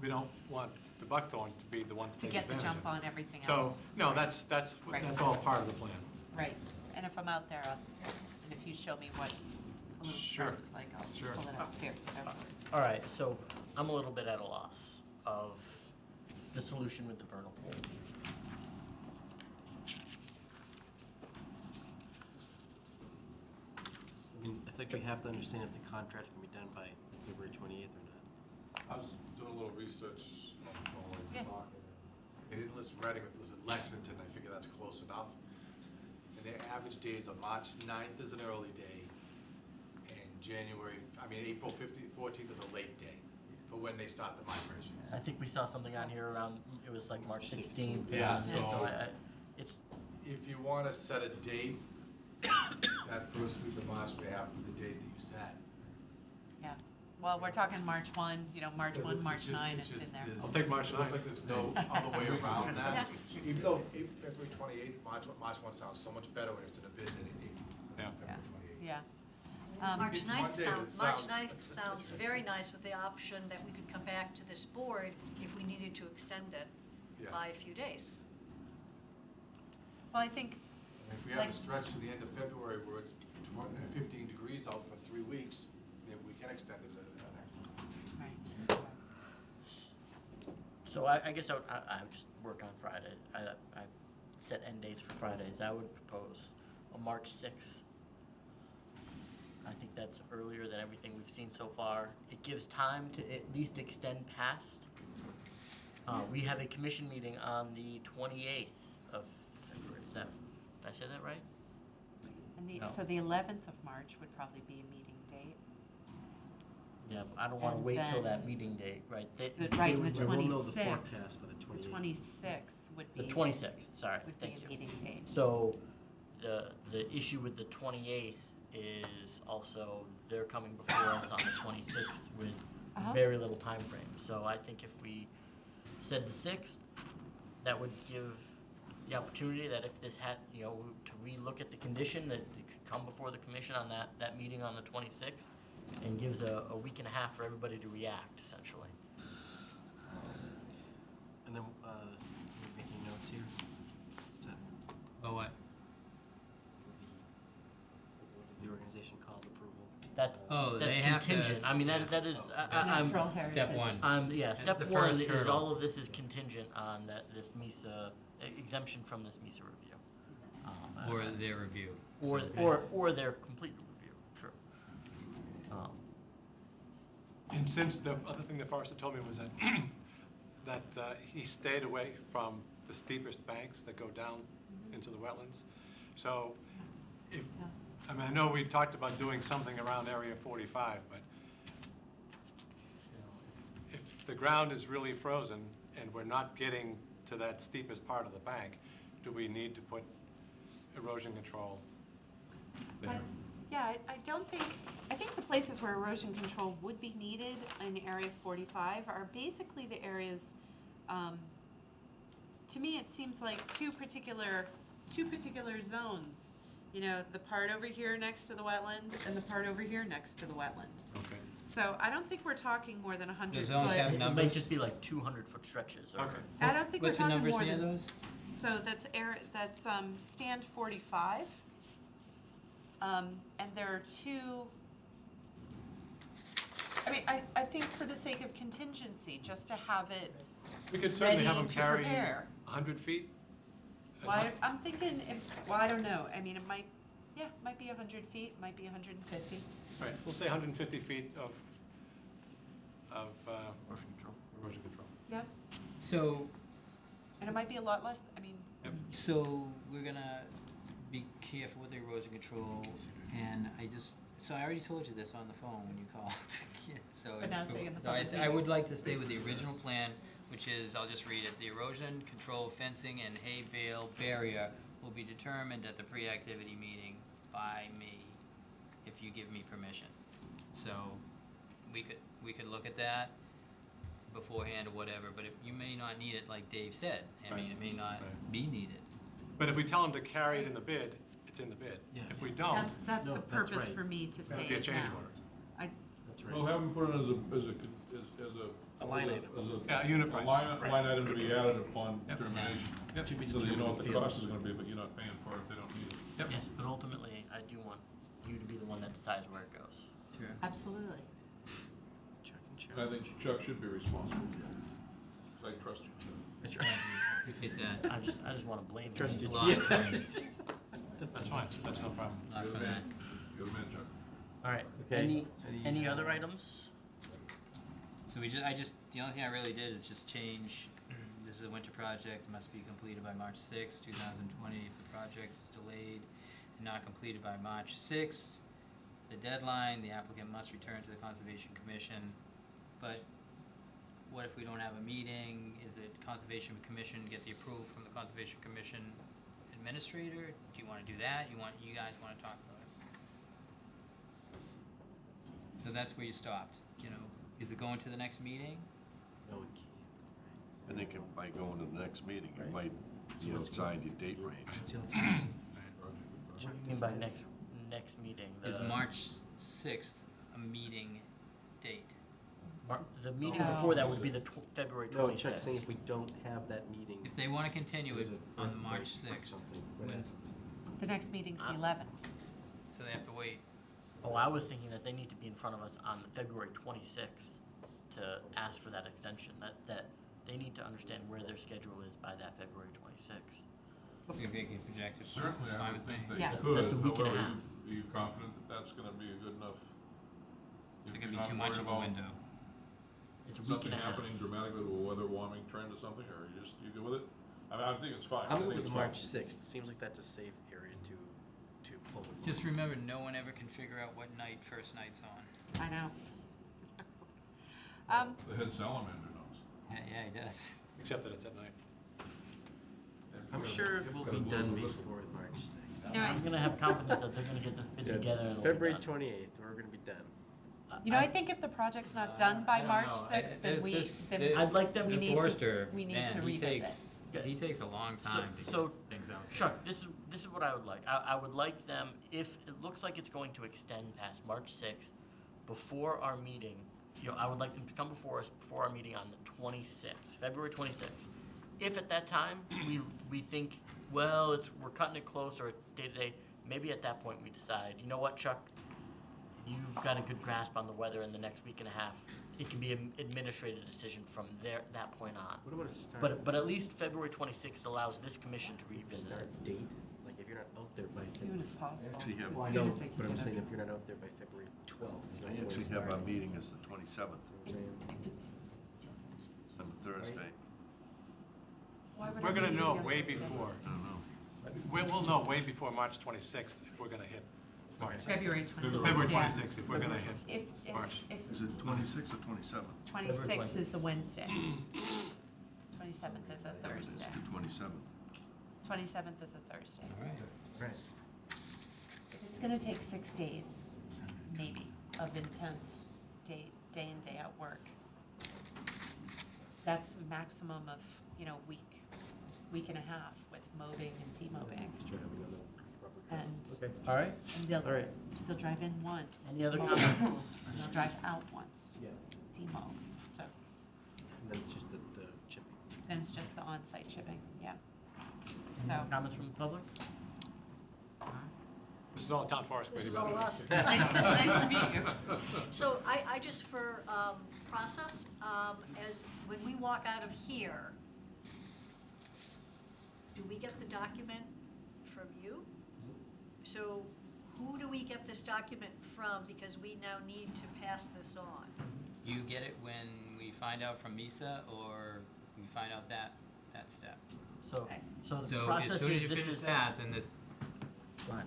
we don't want the buckthorn to be the one to To take get the advantage of jump it. on everything So, else. no, that's, that's, Right. that's all part of the plan. Right, and if I'm out there, I'll- and if you show me what a little Sure. spot looks like, I'll Sure. pull it up here, so. All right, so I'm a little bit at a loss of the solution with the vernal pool. I mean, I think we have to understand if the contract can be done by February twenty-eighth or not. I was doing a little research on the phone while you Yeah. were talking. They didn't list Reading, but listed Lexington, I figure that's close enough. And their average days are March 9th is an early day, and January, I mean, April fifteenth, fourteenth is a late day for when they start the migrations. I think we saw something on here around, it was like March sixteenth. Yeah, So so- I, I, it's, If you wanna set a date, that first week of March may happen to the date that you set. Yeah, well, we're talking March one, you know, March Because one, it's March just- nine, it's it's just in there. this- I'll take March It looks 9. like there's no other way around that. Yes. Even though April, February twenty-eighth, March, one- March one sounds so much better when it's in a bid than April, Yeah. February twenty-eighth. Yeah. Um, March It's 9th Monday, but it sounds, March sounds- 9th sounds very nice with the option that we could come back to this board if we needed to extend it Yeah. by a few days. Well, I think, And if we have a Like- stretch to the end of February where it's tw- uh, fifteen degrees out for three weeks, maybe we can extend it to the next. right, So I, I guess I would, I, I would just work on Friday. I, I set end dates for Fridays. I would propose a March sixth. I think that's earlier than everything we've seen so far. It gives time to at least extend past. Uh, we have a commission meeting on the twenty-eighth of February. Is that, did I say that right? and the, No. so the eleventh of March would probably be a meeting date. Yeah, but I don't wanna And wait till that then- meeting date, right? They- The- Right, and the We won't know the twenty-sixth, forecast by the the 28th. twenty-sixth would be. The twenty-sixth, sorry, Would be thank a you. meeting date. So, the, the issue with the twenty-eighth is also, they're coming before us on the twenty-sixth with Uh-huh. very little time frame. So I think if we said the sixth, that would give the opportunity that if this had, you know, to relook at the condition, that it could come before the commission on that, that meeting on the twenty-sixth, and gives a, a week and a half for everybody to react, essentially. And then, uh, we're making notes here. Is that But what? the, what is the organization called, approval? That's, Oh, that's they have to- contingent. I mean, yeah. that, that is. I, I, I'm, Natural heritage. Step one. Um, yeah, That's step the one first is hurdle. all of this is contingent on that, this MESA, exemption from this MESA review. Um, Or uh, their review. Or, So- or, or their complete review, true. Um, And since the other thing that Forrester told me was that, that uh, he stayed away from the steepest banks that go down into the wetlands. So if, I mean, I know we talked about doing something around Area 45, but you know, if the ground is really frozen and we're not getting to that steepest part of the bank, do we need to put erosion control there? Yeah, I, don't think, I think the places where erosion control would be needed in Area forty-five are basically the areas, um, to me, it seems like two particular, two particular zones. You know, the part over here next to the wetland and the part over here next to the wetland. Okay. So I don't think we're talking more than a hundred foot. zones have It might numbers? just be like two hundred foot stretches or. Okay. I don't think we're What's the talking numbers more near than. those? So that's air, that's, um, stand forty-five. Um, and there are two. I mean, I, I think for the sake of contingency, just to have it, We could certainly have ready them to carry prepare. 100 feet? Is well, I- I'm thinking, if, well, I don't know, I mean, it might, yeah, it might be a hundred feet, might be a hundred and fifty. Right, we'll say 150 feet of, of uh, Motion control. erosion control. Yeah, So, and it might be a lot less, I mean, so we're gonna be careful with the erosion control, and I just, so I already told you this on the phone when you called. So But now say in the so I- public I would like to stay with the original plan, which is, I'll just read it, the erosion control fencing and hay bale barrier will be determined at the pre-activity meeting by me, if you give me permission. So, we could, we could look at that beforehand or whatever, but if, you may not need it like Dave said, I mean, it may not be needed. But if we tell them to carry it in the bid, it's in the bid. Yes. If we don't, that's, that's No, the that's purpose right. for me to say it'll be a it change now. order. I, That's Well, have them put it as a, as a, as, as a. A line item. As a. Yeah, unit a line, Right. line item to be added upon Yep. determination. Yep. To be So that you know what the determined cost is gonna be, but you're not paying for it if they don't need it. Yep. Yes, but ultimately, I do want you to be the one that decides where it goes. Sure. absolutely. Chuck and Chuck. And I think Chuck should be responsible. 'Cause I trust you, Chuck. That's right. Appreciate that. I just, I just wanna blame you. Trust you. Lot of time. That's fine, that's no problem. Lot You're the from man, you're the man, Chuck. Alright, Okay. any, Any, any other items? So we just, I just, the only thing I really did is just change, this is a winter project, must be completed by March sixth, two thousand twenty. If the project is delayed and not completed by March sixth, the deadline, the applicant must return to the Conservation Commission. But what if we don't have a meeting? Is it Conservation Commission, get the approval from the Conservation Commission administrator? Do you wanna do that? You want, you guys wanna talk about it? So that's where you stopped, you know, is it going to the next meeting? No, it can't. I think it- by going to the next meeting, you might be outside your date range. What do you mean by next, next meeting? Is The- March sixth a meeting date? Mar- The meeting No. before that would be the tw- February No, twenty-sixth. Chuck's saying if we don't have that meeting. If they wanna continue it there's a on the March or sixth, something, we're The next meeting's the Uh, eleventh. so they have to wait. Oh, I was thinking that they need to be in front of us on February twenty-sixth to ask for that extension, that, that they need to understand where their schedule is by that February twenty-sixth. See if they can project it, Certainly, it's I fine would with me. think they Yeah. could, That's a week and a however, half. you- are you confident that that's gonna be a good enough? Is it You're gonna be too much of a window? It's a week Something and a half. happening dramatically with a weather warming trend or something, or you just, you good with it? I mean, I think it's fine. I I'm think good with it's March sixth. It seems like that's a safe area to, to pull the. Just remember, no one ever can figure out what night first night's on. I know. Um, The head salamander knows. Yeah, yeah, he does. Except that it's at night. I'm sure it will be done before March sixth. You know, I- I'm gonna have confidence that they're gonna get this bid together and it'll be February done. twenty-eighth, we're gonna be done. You know, I think if the project's not done by March sixth, then we, then I'd like them- we The need to, s- we need man, to he revisit. takes, he takes a long So- time to so, get things out. Chuck, this is, this is what I would like. I, I would like them, if it looks like it's going to extend past March sixth, before our meeting, you know, I would like them to come before us, before our meeting on the twenty-sixth, February twenty-sixth. If at that time, we, we think, well, it's, we're cutting it close or day-to-day, maybe at that point we decide, you know what, Chuck? You've got a good grasp on the weather in the next week and a half. It can be an administrative decision from there, that point on. What about a start? But, but at least February twenty-sixth allows this commission to revisit it. Start date, like if you're not out there by. As soon as possible. Actually have- As Well, I soon know, as they but can I'm get saying if you're not out there by February twelfth, there's no I actually have our meeting as the twenty-seventh, If it's, on the Thursday. why would We're I gonna need to know on way Thursday? before, I don't know. we, we'll know way before March twenty-sixth if we're gonna hit March. February twenty-sixth, February yeah. twenty-sixth if we're gonna hit If, if, March. if Is it twenty-six or twenty-seven? twenty-sixth is a Wednesday. Twenty-seventh is a It's Thursday. the twenty-seventh. Twenty-seventh is a Thursday. All right. Right. If it's gonna take six days, maybe, of intense day, day in, day out work. That's a maximum of, you know, week, week and a half with mowing and demobbing. Just try to have another rubber And. Okay. All right. and they'll, All right. they'll drive in once. Any other mow, comments? And they'll drive out once, Yeah, demo, so, and then it's just the, the chipping. then it's just the on-site shipping, yeah. So, Comments from the public? This is all town forest This committee. is by the all way. us. Nice- nice to meet you. So I, I just for, um, process, um, as, when we walk out of here, do we get the document from you? So who do we get this document from, because we now need to pass this on? You get it when we find out from MESA or we find out that, that step? So, so the So as process soon as is, you this finish is. that, then this, Go ahead.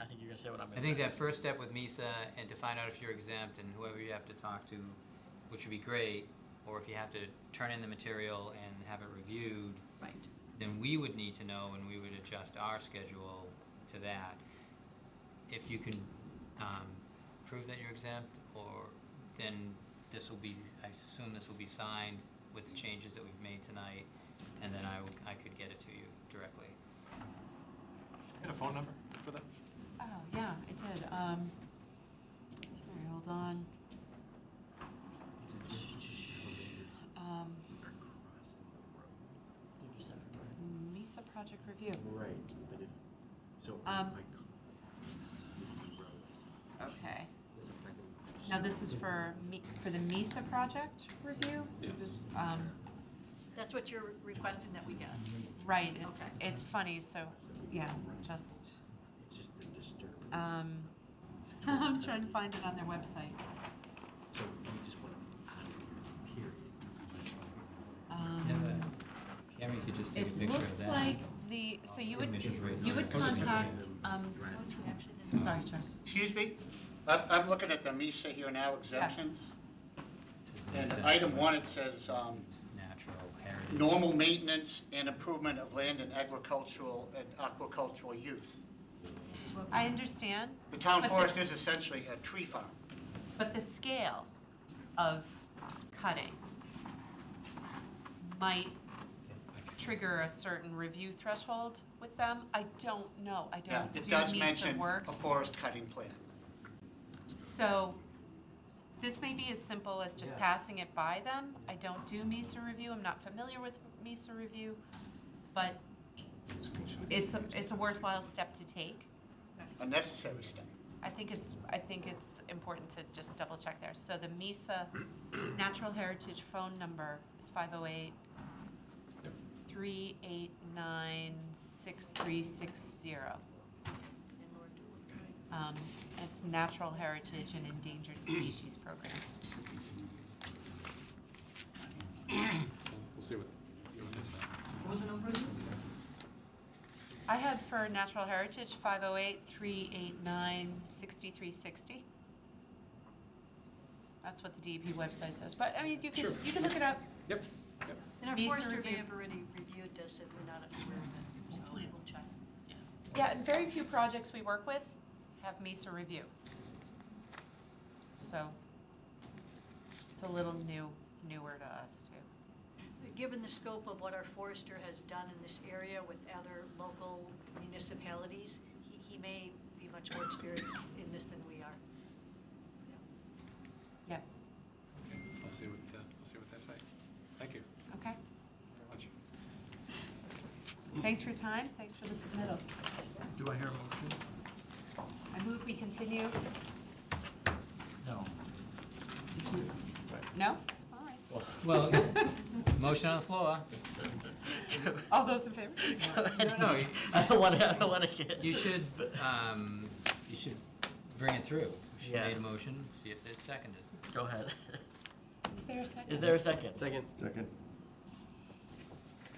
I think you're gonna say what I'm gonna I say. think that first step with MESA and to find out if you're exempt and whoever you have to talk to, which would be great, or if you have to turn in the material and have it reviewed, Right. then we would need to know and we would adjust our schedule to that. If you can, um, prove that you're exempt, or then this will be, I assume this will be signed with the changes that we've made tonight, and then I, could get it to you directly. Got a phone number for them? Oh, yeah, I did, um, sorry, hold on. Um, You just have it, Mesa project review. Right, but if, so. Um, like, existing roads, Okay. this affecting- Now, this is for me, for the Mesa project review? Is this, um, That's what you're requesting that we get? right, it's, Okay. it's funny, so, yeah, just, It's just the disturbance. um, I'm trying to find it on their website. So you just want to add it, period. Um, Cammy could just take a it picture of looks that. like the, so you would, Images right you would contact, um, sorry, Chuck. Excuse me? I'm, I'm looking at the MESA here now exemptions. This is And MESA. item one, it says, um, It's Natural heritage. normal maintenance and improvement of land and agricultural and aquacultural use. I understand. The town but forest is essentially a tree farm. But the scale of cutting might trigger a certain review threshold with them. I don't know. I Yeah, don't it do does MESA mention work. a forest cutting plan. So this may be as simple as just Yeah. passing it by them. I don't do MESA review. I'm not familiar with MESA review. But it's a, it's a worthwhile step to take. A necessary step. I think it's, I think it's important to just double check there. So the MESA Natural Heritage phone number is five oh eight three eight nine six three six zero. Um, it's Natural Heritage and Endangered Species Program. We'll see what, see what they. What was the number again? I had for Natural Heritage, 508, 389, 6360. That's what the DEP website says, but, I mean, you can, you can look it up. Yep. And our Visa forester may review. have already reviewed this if we're not aware of it. so Hopefully. we'll check. Yeah, and very few projects we work with have MESA review. So it's a little new, newer to us too. Given the scope of what our forester has done in this area with other local municipalities, he, he may be much more experienced in this than we are. Yeah. I'll see what, uh, I'll see what they say. Thank you Okay, very much. thanks for your time, thanks for the submittal. Do I hear a motion? I move we continue. No. No? All right. Well, motion on the floor. All those in favor? No, no, you- I don't wanna, I don't wanna get. You should, um, you should bring it through. She Yeah. made a motion, see if it's seconded. Go ahead. Is there a second? Is there a second? Second. Second.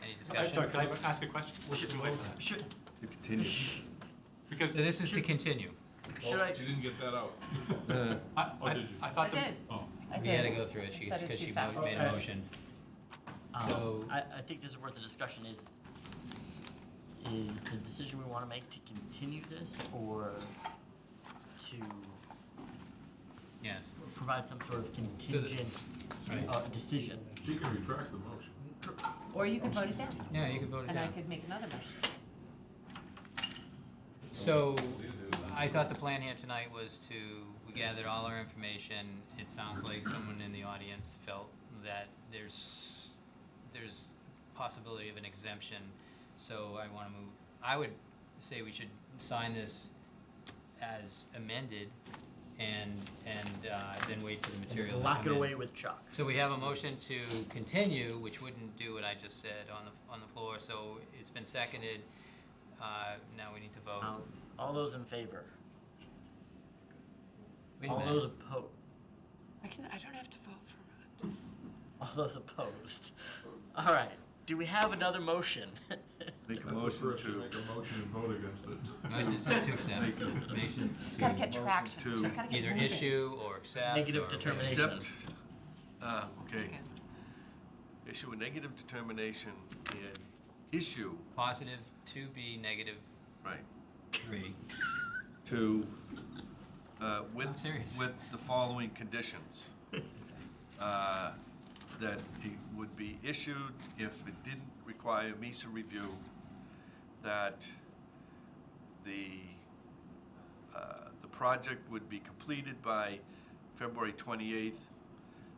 Any I'm discussion? sorry, can I ask a question? We should- Too late for that. Should, You continue. Because. So this is to continue. should I, She didn't get that out. I, I, did you? I I thought the. did. Oh. I We had to did. go through it, she, Said it because too she fast. made a Okay. motion. um, So- I, I think this is worth the discussion is, is the decision we wanna make to continue this or to Yes. provide some sort of contingent, Right. uh, decision? She can retract the motion. Or you could vote it down, Yeah, you can vote it and I down. could make another motion. So, I thought the plan here tonight was to, we gathered all our information. It sounds like someone in the audience felt that there's, there's possibility of an exemption. So I wanna move, I would say we should sign this as amended and, and, uh, then wait for the material to Lock come it in. away with chalk. So we have a motion to continue, which wouldn't do what I just said on the, on the floor, so it's been seconded. Uh, now we need to vote. Um, all those in favor? Wait a All minute. those opposed? I can, I don't have to vote for, just, All those opposed? All right, do we have another motion? Make a That's the motion first, to. make a motion and vote against it. Motion is to accept. Make a- Motion just gotta get Motion traction, to just gotta get Either moving. issue or accept. Negative or- determination. Accept, uh, okay. Okay. Issue a negative determination and issue, Positive two B, negative right, three. to, uh, I'm with, serious. with the following conditions. Uh, That it would be issued if it didn't require MISA review, that the, uh, the project would be completed by February twenty-eighth,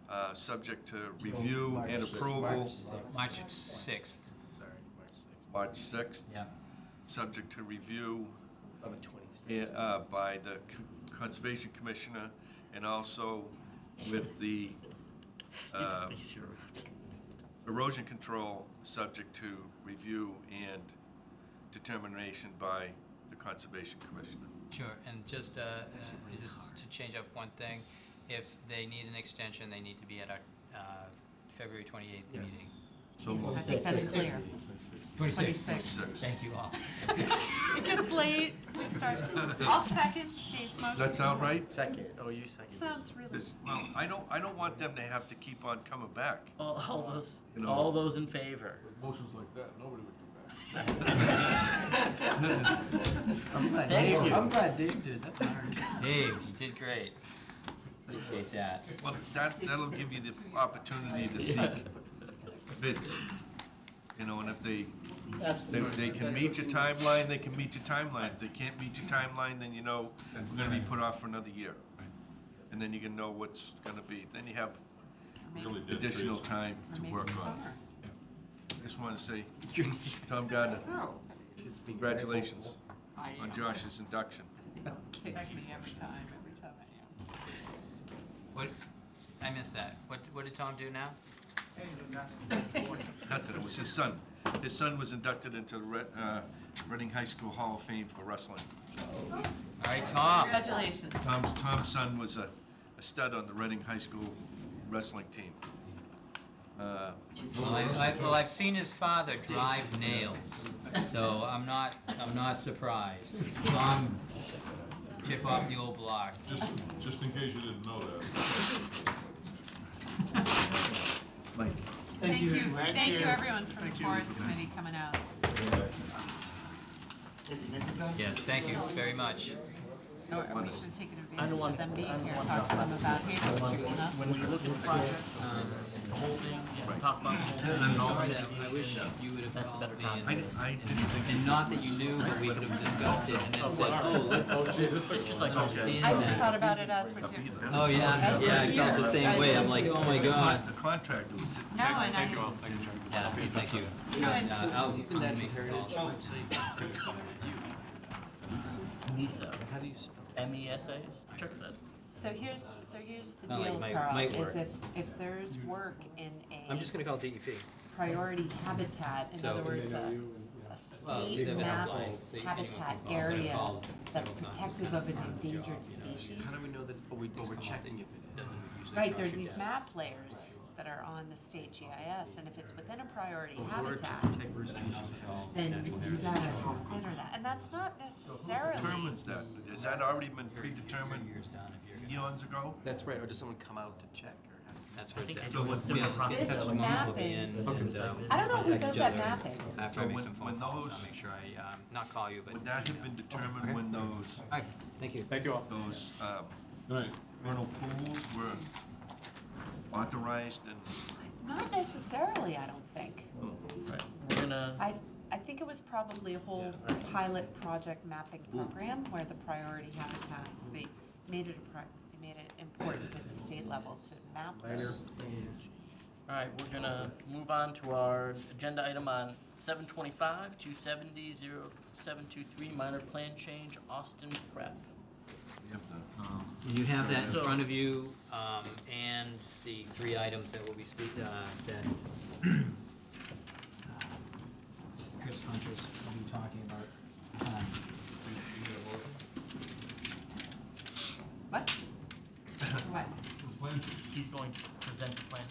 uh, subject to review and approval. March sixth. March sixth. Sorry, March sixth. March sixth. Yeah. Subject to review On the twenty-sixth. uh, by the C- Conservation Commissioner and also with the uh, erosion control, subject to review and determination by the Conservation Commissioner. Sure, and just, uh, uh, just to change up one thing, if they need an extension, they need to be at our, uh, February twenty-eighth Yes. meeting. So I moved. think that's clear. Twenty-six. 26. Thank you all. It gets late, we start, I'll second Dave's motion. That sound right? Second, oh, you second. Sounds really. This- Well, I don't, I don't want them to have to keep on coming back. All, all those, You know. all those in favor? Motions like that, nobody would come back. I'm glad Thank Dave, you. I'm glad Dave did it, that's hard. Dave, you did great. Appreciate that. Well, that, that'll give you the opportunity to seek bids. You know, and if they, they, Absolutely. they can meet your timeline, they can meet your timeline. If they can't meet your timeline, then you know, we're gonna be put off for another year. And then you can know what's gonna be. Then you have Really dead additional trees. time to work on. summer. Just wanna say, Tom Gardner, No. Just being very congratulations on. Josh's induction. Kicks me every time, every time I am. What, I missed that. What, what did Tom do now? Nothing, it was his son. His son was inducted into the Red- uh, Reading High School Hall of Fame for wrestling. All right, Tom. Congratulations. Tom's, Tom's son was a, a stud on the Reading High School wrestling team. Uh, Well, I, I, well, I've seen his father drive nails, so I'm not, I'm not surprised. Tom, chip off the old block. Just, just in case you didn't know that. Mike. Thank you, Thank thank you you. everyone from the forest committee coming out. Yes, thank you very much. Oh, we should take I don't advantage of them being here, want- talk to them about Hazel Street, you? When we look at the project, um, the whole thing, and talk about the whole thing. I'm sorry that I wish mitigation, you would have that's the called better me time. I, and, I didn't think. and not that you knew, but we could have discussed it and then said, oh, let's It's just like, understand I just that. thought about it as we're doing. Oh, yeah, That's yeah, I felt the same way. I'm like, oh my god. The contractor was sitting. No, and I. Yeah, thank you. You know, and- Uh, I'll, I'll make a call. website, MESA, how do you spell? M-E-S-A, check that. So here's, so here's the Oh, like deal, might- Carl, might is work. if, if there's work in a. I'm just gonna call DEP. priority habitat, in So- other words, a, a Well, state they've been map applying, so anyone can habitat call. Area called that's several times. protective of an It's not a endangered job, you know, species. How do we know that, but we, but we're checking if it is? Right, there's these map layers that are on the state GIS, and if it's within a priority In order to habitat, protect rare species, then you gotta consider that, and that's not necessarily. Determines that. Has that already been predetermined eons ago? That's right, or does someone come out to check, or how? That's what I it think said. they're doing similar Yeah, let's get This testimony, we'll be in, mapping- and, um, I don't know who contact does each that other mapping. After So I make when- some phone when calls, I'll those- make sure I, um, not call you, but. Would that have been determined when those, Alright, thank you. Thank you all. those, um, Right, vernal pools were authorized and, Not necessarily, I don't think. Right, we're gonna, I, I think it was probably a whole pilot project mapping program where the priority habitats, they made it a pri- they made it important at the state level to map those. alright, we're gonna move on to our agenda item on seven twenty-five, two seventy, zero, seven two three, minor plan change, Austin Prep. we have the Um, You have that in So- front of you, um, and the three items that will be speak, uh, that uh, Chris Huntress will be talking about. Um, you- you need a motion? What? What? plan, He's going to present the plan,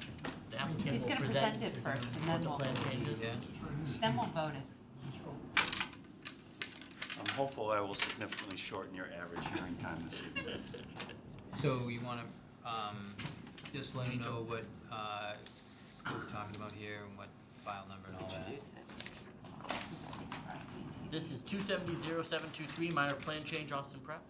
the applicant He's will gonna present. present it first and then what we'll, the plan changes. Yeah. then we'll vote it. I'm hopeful I will significantly shorten your average hearing time this evening. So you wanna, um, just let me know what, uh, we're talking about here and what file number and all that. Introduce it. This is two seventy, zero, seven two three, minor plan change, Austin Prep.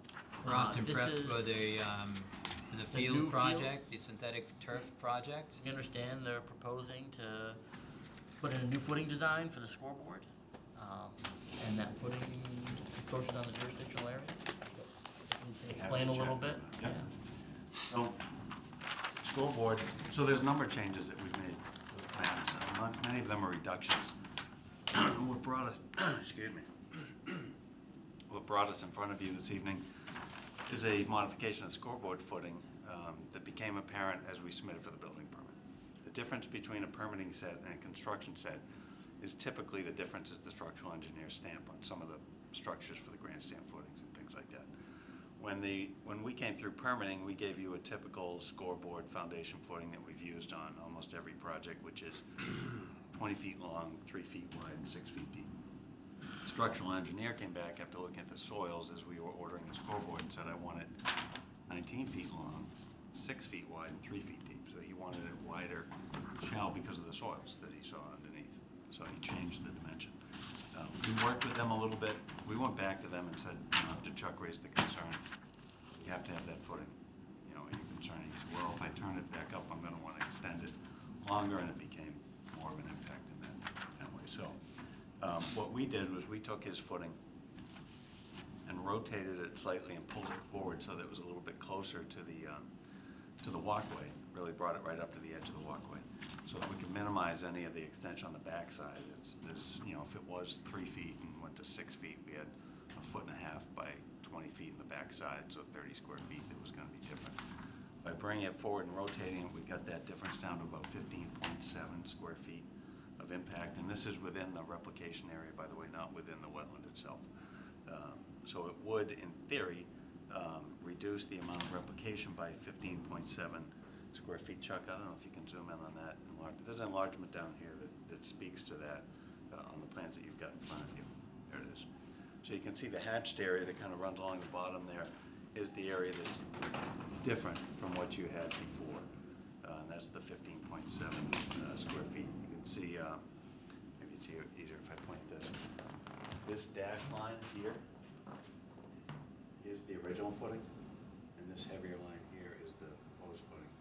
For Uh, Austin this Prep is- for the, um, for the The new field field? project, the synthetic turf project. You understand they're proposing to put in a new footing design for the scoreboard. Um, and that footing encroaches on the jurisdictional area. Explain a little bit? Yeah. So, scoreboard, so there's a number of changes that we've made to the plans, and mon- many of them are reductions. What brought us, excuse me, what brought us in front of you this evening is a modification of scoreboard footing um, that became apparent as we submitted for the building permit. The difference between a permitting set and a construction set is typically the difference is the structural engineer stamp on some of the structures for the grandstand footings and things like that. When the, when we came through permitting, we gave you a typical scoreboard foundation footing that we've used on almost every project, which is twenty feet long, three feet wide, and six feet deep. Structural engineer came back after looking at the soils as we were ordering the scoreboard and said, I want it nineteen feet long, six feet wide, and three feet deep. So he wanted it wider shell because of the soils that he saw underneath. So he changed the dimension. Uh, We worked with them a little bit. We went back to them and said, you know, after Chuck raised the concern, you have to have that footing. You know, are you concerned? He said, well, if I turn it back up, I'm gonna wanna extend it longer, and it became more of an impact in that, that way. So, um, what we did was we took his footing and rotated it slightly and pulled it forward so that it was a little bit closer to the, um, to the walkway, really brought it right up to the edge of the walkway. So that we could minimize any of the extension on the backside. It's, you know, if it was three feet and went to six feet, we had a foot and a half by twenty feet in the backside, so thirty square feet, that was gonna be different. By bringing it forward and rotating it, we got that difference down to about fifteen point seven square feet of impact. And this is within the replication area, by the way, not within the wetland itself. Um, So it would, in theory, um, reduce the amount of replication by fifteen point seven square feet. Chuck, I don't know if you can zoom in on that. enlarge- There's an enlargement down here that, that speaks to that uh, on the plans that you've got in front of you. There it is. So you can see the hatched area that kind of runs along the bottom there is the area that's different from what you had before. Uh, And that's the fifteen point seven uh, square feet. See, uh, maybe it's easier if I point this. This dash line here is the original footing, and this heavier line here is the proposed footing.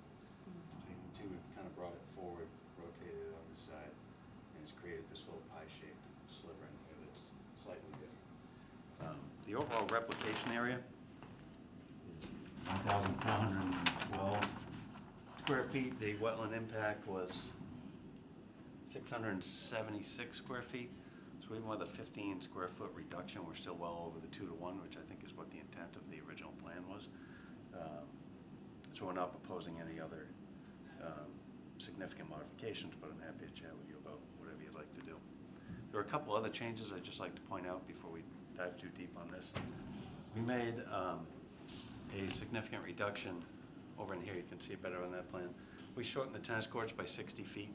So you can see we've kind of brought it forward, rotated it on the side, and it's created this little pie-shaped sliver in here that's slightly different. Um, The overall replication area is one thousand four hundred and twelve square feet. The wetland impact was six hundred and seventy-six square feet. So even with a fifteen square foot reduction, we're still well over the two to one, which I think is what the intent of the original plan was. Um, So we're not proposing any other um, significant modifications, but I'm happy to chat with you about whatever you'd like to do. There are a couple other changes I'd just like to point out before we dive too deep on this. We made um, a significant reduction over in here, you can see it better on that plan. We shortened the tennis courts by 60 feet,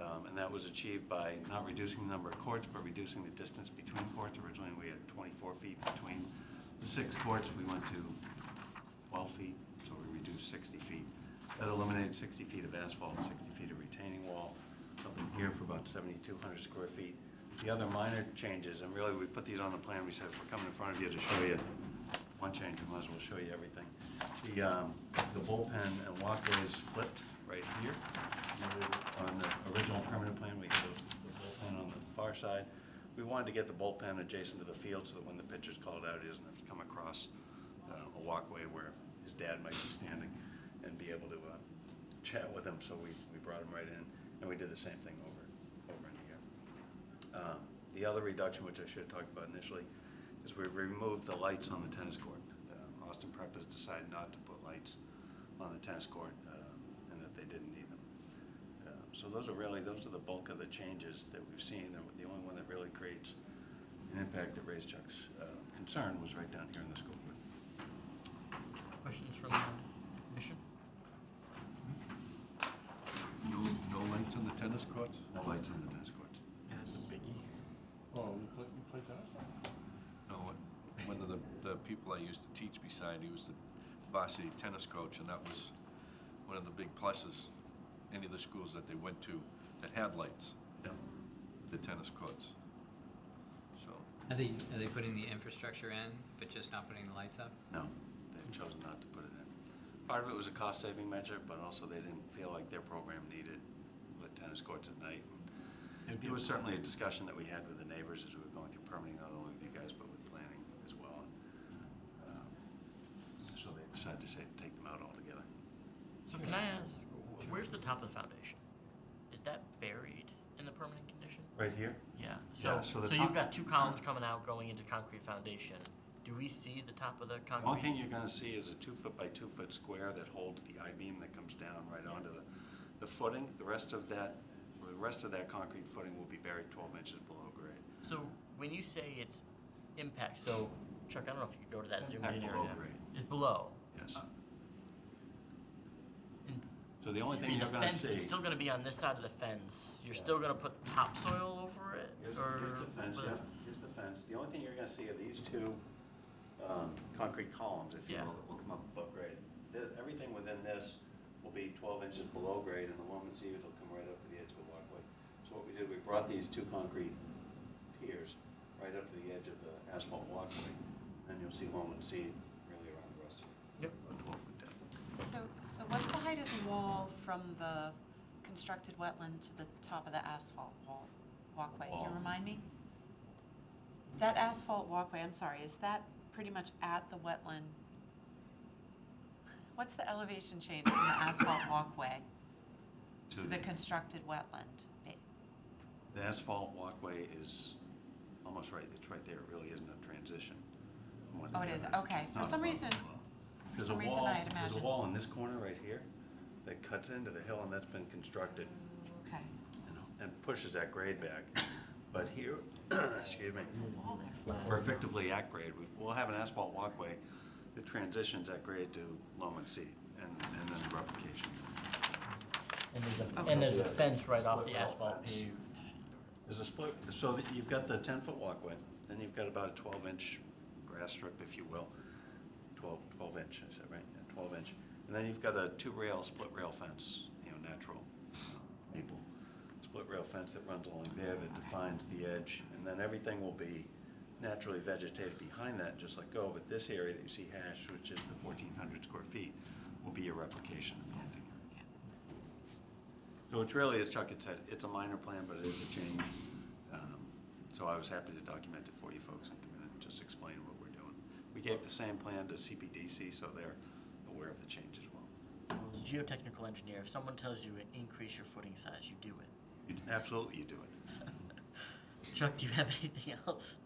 um, and that was achieved by not reducing the number of courts, but reducing the distance between courts. Originally, we had 24 feet between the six courts, we went to 12 feet, so we reduced 60 feet. That eliminated 60 feet of asphalt, and 60 feet of retaining wall, in here for about 7,200 square feet. The other minor changes, and really, we put these on the plan, we said if we're coming in front of you to show you one change, we might as well show you everything. The, um, the bullpen and walkways flipped right here. On the original permanent plan, we had the the bullpen on the far side. We wanted to get the bullpen adjacent to the field so that when the pitcher's called out, he doesn't have to come across uh, a walkway where his dad might be standing and be able to uh, chat with him, so we, we brought him right in, and we did the same thing over, over in here. Um, The other reduction, which I should have talked about initially, is we've removed the lights on the tennis court. Um, Austin Prep has decided not to put lights on the tennis court, um, and that they didn't need them. Um, So those are really, those are the bulk of the changes that we've seen. The the only one that really creates an impact that raised Chuck's uh, concern was right down here in the school board. Questions from the commission? No, no lights on the tennis courts? No lights on the tennis courts. Yeah, that's a biggie. Oh, you play, you play tennis? No, one- one of the, the people I used to teach beside, he was the varsity tennis coach, and that was one of the big pluses, any of the schools that they went to that had lights, Yeah. the tennis courts. So, Are they, are they putting the infrastructure in, but just not putting the lights up? No, they've chosen not to put it in. Part of it was a cost-saving measure, but also they didn't feel like their program needed lit tennis courts at night. It'd be It was certainly a discussion that we had with the neighbors as we were going through permitting, not only with you guys, but with planning as well. Um, So they decided to say, take them out altogether. So can I ask, where's the top of the foundation? Is that buried in the permanent condition? Right here? Yeah, Yeah, so, so the so you've got two columns coming out going into concrete foundation. Do we see the top of the concrete? One thing you're gonna see is a two-foot by two-foot square that holds the I-beam that comes down right onto the, the footing. The rest of that, the rest of that concrete footing will be buried twelve inches below grade. So when you say it's impact, so Chuck, I don't know if you could go to that zoomed Impact in area. grade. It's below. Yes. And So the only I thing mean, you're gonna fence, see. it's still gonna be on this side of the fence. You're still gonna put topsoil over it, Here's, or? here's the fence, what- yeah, here's the fence. The only thing you're gonna see are these two, um, concrete columns, if you Yeah. will, that will come up above grade. The- Everything within this will be twelve inches below grade, and the loam and cedars will come right up to the edge of the walkway. So what we did, we brought these two concrete piers right up to the edge of the asphalt walkway, and you'll see loam and seed really around the rest of it. Yep. About twelve foot depth. So, so what's the height of the wall from the constructed wetland to the top of the asphalt wall, walkway? Can you remind me? That asphalt walkway, I'm sorry, is that pretty much at the wetland? What's the elevation change from the asphalt walkway to the constructed wetland? Eh. The asphalt walkway is almost right, it's right there, it really isn't a transition. one Oh, it is, okay. It's For not some reason-. For There's a some reason, wall- I had There's imagined. a wall in this corner right here that cuts into the hill and that's been constructed Okay. and pushes that grade back. But here, excuse me, Wall there. Flat. we're effectively at grade. We- We'll have an asphalt walkway that transitions at grade to loam and seed and, and then the replication. And there's a, Okay. and there's a fence right off the asphalt paved. There's a split, so that you've got the ten-foot walkway, then you've got about a twelve-inch grass strip, if you will. 12 12 inch, is that right? Yeah, twelve inch. And then you've got a two-rail, split rail fence, you know, natural uh, maple. Split rail fence that runs along there that defines the edge, and then everything will be naturally vegetated behind that, just like go. But this area that you see hashed, which is the fourteen hundred square feet, will be a replication of the. So it's really, as Chuck had said, it's a minor plan, but it is a change. Um, So I was happy to document it for you folks and come in and just explain what. We gave the same plan to CPDC, so they're aware of the change as well. As a geotechnical engineer, if someone tells you to increase your footing size, you do it. You- Absolutely, you do it. Chuck, do you have anything else?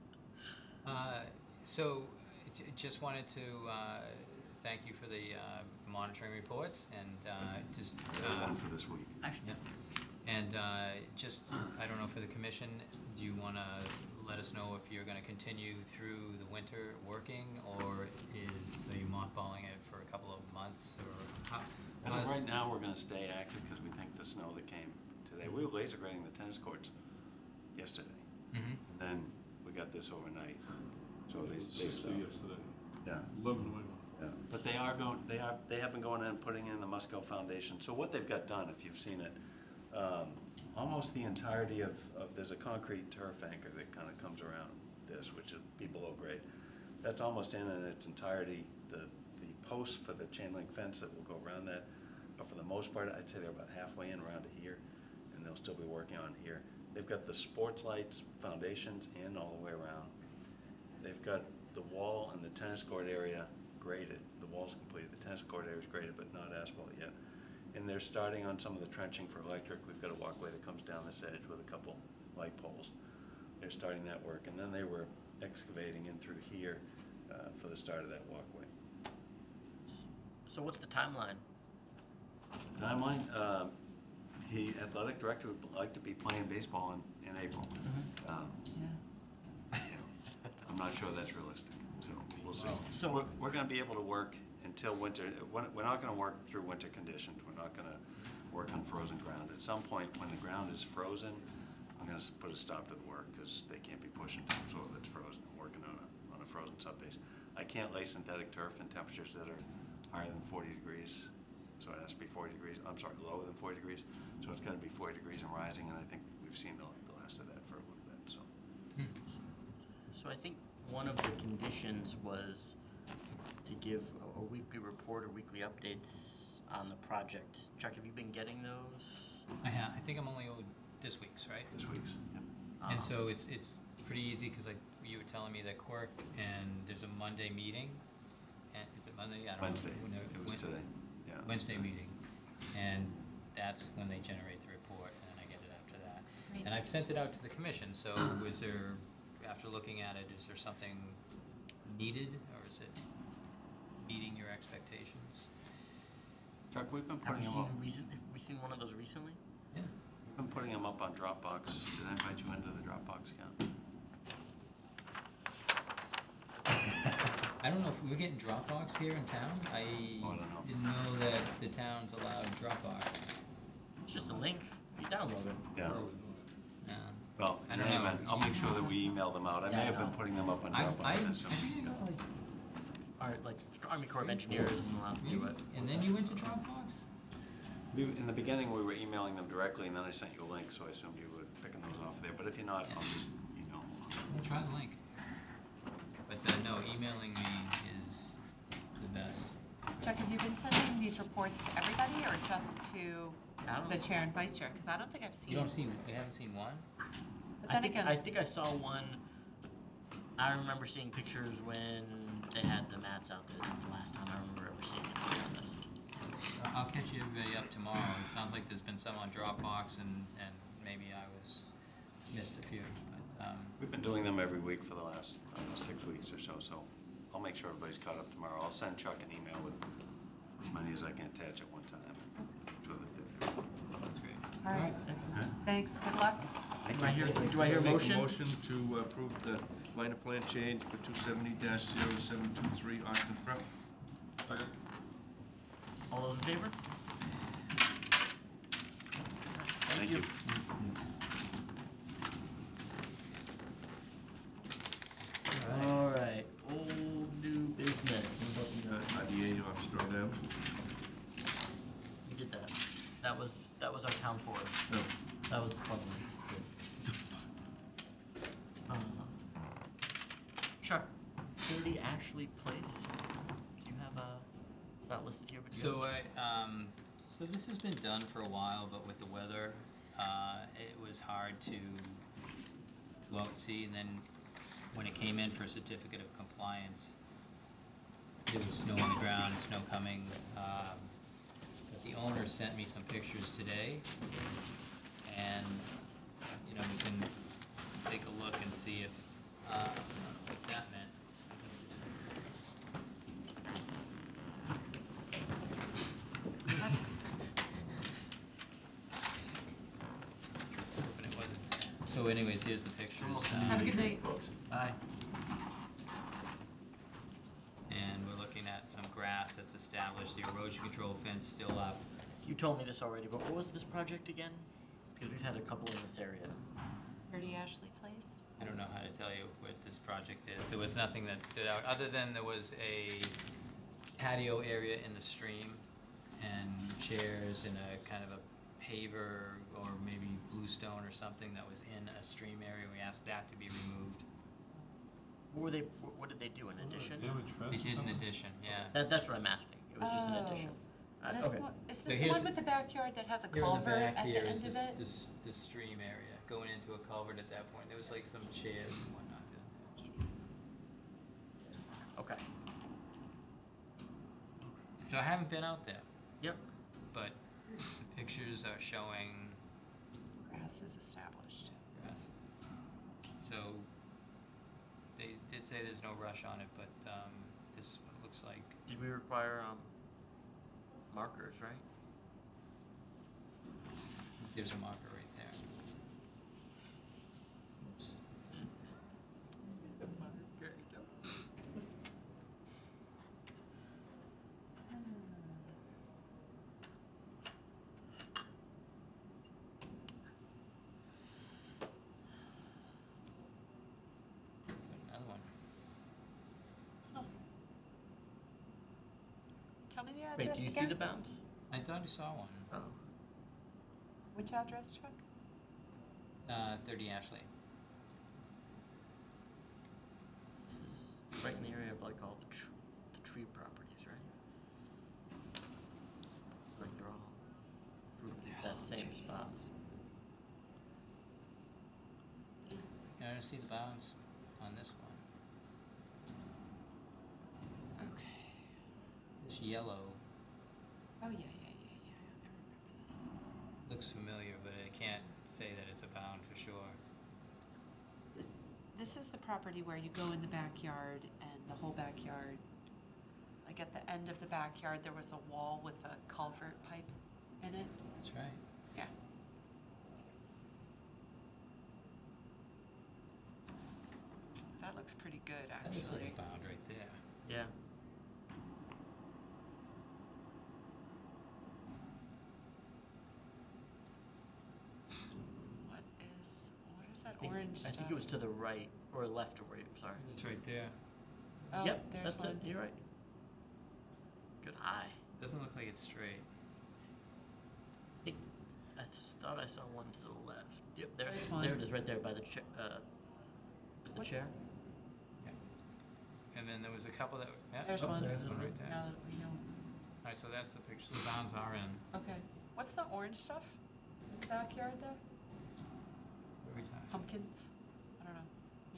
Uh, So, just wanted to uh, thank you for the uh, monitoring reports and uh, just. Uh, one for this week. Yeah. And uh, just, I don't know, for the commission, do you want to let us know if you're going to continue through the winter working, or is, are you mothballing it for a couple of months, or how? As of right now, we're gonna stay active because we think the snow that came today, we were laser grading the tennis courts yesterday. Mhm. Then we got this overnight, so they, they Sixty stopped. yesterday, Yeah. eleven New England. Yeah, but they are going, they are, they have been going in and putting in the Musco Foundation. So what they've got done, if you've seen it, um, almost the entirety of, of, there's a concrete turf anchor that kind of comes around this, which is be below grade. That's almost in in its entirety. The, the posts for the chain link fence that will go around that, but for the most part, I'd say they're about halfway in around to here, and they'll still be working on here. They've got the sports lights foundations in all the way around. They've got the wall and the tennis court area graded. The wall's completed, the tennis court area is graded, but not asphalt yet. And they're starting on some of the trenching for electric. We've got a walkway that comes down this edge with a couple light poles. They're starting that work, and then they were excavating in through here uh, for the start of that walkway. So what's the timeline? Timeline, um, he, athletic director would like to be playing baseball in, in April. Um, I'm not sure that's realistic, so we'll see. So- We're, we're gonna be able to work until winter, we're, not gonna work through winter conditions, we're not gonna work on frozen ground. At some point, when the ground is frozen, I'm gonna put a stop to the work, because they can't be pushing topsoil that's frozen, and working on a, on a frozen subbase. I can't lay synthetic turf in temperatures that are higher than forty degrees, so it has to be forty degrees, I'm sorry, lower than forty degrees, so it's gotta be forty degrees and rising, and I think we've seen the, the last of that for a little bit, so. Hmm. So I think one of the conditions was to give a- a weekly report or weekly updates on the project. Chuck, have you been getting those? I ha I think I'm only owed this week's, right? This week's, yep. And Um, so it's, it's pretty easy, because like, you were telling me that Quirk, and there's a Monday meeting, and, is it Monday? I don't know. Wednesday, when they're- it was when- today, yeah. Wednesday meeting, and that's when they generate the report, and then I get it after that. Great. And I've sent it out to the commission, so is there, after looking at it, is there something needed, or is it meeting your expectations? Chuck, we've been Have putting we them seen up, recent, have we seen one of those recently? Yeah. we've been putting them up on Dropbox. Did I invite you into the Dropbox account? I don't know if we're getting Dropbox here in town. I Oh, I don't know. didn't know that the town's allowed Dropbox. It's just a link. You download it. Yeah. Oh, yeah. Well, I in don't any know. event, I'll make sure that we email them out. I Yeah, may I have been know. putting them up on I, I, Dropbox. I or something. think I like, Alright, like Army Corps of Engineers isn't allowed to do it. and then you went to Dropbox? We, in the beginning, we were emailing them directly, and then I sent you a link, so I assumed you were picking those off there. But if you're not, I'll just email them. I'll try the link. But uh, no, emailing me is the best. Chuck, have you been sending these reports to everybody or just to I don't the know. chair and vice chair? Because I don't think I've seen. You don't see, you haven't seen one? But I then think, again, I think I saw one, I remember seeing pictures when they had the mats out there, the last time I remember ever seeing it. I'll catch you everybody up tomorrow. It sounds like there's been some on Dropbox and, and maybe I was, missed a few, but, um, We've been doing them every week for the last, I don't know, six weeks or so, so I'll make sure everybody's caught up tomorrow. I'll send Chuck an email with as many as I can attach at one time. and make sure that they're- that's great. all right. Okay? Thanks. Good luck. Do I hear, do I hear a Make motion? motion to approve the minor plan change for two seventy 723 Austin Prep. Second. All those in favor? Thank you. Alright, old new business. Uh, IDA off Straw We did that. That was, that was our town forest. No. That was the fun one. 30 Ashley Place. Do you have a? It's not listed here, but you So I, um, so this has been done for a while, but with the weather, uh, it was hard to go out and see, and then when it came in for a certificate of compliance, there was snow on the ground, snow coming, um, but the owner sent me some pictures today, and, you know, we can take a look and see if, uh, if that. So anyways, here's the pictures. Have a um, good night. Bye. And we're looking at some grass that's established, the erosion control fence still up. You told me this already, but what was this project again? Because we've had a couple in this area. Thirty Ashley Place. I don't know how to tell you what this project is. There was nothing that stood out, other than there was a patio area in the stream and chairs and a kind of a paver or maybe bluestone or something that was in a stream area. We asked that to be removed. What were they, what- what did they do, an addition? Damage fence They did an something? addition, yeah. That, that's what I'm asking. It was just an Oh. addition. Is this, okay. the one, is So this the here's one with the backyard that has a Here in the culvert back at the here end is of it? This, this stream area, going into a culvert at that point. There was like some chairs and whatnot to Okay. So I haven't been out there, Yep. But the pictures are showing Grass is established. grass. So they did say there's no rush on it, but um, this is what it looks like. Did we require, um, markers, right? There's a marker right there. Oops. Another one. Tell me the Wait, address do you see again. the bounds? I thought I saw one. Oh. Which address, Chuck? Uh, 30 Ashley. This is right in the area of like all the tr- the tree properties, right? Like they're all grouped in that same spot. Can I see the bounds on this one? Okay. This yellow Oh, yeah, yeah, yeah, yeah. I remember this. looks familiar, but I can't say that it's a bound for sure. this. This, this is the property where you go in the backyard and the whole backyard, like at the end of the backyard, there was a wall with a culvert pipe in it. That's right. Yeah. That looks pretty good, That actually. looks like a bound right there. Yeah. What is, what is I think- stuff? think it was to the right, or left of where you, sorry. It's right there. Oh, Yep, there's that's it, one. you're right. Good eye. Doesn't look like it's straight. I think, I s- thought I saw one to the left. Yep, there's, There's one. there it is, right there by the chair, uh, the What's- chair. And then there was a couple that, yeah. There's oh, one. There's one right Now there. that we know. Alright, so that's the picture, so the bounds are in. Okay. What's the orange stuff in the backyard there? Every time. Pumpkins? I don't know.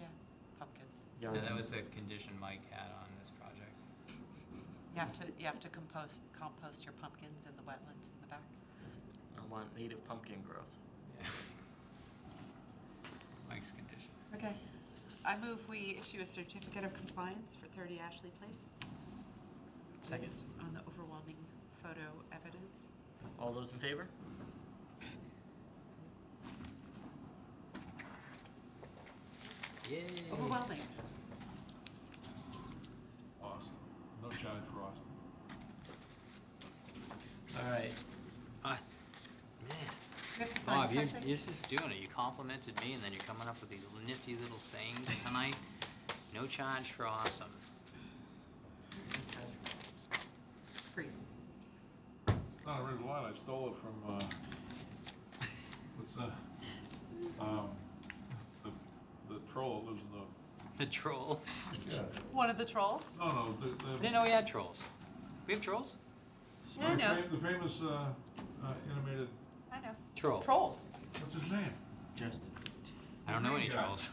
Yeah, pumpkins. Yeah, that was a condition Mike had on this project. You have to, you have to compost, compost your pumpkins in the wetlands in the back. I want native pumpkin growth. Yeah. Mike's condition. Okay. I move we issue a certificate of compliance for thirty Ashley Place. Second. Based on the overwhelming photo evidence. All those in favor? Yay. Overwhelming. Awesome. No charge for awesome. Alright. Man. We have to sign Bob, you're, something? you're just doing it. You complimented me and then you're coming up with these nifty little sayings tonight. No charge for awesome. Free. It's not a real line, I stole it from, uh, what's that? Um, the, the troll lives in the, The troll. yeah. One of the trolls? No, no, the, the. I didn't know we had trolls. We have trolls? Yeah, I know. fam- The famous, uh, uh, animated, I know. Troll. Trolls. what's his name? Just. I don't know any Yeah. trolls.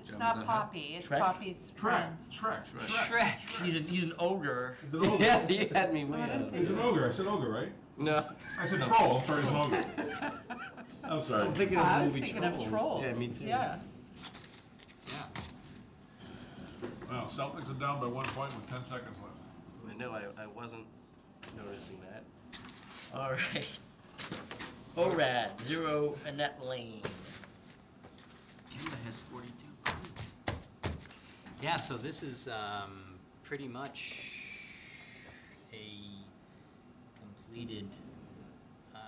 It's not Poppy, it's Shrek? Poppy's friend. Shrek, Shrek. Shrek. He's an, he's an ogre. He's an ogre. Yeah, you had me That's way what I'm out. He's an ogre, I said ogre, right? No, I said troll, I'm sorry, he's an ogre. I'm sorry. I'm thinking of I was movie thinking of trolls. Yeah, me too. Yeah. Yeah. Well, Celtics are down by one point with ten seconds left. I know, I, I wasn't noticing that. Alright. ORAD, zero Annette Lane. Canada has forty-two. Yeah, so this is um, pretty much a completed, uh,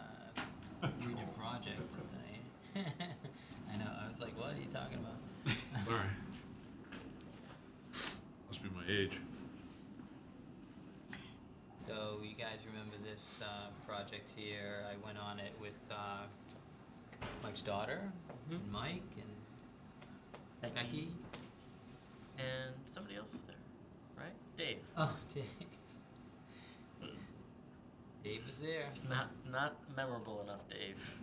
completed project. I I know, I was like, what are you talking about? Sorry. Must be my age. So you guys remember this uh, project here? I went on it with uh, Mike's daughter, and Mike, and Becky. Becky. And somebody else there, right? Dave. Oh, Dave. Dave was there. It's not, not memorable enough, Dave.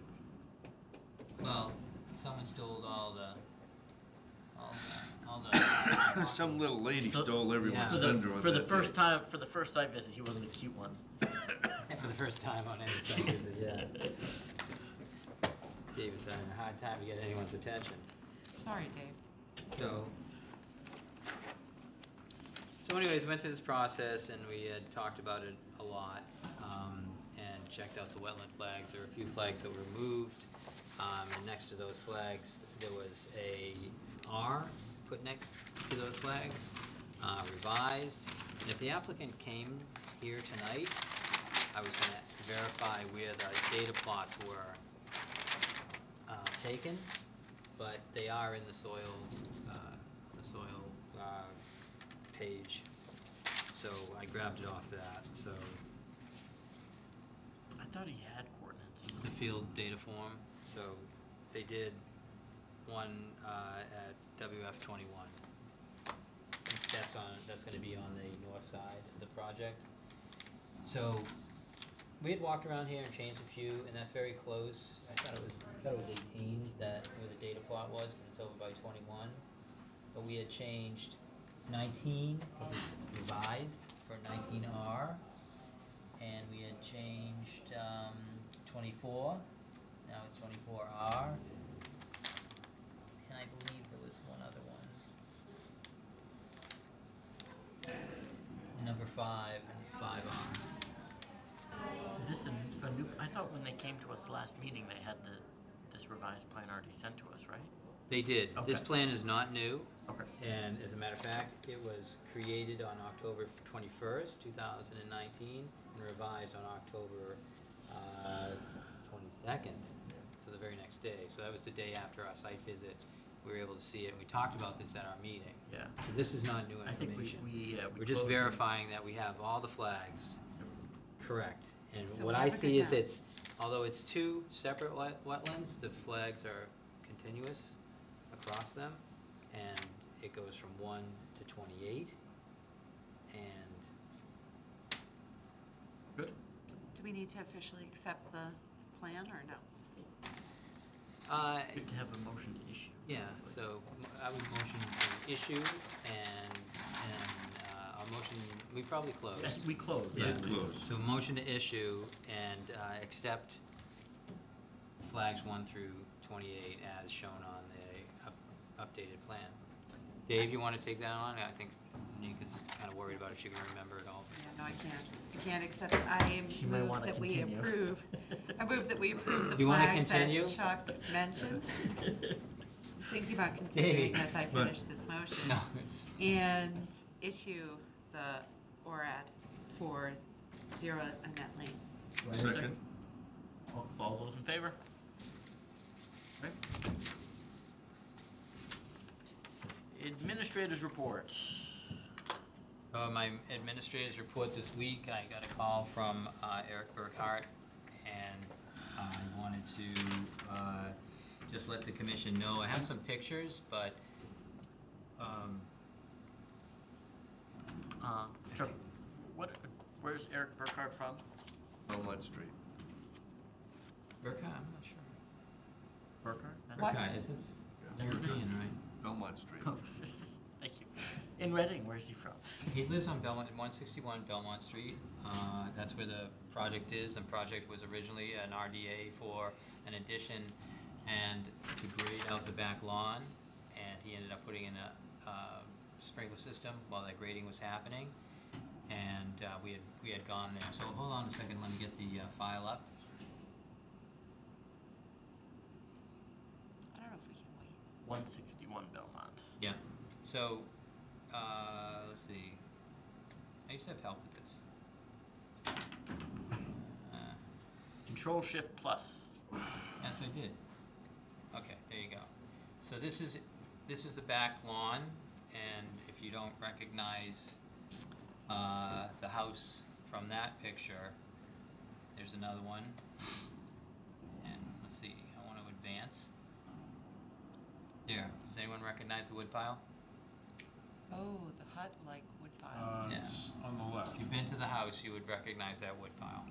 Well, someone stole all the, all the, all the. Some little lady So- stole everyone's For the, thunder on for the first day. time, for the first site visit, he wasn't a cute one. For the first time on any site visit, yeah. Dave was having a hard time to get anyone's attention. Sorry, Dave. So. So anyways, we went through this process and we had talked about it a lot, um, and checked out the wetland flags. There were a few flags that were moved, um, and next to those flags, there was a R put next to those flags, uh, revised. And if the applicant came here tonight, I was gonna verify where the data plots were, uh, taken, but they are in the soil, uh, the soil, uh, page. So I grabbed it off that, so I thought he had coordinates. the field data form, so they did one, uh, at WF twenty-one. That's on, that's gonna be on the north side of the project. So, we had walked around here and changed a few, and that's very close. I thought it was, I thought it was eighteen, that, where the data plot was, but it's over by twenty-one. But we had changed nineteen, cause it's revised for nineteen R. And we had changed, um, twenty-four, now it's twenty-four R. And I believe there was one other one. Number five, and it's five R. Is this the, a new, I thought when they came to us last meeting, they had the, this revised plan already sent to us, right? They did. This plan is not new. Okay. And as a matter of fact, it was created on October twenty-first, two thousand and nineteen, and revised on October, uh, twenty-second, so the very next day. So that was the day after our site visit. We were able to see it, and we talked about this at our meeting. Yeah. So this is not new I think we, information. we, uh, we We're just closed it. verifying that we have all the flags correct. And So what I have a see is map. it's, although it's two separate wet, wetlands, the flags are continuous across them. And it goes from one to twenty-eight. And Good. Do we need to officially accept the plan or no? Uh, Good to have a motion to issue. Yeah, so m- I would motion to issue and, and, uh, our motion, we probably closed. Yes, we closed, Yeah. right? We closed. So motion to issue and, uh, accept flags one through twenty-eight as shown on the up- updated plan. Dave, you wanna take that on? I think Nika's kinda worried about if she can remember it all. Yeah, no, I can't. I can't accept, I She might move wanna that we continue. approve, I move that we approve the You wanna flags continue? as Chuck mentioned. Thinking about continuing Dave. as I finish this motion. No, just- And issue the ORAD for Zero Annette Lane. Do I hear a Second. All- All those in favor? Right. Administrators report. Uh, my administrator's report this week, I got a call from, uh, Eric Burkhart, and I wanted to, uh, just let the commission know, I have some pictures, but, um, Uh, Chuck, what, where's Eric Burkhardt from? Belmont Street. Burkhart, I'm not sure. Burkhardt? That's- Burkhart, is it, it's European, right? Belmont Street. Oh, Thank you. In Reading, where's he from? He lives on Belmont, one sixty-one Belmont Street. Uh, that's where the project is. The project was originally an RDA for an addition and to grade out the back lawn. And he ended up putting in a, uh, sprinkler system while that grading was happening. And, uh, we had, we had gone there. So hold on a second, let me get the, uh, file up. I don't know if we can wait. One sixty-one Belmont. Yeah, so, uh, let's see. I used to have help with this. Uh, Control Shift Plus. That's what I did. Okay, there you go. So this is, this is the back lawn, and if you don't recognize, uh, the house from that picture, there's another one. And let's see, I wanna advance. There, does anyone recognize the wood pile? Oh, the hut like wood Uh, Yeah. it's on the left. If you've been to the house, you would recognize that wood pile.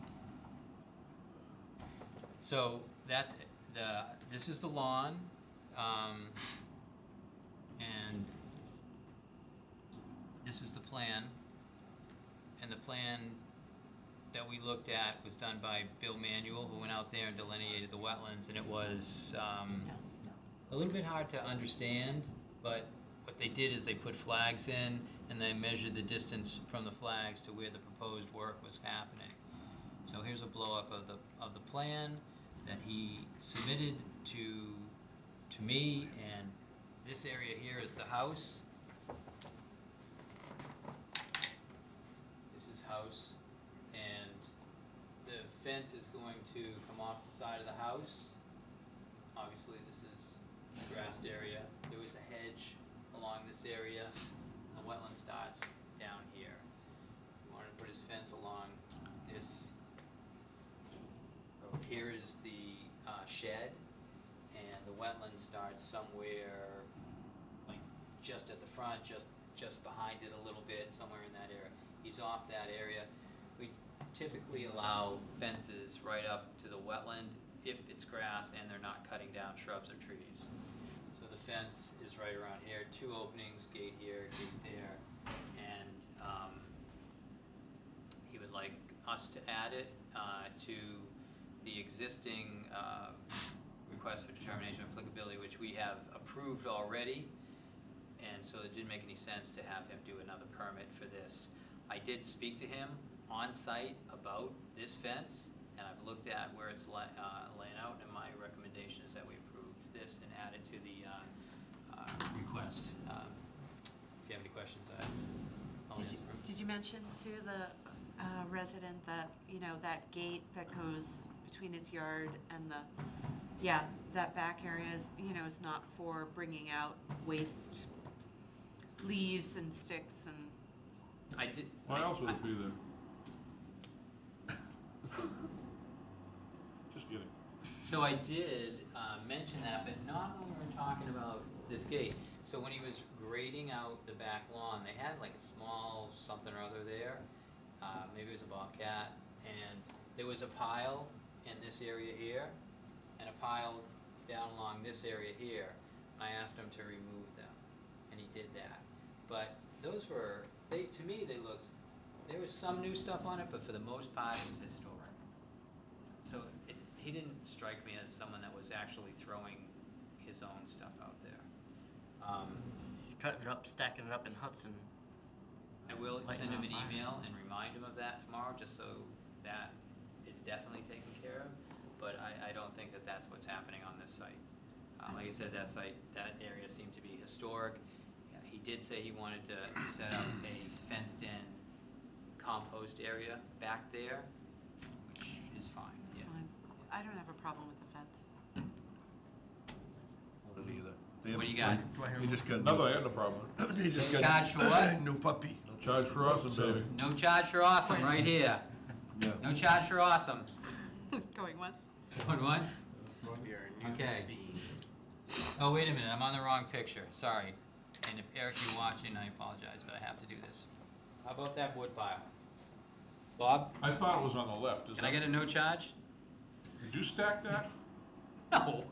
So that's it. the, this is the lawn, um, and this is the plan. And the plan that we looked at was done by Bill Manuell, who went out there and delineated the wetlands, and it was, um, a little bit hard to understand, but what they did is they put flags in and they measured the distance from the flags to where the proposed work was happening. So here's a blow up of the, of the plan that he submitted to, to me, and this area here is the house. This is house, and the fence is going to come off the side of the house. Obviously, this is grassed area. There was a hedge along this area, the wetland starts down here. He wanted to put his fence along this. Here is the uh, shed, and the wetland starts somewhere, like, just at the front, just, just behind it a little bit, somewhere in that area. He's off that area. We typically allow fences right up to the wetland if it's grass and they're not cutting down shrubs or trees. Fence is right around here, two openings, gate here, gate there, and, um, he would like us to add it, uh, to the existing, uh, request for determination of applicability, which we have approved already. And so it didn't make any sense to have him do another permit for this. I did speak to him on site about this fence, and I've looked at where it's la- uh, laying out, and my recommendation is that we approve this and add it to the, uh, request. Um, If you have any questions, I- I'll Did answer you, them. did you mention to the uh, resident that, you know, that gate that goes between his yard and the, yeah, that back area is, you know, is not for bringing out waste, leaves and sticks and, I did. Why else would it be there? Just kidding. So I did uh, mention that, but not when we were talking about this gate. So when he was grading out the back lawn, they had like a small something or other there. Uh, maybe it was a bobcat, and there was a pile in this area here, and a pile down along this area here. I asked him to remove them, and he did that. But those were, they, to me, they looked, there was some new stuff on it, but for the most part, it was historic. So it, he didn't strike me as someone that was actually throwing his own stuff out. Um, He's cutting it up, stacking it up in Hudson. I will Lighting send him on an fire. email and remind him of that tomorrow, just so that is definitely taken care of. But I, I don't think that that's what's happening on this site. Uh, like I said, that site, that area seemed to be historic. Yeah, He did say he wanted to set up a fenced-in compost area back there, which is fine. it's yeah. fine. I don't have a problem with the fence. Don't either. They What do you got? They just got. Nothing, I had no problem with. They just got. Charge for what? New puppy. No charge for us, and baby. No charge for awesome, right here. Yeah. No charge for awesome. Going once? Going once? Okay. Oh, wait a minute, I'm on the wrong picture, sorry. And if Eric, you're watching, I apologize, but I have to do this. How about that wood pile? Bob, I thought it was on the left. Is can I that- get a no charge? Did you stack that? No.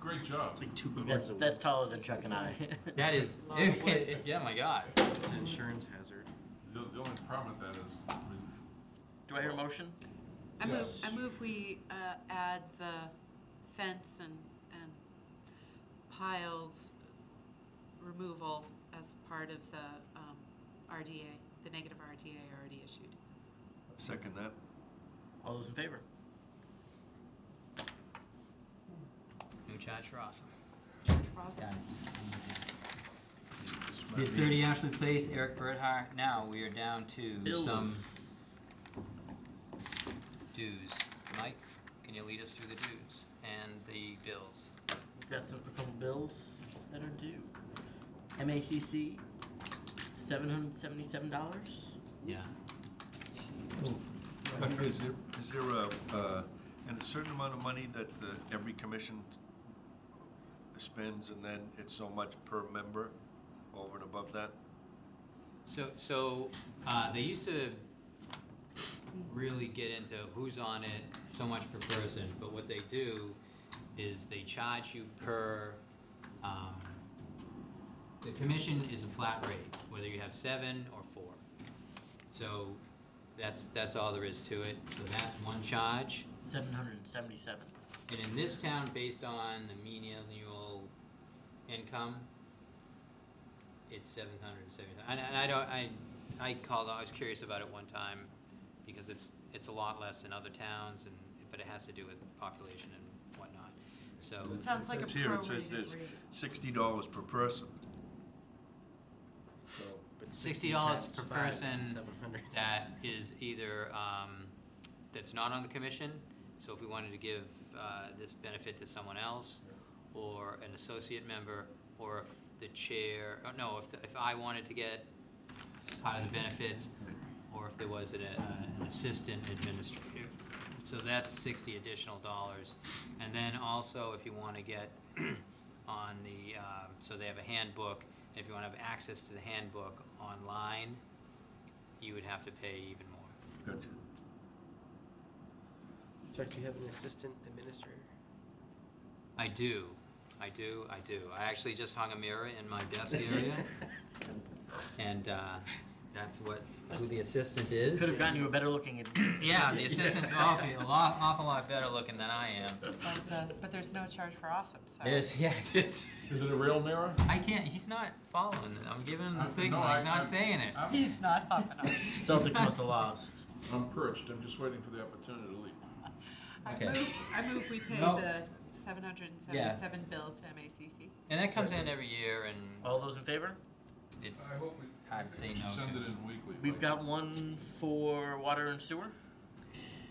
Great job. It's like two That's, cars. that's taller than Chuck and I. That is, yeah, my God. It's an insurance hazard. The, the only problem with that is, I mean, Do I hear a motion? I move, I move we, uh, add the fence and, and piles removal as part of the, um, RDA, the negative RDA already issued. Second that. All those in favor? No charge for awesome. Did thirty Ashley Place, Eric Bernhardt, now we are down to Bills. some dues. Mike, can you lead us through the dues and the bills? We've got some, a couple bills that are due. MACC, seven hundred seventy-seven dollars. Yeah. Is there, is there a, uh, and a certain amount of money that uh, every commission spends and then it's so much per member over and above that? So, so, uh, they used to really get into who's on it, so much per person, but what they do is they charge you per, um, the commission is a flat rate, whether you have seven or four. So, that's, that's all there is to it, so that's one charge. Seven hundred and seventy-seven. And in this town, based on the mean annual income, it's seven hundred and seventy, and, and I don't, I, I called, I was curious about it one time, because it's, it's a lot less in other towns, and, but it has to do with population and whatnot, so. It sounds like a It's here, it says prorated there's rate. sixty dollars per person. So, but Sixty dollars times per five, person 700. that is either, um, that's not on the commission, so if we wanted to give, uh, this benefit to someone else, or an associate member, or if the chair, oh, no, if, the- if I wanted to get part of the benefits, or if there was an, uh, an assistant administrator. So that's sixty additional dollars. And then also, if you wanna get on the, um, so they have a handbook, and if you wanna have access to the handbook online, you would have to pay even more. Gotcha. Chuck, do you have an assistant administrator? I do, I do, I do. I actually just hung a mirror in my desk area. And, uh, that's what, who the assistant is. Could have gotten you a better looking. Yeah, the assistant's awful, a lot, awful lot better looking than I am. But, uh, but there's no charge for awesome, so. There's, yeah, it's, is it a real mirror? I can't, he's not following it. I'm giving him I- the signal, no, he's I- not I'm- saying it. I'm- He's not hopping up. Celtics must have lost. I'm perched, I'm just waiting for the opportunity to leap. I Okay. move, I move we pay No. the seven hundred and seventy-seven bill to MACC. And that comes in every year and All those in favor? it's I hope we- hard to say no to. Send it in weekly. We've like- got one for water and sewer.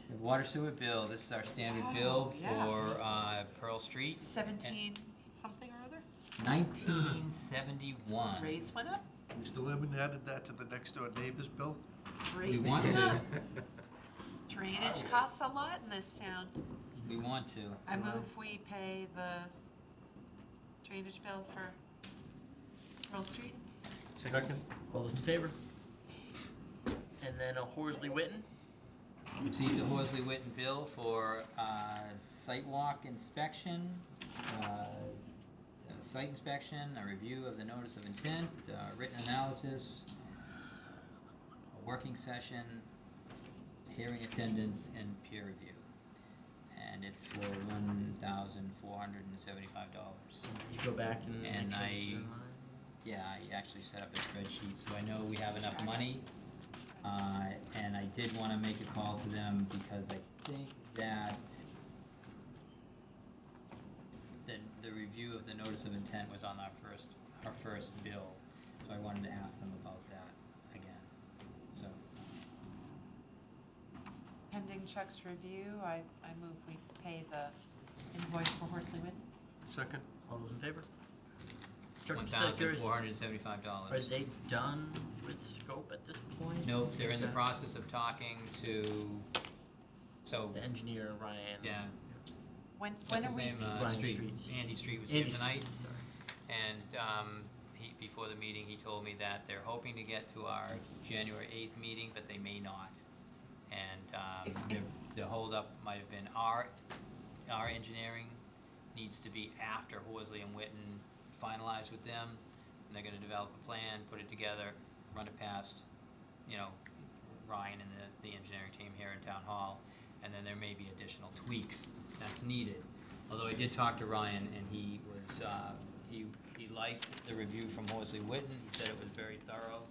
The Water sewer bill, this is our standard Oh, bill yeah. for, uh, Pearl Street, Seventeen something or other? nineteen seventy-one. Rates went up? We still haven't added that to the next door neighbor's bill? We Rates want went to, up. Drainage costs a lot in this town. We want to. I move we pay the drainage bill for Pearl Street. Second? All those in favor? And then a Horsley Witten. Received the Horsley Witten bill for, uh, site walk inspection, uh, a site inspection, a review of the notice of intent, uh, written analysis, a working session, hearing attendance, and peer review. And it's for one thousand four hundred and seventy-five dollars. Did you go back and make And sure I, in line? yeah, I actually set up a spreadsheet, so I know we have enough money. Uh, and I did wanna make a call to them because I think that the, the review of the notice of intent was on our first, our first bill, so I wanted to ask them about that again, so. Pending Chuck's review, I, I move we pay the invoice for Horsley Witten. Second? All those in favor? Chuck, One just out of thousand curiosity, four hundred and seventy-five dollars. Are they done with scope at this point? Nope, they're in the Okay. process of talking to, so, The engineer, Ryan. yeah, When, what's when are his we? name, uh, Brian Street, Streets. Andy Street was here Andy tonight. Street, sorry. And um, he, before the meeting, he told me that they're hoping to get to our January eighth meeting, but they may not. And um, If- the, if- the holdup might have been our, our engineering needs to be after Horsley and Witten finalize with them. And they're gonna develop a plan, put it together, run it past, you know, Ryan and the, the engineering team here in town hall. And then there may be additional tweaks that's needed. Although I did talk to Ryan and he was, uh, he, he liked the review from Horsley Witten, he said it was very thorough,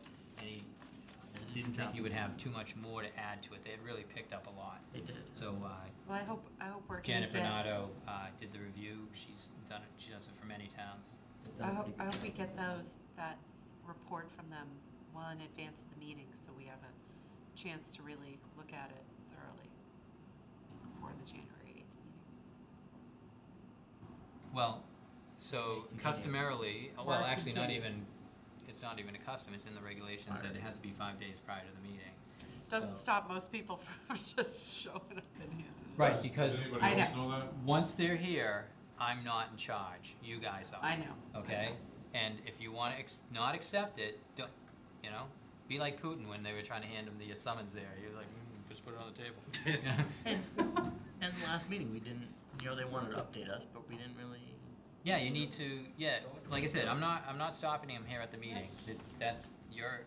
didn't think you would have too much more to add to it, they had really picked up a lot. They did. So, uh, Well, I hope, I hope we're gonna Janet get, Bernardo, uh, did the review, she's done it, she does it for many towns. I hope, I hope we get those, that report from them well in advance of the meeting, so we have a chance to really look at it thoroughly before the January eighth meeting. Well, so Continue. customarily, Or well, actually not continue. even, it's not even a custom, it's in the regulations that it has to be five days prior to the meeting. Doesn't So- stop most people from just showing up and handing it. Right, because Does anybody I else know. know that? once they're here, I'm not in charge, you guys are. I know. Okay, and if you wanna ex- not accept it, don't, you know, be like Putin when they were trying to hand him the summons there, he was like, mm, just put it on the table. And, and last meeting, we didn't, you know, they wanted to update us, but we didn't really. Yeah, you need to, yeah, like I said, I'm not, I'm not stopping him here at the meeting, it's, that's your,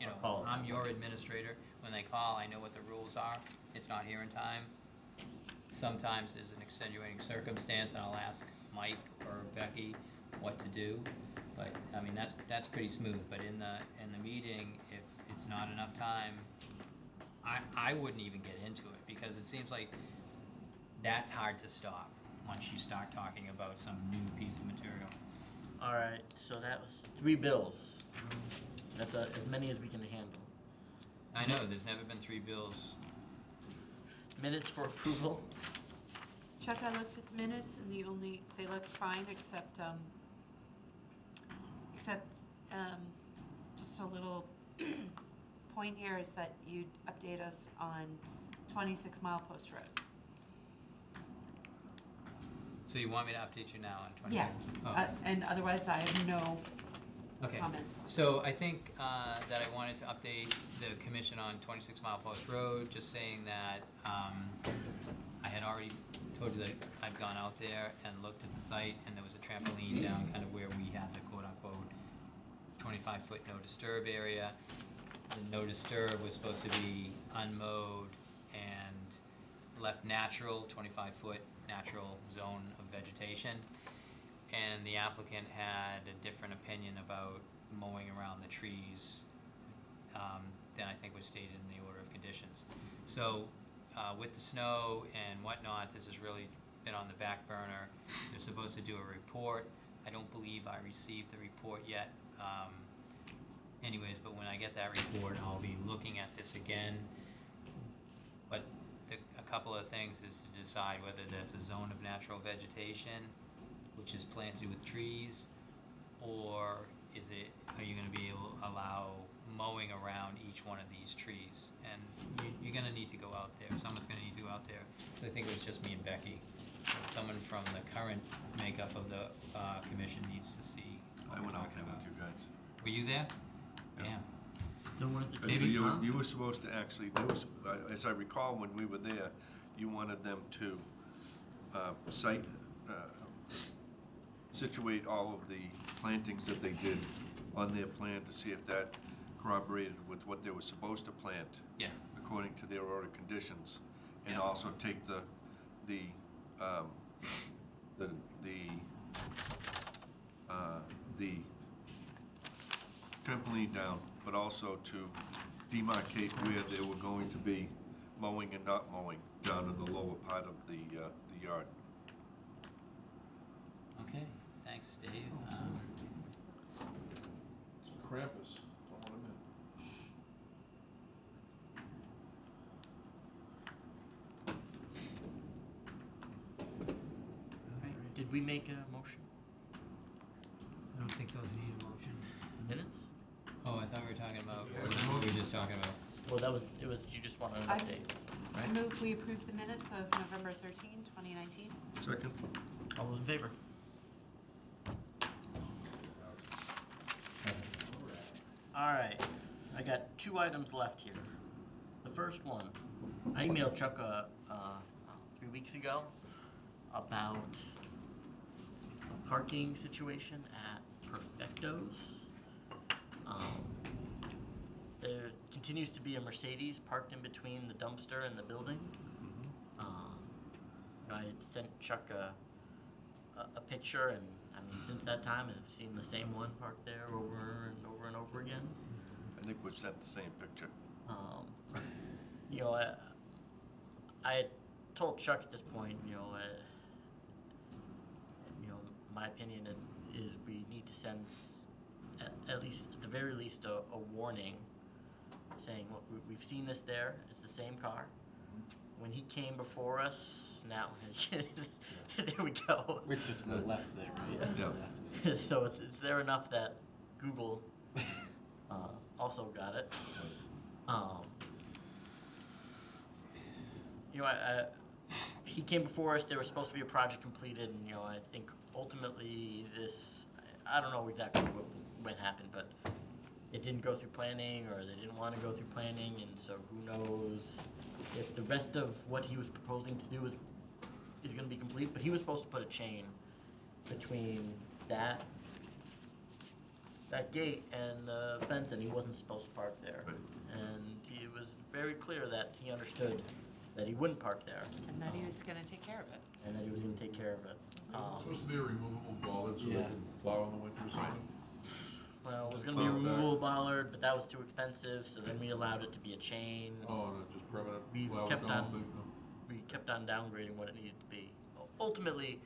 you know, Call it. I'm your administrator, when they call, I know what the rules are, it's not here in time. Sometimes there's an extenuating circumstance, and I'll ask Mike or Becky what to do, but, I mean, that's, that's pretty smooth, but in the, in the meeting, if it's not enough time, I, I wouldn't even get into it, because it seems like that's hard to stop, once you start talking about some new piece of material. All right, so that was three bills. That's uh as many as we can handle. I know, there's never been three bills. Minutes for approval. Chuck, I looked at the minutes and the only, they looked fine except, um, except, um, just a little point here is that you'd update us on twenty-six Mile Post Road. So you want me to update you now on twenty? Yeah, Oh. uh, and otherwise I have no Okay, comments. so I think uh, that I wanted to update the commission on 26 Mile Post Road, just saying that um, I had already told you that I'd gone out there and looked at the site, and there was a trampoline down kind of where we had the quote-unquote 25-foot no disturb area. The no disturb was supposed to be unmowed and left natural, 25-foot natural zone vegetation. And the applicant had a different opinion about mowing around the trees um, than I think was stated in the order of conditions. So uh, with the snow and whatnot, this has really been on the back burner. They're supposed to do a report. I don't believe I received the report yet. Um, anyways, but when I get that report, I'll be looking at this again. But the, a couple of things is to decide whether that's a zone of natural vegetation, which is planted with trees, or is it, are you gonna be able, to allow mowing around each one of these trees? And you, you're gonna need to go out there, someone's gonna need to go out there. I think it was just me and Becky. Someone from the current makeup of the, uh, commission needs to see what I we're went out talking there about. with you guys. Were you there? Damn. Still Uh, You, you were supposed to actually, there was, uh, as I recall, when we were there, you wanted them to, uh, site, uh, situate all of the plantings that they did on their plan to see if that corroborated with what they were supposed to plant. Yeah. According to their order conditions, and Yeah. also take the, the, um, the, the, uh, the trampoline down, but also to demarcate where they were going to be mowing and not mowing down in the lower part of the, uh, the yard. Okay, thanks, Dave. Um, It's Krampus, don't want him in. Alright, Did we make a motion? I don't think those need a motion. Minutes? Oh, I thought we were talking about, what we were just talking about. Well, that was, it was, you just wanted an I- update, I right? move we approve the minutes of November 13, 2019. Second? All those in favor? Alright, I got two items left here. The first one, I emailed Chuck, uh, uh, three weeks ago about a parking situation at Perfectos. Um, there continues to be a Mercedes parked in between the dumpster and the building. Um, I had sent Chuck a, a, a picture, and I mean, since that time, I've seen the same one parked there over and over and over again. I think we've sent the same picture. Um, you know, I, I told Chuck at this point, you know, uh, you know, my opinion is we need to send, at, at least, at the very least, a, a warning saying, look, we, we've seen this there, it's the same car. When he came before us, now, there we go. Which is to the left there, right? Yeah. Left. so it's, it's there enough that Google uh, also got it. Um, you know, I, I, he came before us. There was supposed to be a project completed, and you know, I think ultimately this, I don't know exactly what what happened, but it didn't go through planning, or they didn't want to go through planning, and so who knows if the rest of what he was proposing to do is is going to be complete. But he was supposed to put a chain between that that gate and the fence, and he wasn't supposed to park there. And he was very clear that he understood that he wouldn't park there, And that he was gonna take care of it. and that he was gonna take care of it. Um, Supposed to be a removable bollard so they Yeah. can plow in the winter or something? Well, it was gonna be a Well, removable bollard, but that was too expensive, so then we allowed it to be a chain. Oh, no, just permanent We've plow kept on, thing, no? we kept on downgrading what it needed to be. Ultimately,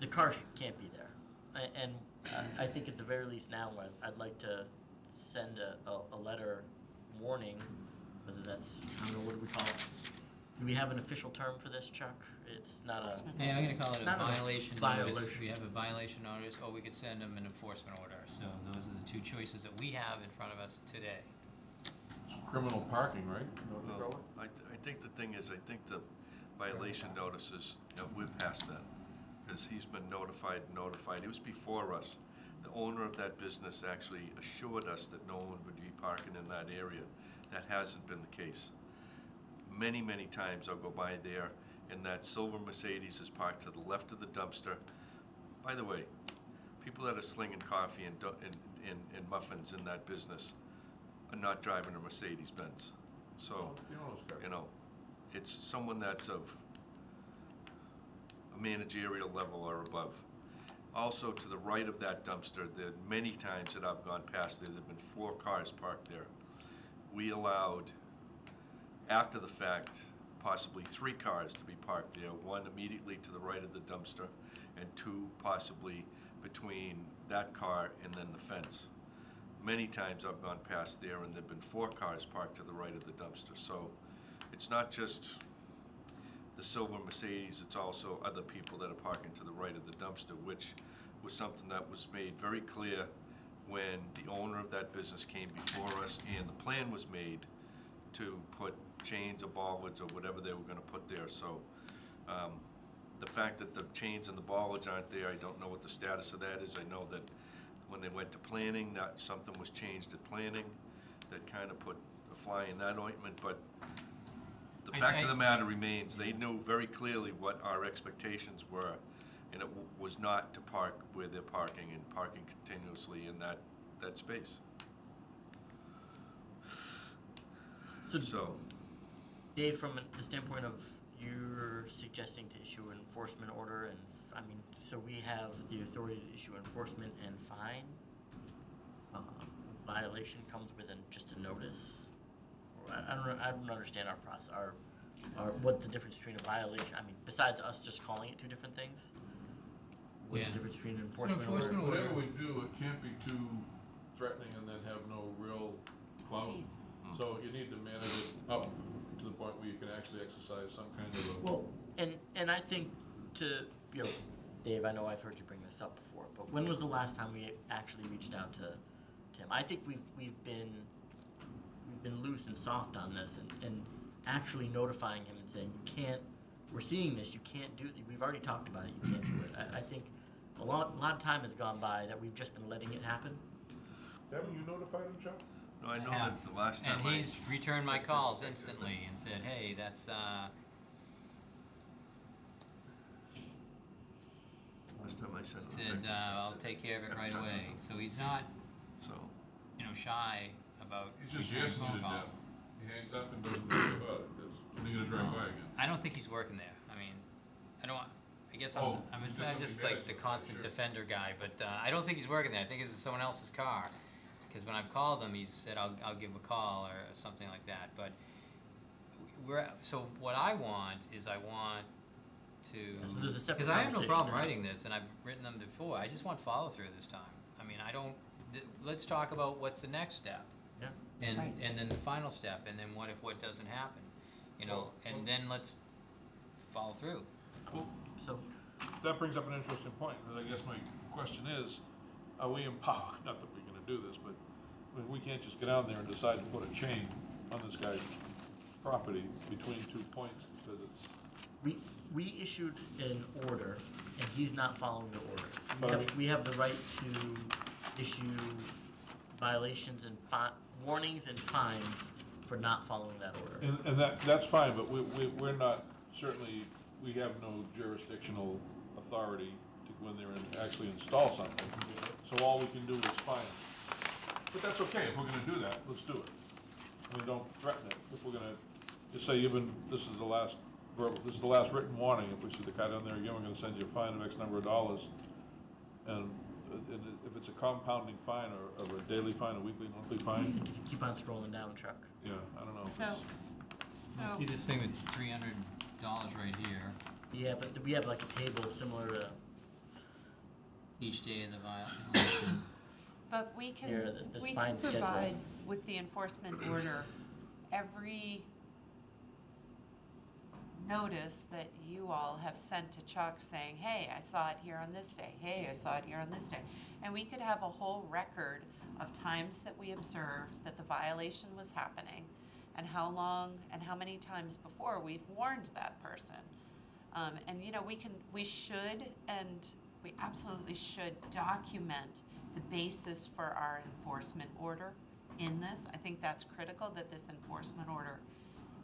the car sh- can't be there. A- And I- I think at the very least now, I'd, I'd like to send a, a, a letter warning, whether that's, I don't know, what do we call it? Do we have an official term for this, Chuck? It's not a. Hey, I'm gonna call it a not violation notice. Violation. We have a violation notice, or we could send them an enforcement order. So those are the two choices that we have in front of us today. It's criminal parking, right? You know they call it? I, th- I think the thing is, I think the violation notices, you we're past that. Because he's been notified, notified, it was before us. The owner of that business actually assured us that no one would be parking in that area. That hasn't been the case. Many, many times I'll go by there, and that silver Mercedes is parked to the left of the dumpster. By the way, people that are slinging coffee and, and, and, and muffins in that business are not driving a Mercedes Benz. So, You know you know, it's someone that's of a managerial level or above. Also, to the right of that dumpster, there, many times that I've gone past there, there've been four cars parked there. We allowed, after the fact, possibly three cars to be parked there, one immediately to the right of the dumpster, and two possibly between that car and then the fence. Many times I've gone past there and there've been four cars parked to the right of the dumpster, so it's not just the silver Mercedes, it's also other people that are parking to the right of the dumpster, which was something that was made very clear when the owner of that business came before us and the plan was made to put chains or bollards or whatever they were gonna put there, so, um, the fact that the chains and the bollards aren't there, I don't know what the status of that is, I know that when they went to planning, that something was changed at planning, that kinda put a fly in that ointment, but the I- fact of I- the matter remains, they knew very clearly what our expectations were, and it w- was not to park where they're parking and parking continuously in that, that space. So, Dave, from the standpoint of you're suggesting to issue an enforcement order and, f- I mean, so we have the authority to issue enforcement and fine? Uh, Violation comes with an, just a notice? Or I, I don't, I don't understand our process, our, our, what the difference between a violation, I mean, besides us just calling it two different things? What's Yeah. the difference between an enforcement enforcement order- Whatever we do, it can't be too threatening and then have no real clout. Teeth. So you need to manage it up to the point where you can actually exercise some kind of a. Well, and, and I think to, you know, Dave, I know I've heard you bring this up before, but when was the last time we actually reached out to Tim? I think we've, we've been, we've been loose and soft on this and, and actually notifying him and saying, you can't, we're seeing this, you can't do, it, we've already talked about it, you can't do it. I, I think a lot, a lot of time has gone by that we've just been letting it happen. Haven't you notified him, Chuck? No, I know I that the last time And I. he's returned my calls instantly and said, hey, that's, uh, Last time I sent him. a said, picture, uh, I'll said, take care of it right away. So he's not, So, you know, shy about He's just returning yes you phone to calls. death. He hangs up and doesn't do anything about it, because when are you gonna drive by again? I don't think he's working there. I mean, I don't, I guess Oh, I'm, I'm you just, said I'm just something like the bad, constant sure. defender guy, but, uh, I don't think he's working there. I think it's someone else's car. Cause when I've called him, he's said, I'll, I'll give a call or something like that, but we're, so what I want is I want to. Yeah, so there's a separate Cause I have no problem to writing this and I've written them before. I just want follow through this time. I mean, I don't, th- let's talk about what's the next step. Yeah. And, Right. and then the final step, and then what if what doesn't happen, you know, Well, and then let's follow through. So, That brings up an interesting point. point, and I guess my question is, are we empowered, not that we're do this, but I mean, we can't just get out there and decide to put a chain on this guy's property between two points, because it's, we, we issued an order and he's not following the order. We have, we have the right to issue violations and fi- warnings and fines for not following that order. and, and that, that's fine, but we, we, we're not, certainly, we have no jurisdictional authority to go in there and actually install something. So all we can do is fine. But that's okay, if we're gonna do that, let's do it. I mean, don't threaten it, if we're gonna, just say even, this is the last verbal, this is the last written warning, if we see the guy down there again, we're gonna send you a fine of X number of dollars. And, uh, and if it's a compounding fine, or, or a daily fine, a weekly, monthly fine, Keep on scrolling down, Chuck. yeah, I don't know. So, so, See this thing with three hundred dollars right here, Yeah, but we have like a table similar to, each day of the violation. But we can, th- this we can fine schedule. provide with the enforcement order, every notice that you all have sent to Chuck saying, hey, I saw it here on this day, hey, I saw it here on this day. And we could have a whole record of times that we observed that the violation was happening and how long and how many times before we've warned that person. Um, and you know, we can, we should, and we absolutely should document the basis for our enforcement order in this. I think that's critical that this enforcement order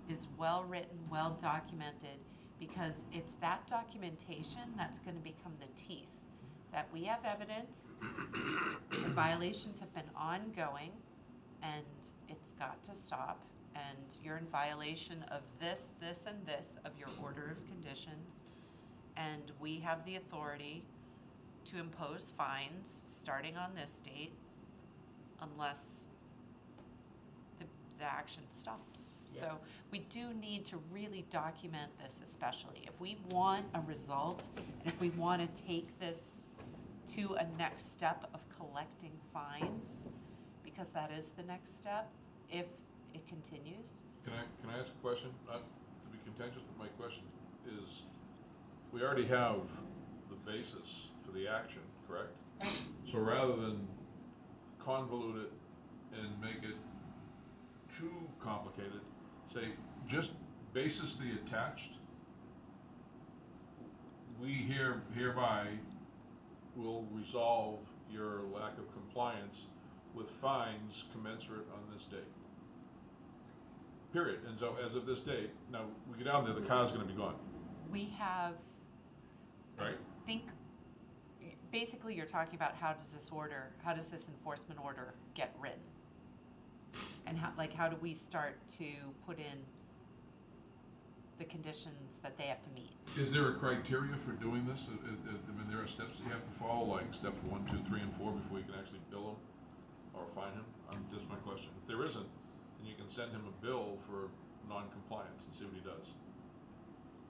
is well-written, well-documented, because it's that documentation that's gonna become the teeth. That we have evidence, the violations have been ongoing, and it's got to stop. And you're in violation of this, this, and this of your order of conditions. And we have the authority to impose fines starting on this date unless the, the action stops. So we do need to really document this especially. If we want a result, and if we want to take this to a next step of collecting fines, because that is the next step, if it continues. Can I, can I ask a question? Not to be contentious, but my question is, we already have the basis for the action, correct? So rather than convolute it and make it too complicated, say, just basis the attached. We here, hereby will resolve your lack of compliance with fines commensurate on this date. Period. And so as of this date, now, we get down there, the car's gonna be gone, We have, right? think, basically you're talking about how does this order, how does this enforcement order get written? And how, like, how do we start to put in the conditions that they have to meet? Is there a criteria for doing this? Uh, uh, uh, I mean, there are steps that you have to follow, like step one, two, three, and four before you can actually bill him or fine him? Um, just my question. If there isn't, then you can send him a bill for non-compliance and see what he does.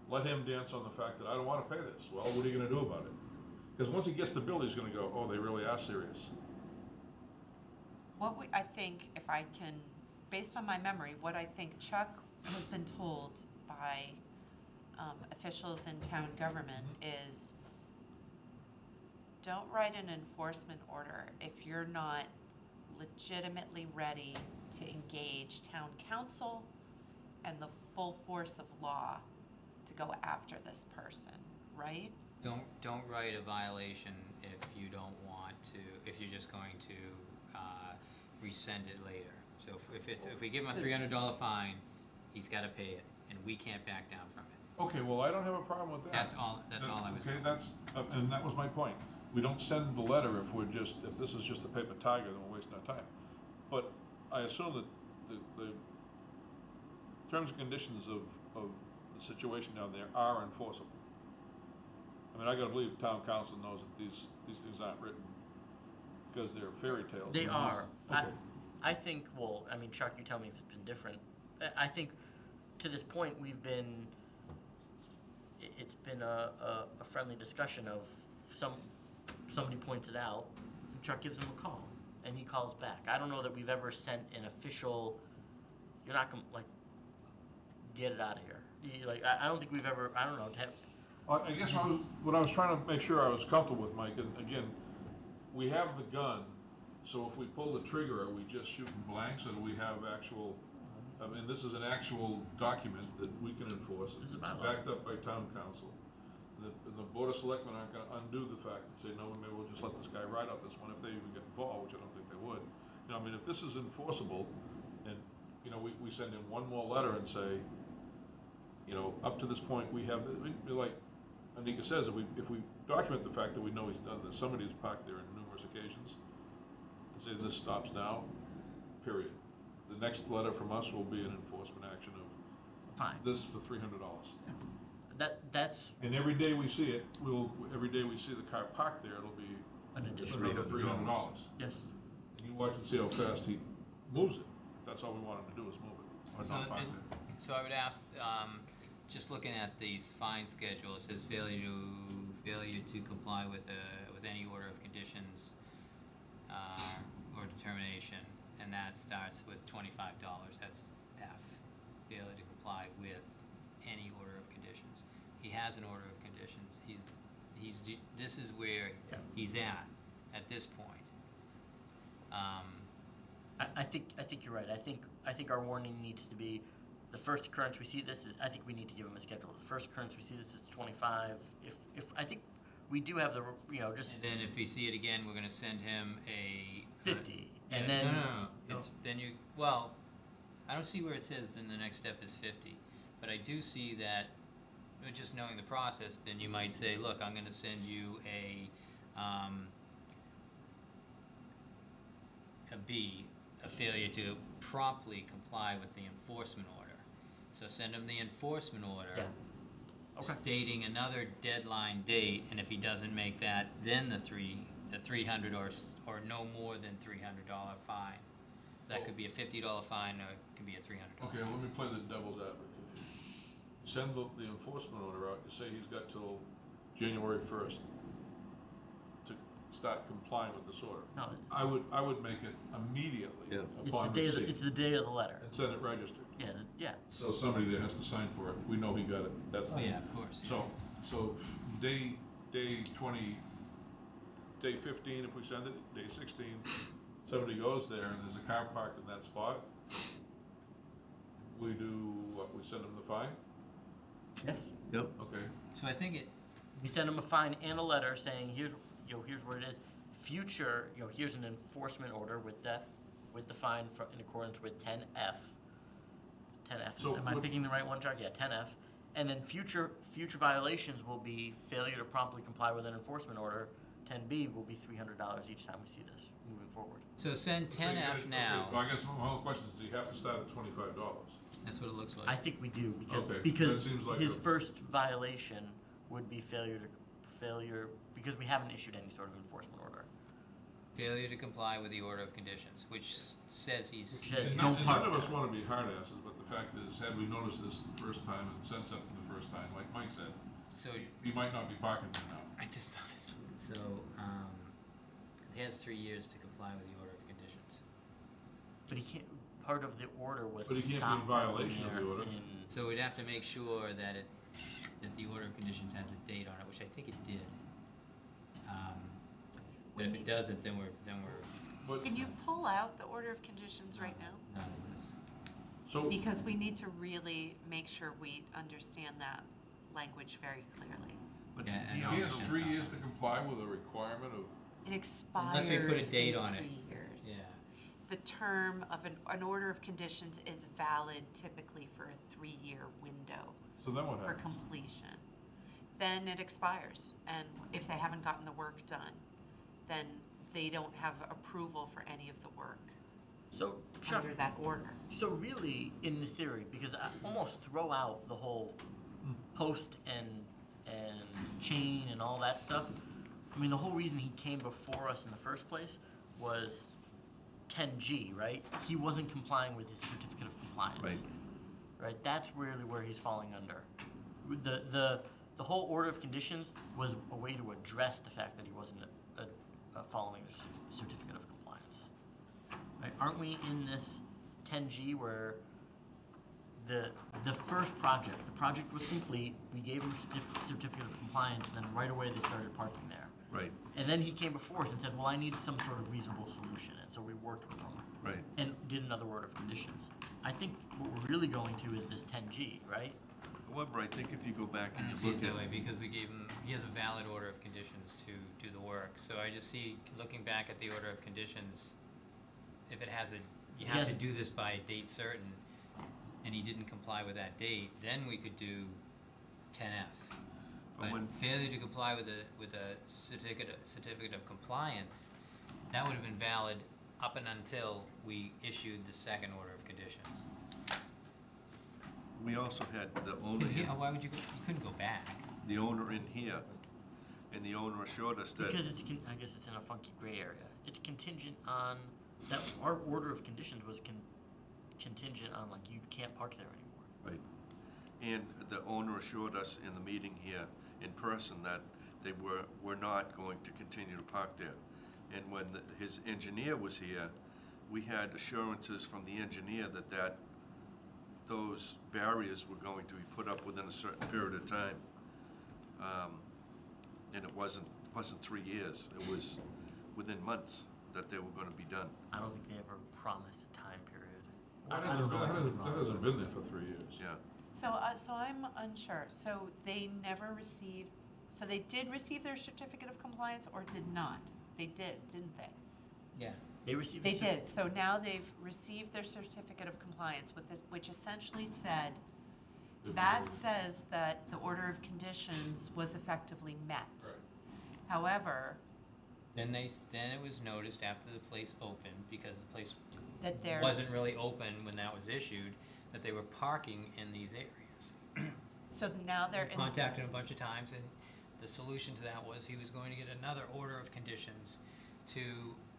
Let him dance on the fact that I don't wanna pay this. Well, what are you gonna do about it? Because once he gets the bill, he's gonna go, oh, they really are serious. What we, I think, if I can, based on my memory, what I think Chuck has been told by um, officials in town government is don't write an enforcement order if you're not legitimately ready to engage town counsel and the full force of law to go after this person, right? Don't, don't write a violation if you don't want to, if you're just going to, uh, resend it later. So if- if it's, if we give him a three hundred dollar fine, he's gotta pay it, and we can't back down from it. Okay, well, I don't have a problem with that. That's all- that's That- all I was Okay, saying. that's, uh, and that was my point. We don't send the letter if we're just, if this is just a paper tiger, then we're wasting our time. But I assume that the, the terms and conditions of, of the situation down there are enforceable. I mean, I gotta believe town counsel knows that these, these things aren't written because they're fairy tales. They I are. I, Okay. I think, well, I mean, Chuck, you tell me if it's been different. I- I think to this point, we've been, i- it's been a, a, a friendly discussion of some, somebody points it out, and Chuck gives him a call, and he calls back. I don't know that we've ever sent an official, you're not gonna, like, get it out of here. You- Like, I, I don't think we've ever, I don't know, to have, Well, I guess what I was, what I was trying to make sure I was comfortable with, Mike, and again, we have the gun, so if we pull the trigger, are we just shooting blanks, or do we have actual, I mean, this is an actual document that we can enforce, it's is a bylaw. backed up by town counsel. The, the board of selectmen aren't gonna undo the fact and say, no, maybe we'll just let this guy ride out this one if they even get involved, which I don't think they would. You know, I mean, if this is enforceable, and, you know, we, we send in one more letter and say, you know, up to this point, we have, the- we, we like Anika says, if we, if we document the fact that we know he's done this, somebody's parked there on numerous occasions, and say this stops now, period. The next letter from us will be an enforcement action of fine. this for three hundred dollars. That, that's And every day we see it, we'll, every day we see the car parked there, it'll be an addition. another three hundred dollars. Yes. And you watch and see how fast he moves it. That's all we want him to do is move it, or So, not park and- there. So I would ask, um, just looking at the fine schedule, it says failure to, failure to comply with, uh, with any order of conditions, uh, or determination, and that starts with twenty-five dollars, that's F. Failure to comply with any order of conditions. He has an order of conditions, he's, he's, d- this is where Yeah. he's at, at this point. Um, I, I think, I think you're right. I think, I think our warning needs to be, the first occurrence we see this is, I think we need to give them a schedule. The first occurrence we see this is twenty-five. If, if, I think we do have the, you know, just And then if we see it again, we're gonna send him a. fifty, Yeah, and then. No, no, no, no, it's, then you, well, I don't see where it says then the next step is fifty, but I do see that, uh, just knowing the process, then you might say, look, I'm gonna send you a, um, a B, a failure to promptly comply with the enforcement order. So send him the enforcement order. Okay. Stating another deadline date, and if he doesn't make that, then the three, the three hundred or, s- or no more than three hundred dollar fine. that oh. could be a fifty dollar fine, or it could be a three hundred dollar. Okay, let me play the devil's advocate. Send the, the enforcement order out, you say he's got till January first to start complying with this order. No. I would, I would make it immediately It's the upon day, of the- receipt. it's the day of the letter. And send it registered. Yeah, th- yeah. So somebody there has to sign for it, we know he got it, that's. Oh, yeah, of course, So, so day, day twenty, day fifteen, if we send it, day sixteen, somebody goes there and there's a car parked in that spot, we do, what, we send them the fine? Yes. Yep. Okay. So I think it, We send them a fine and a letter saying, here's, you know, here's what it is. Future, you know, here's an enforcement order with death, with the fine for, in accordance with ten F. Ten F, So am I what- picking the right one, Chuck? Yeah, ten F. And then future, future violations will be failure to promptly comply with an enforcement order. Ten B will be three hundred dollars each time we see this, moving forward. so send ten So you F gotta- now, okay, Well, I guess my whole question is, do you have to start at twenty-five dollars? that's what it looks like. I think we do, because, Okay, that because seems like his a- first violation would be failure to, failure, because we haven't issued any sort of enforcement order. Failure to comply with the order of conditions, which s- says he's. Which says And don't none, and of us wanna be hard asses, but the fact is, had we noticed this the first time and sent something the first time, like Mike said, So he might not be parking there now. I just thought, so, um, he has three years to comply with the order of conditions. But he can't, part of the order was But to he can't be stop in parking violation of the there order. in- So we'd have to make sure that it, that the order of conditions has a date on it, which I think it did. Um, But if it doesn't, then we're, then we're But, Can you pull out the order of conditions right now? not on this. So, Because we need to really make sure we understand that language very clearly. But Yeah, he and he has also, three years to comply with a requirement of, It expires Unless we put a date in on it. three years. Yeah. The term of an, an order of conditions is valid typically for a three-year window so then what for happens? completion. Then it expires, and if they haven't gotten the work done, then they don't have approval for any of the work So, Chuck, under that order. so really, in this theory, because I almost throw out the whole post and, and chain and all that stuff. I mean, the whole reason he came before us in the first place was ten G, right? He wasn't complying with his certificate of compliance. Right. Right, that's really where he's falling under. The, the, the whole order of conditions was a way to address the fact that he wasn't uh, uh, following the certificate of compliance. Right, aren't we in this ten G where the, the first project, the project was complete, we gave him certif- certificate of compliance, and then right away they started parking there. right, And then he came before us and said, well, I need some sort of reasonable solution, and so we worked with him right. and did another order of conditions. I think what we're really going to is this ten G, right? However, I think if you go back I and don't you see it look that at, way, because we gave him, he has a valid order of conditions to do the work, so I just see, looking back at the order of conditions, if it has a, you have to hasn't- do this by a date certain, and he didn't comply with that date, then we could do ten F. But But when- failure to comply with a, with a certificate, certificate of compliance, that would have been valid up and until we issued the second order of conditions. we also had the owner, Because, in- yeah, why would you, go- you couldn't go back. the owner in here, and the owner assured us that, Because it's, con- I guess it's in a funky gray area. It's contingent on, that our order of conditions was con- contingent on like you can't park there anymore. right. And the owner assured us in the meeting here in person that they were, were not going to continue to park there. And when the- his engineer was here, we had assurances from the engineer that that, those barriers were going to be put up within a certain period of time. Um, And it wasn't, wasn't three years, it was within months that they were gonna be done. I don't think they ever promised a time period. I- That I hasn't, don't know. that I could be hasn't, that wrong. hasn't been there for three years. Yeah, So, uh, so I'm unsure. So they never received, so they did receive their certificate of compliance or did not? They did, didn't they? Yeah. They received. They did. So now they've received their certificate of compliance with this, which essentially said, that says that the order of conditions was effectively met. Right. However, Then they, s- then it was noticed after the place opened, because the place that they're. wasn't really open when that was issued, that they were parking in these areas. So th- now they're in. Contacted him a bunch of times, and the solution to that was he was going to get another order of conditions to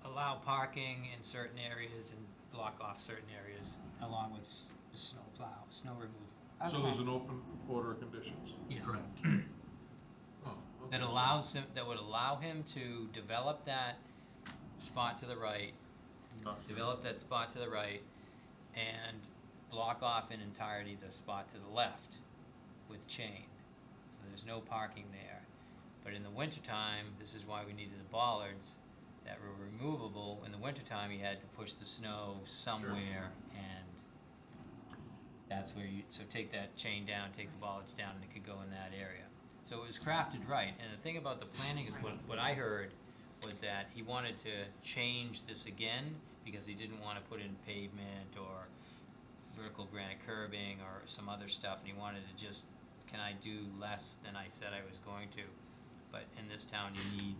allow parking in certain areas and block off certain areas along with s- snow plow, snow removal. So there's an open order of conditions? Yes. Okay. That allows him, that would allow him to develop that spot to the right, develop that spot to the right, and block off in entirety the spot to the left with chain. So there's no parking there. But in the wintertime, this is why we needed the bollards that were removable. In the wintertime, he had to push the snow somewhere and that's where you, so take that chain down, take the bollards down, and it could go in that area. So it was crafted right, and the thing about the planning is what, what I heard was that he wanted to change this again because he didn't wanna put in pavement or vertical granite curbing or some other stuff, and he wanted to just, can I do less than I said I was going to? But in this town, you need,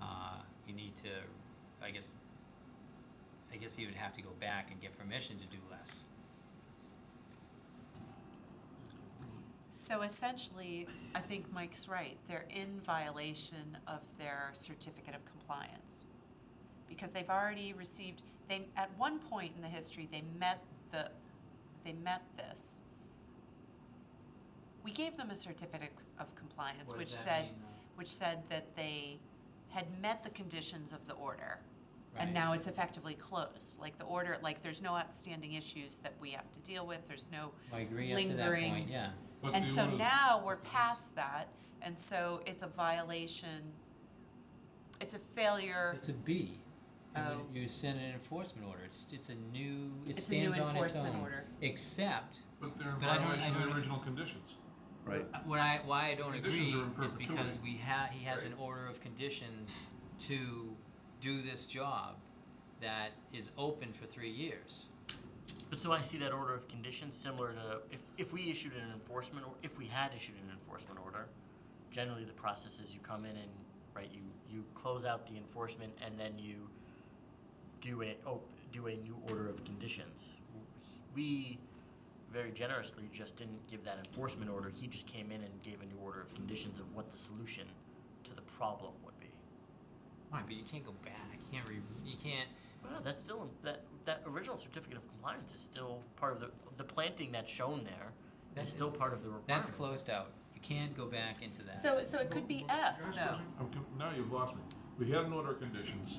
uh, you need to, I guess, I guess he would have to go back and get permission to do less. So essentially, I think Mike's right, they're in violation of their certificate of compliance. Because they've already received, they, at one point in the history, they met the, they met this. We gave them a certificate of compliance, What which said, mean, which said that they had met the conditions of the order. And now it's effectively closed, like the order, like there's no outstanding issues that we have to deal with, there's no I agree up to that lingering. point, yeah. But And the so orders- now we're past that, and so it's a violation, it's a failure. It's a B. And Oh. You send an enforcement order, it's, it's a new, it It's a new stands on its enforcement own. order. Except, But they're in But I don't- I violation of don't- the original conditions. Right. uh, what I, why I don't Conditions agree are in is because perpetuity. we ha, he has an order of conditions to do this job that is open for three years. But so I see that order of conditions similar to, if, if we issued an enforcement, or if we had issued an enforcement order, generally the process is you come in and, right, you, you close out the enforcement and then you do a, oh, do a new order of conditions. We very generously just didn't give that enforcement order, he just came in and gave a new order of conditions of what the solution to the problem would be. Fine, but you can't go back, you can't re, you can't, Well, that's still, that, that original certificate of compliance is still part of the, the planting that's shown there That's- is still part of the requirement. that's closed out. You can't go back into that. So, so it could be F, Can I ask a though. question? I'm con- Now you've lost me. We had an order of conditions.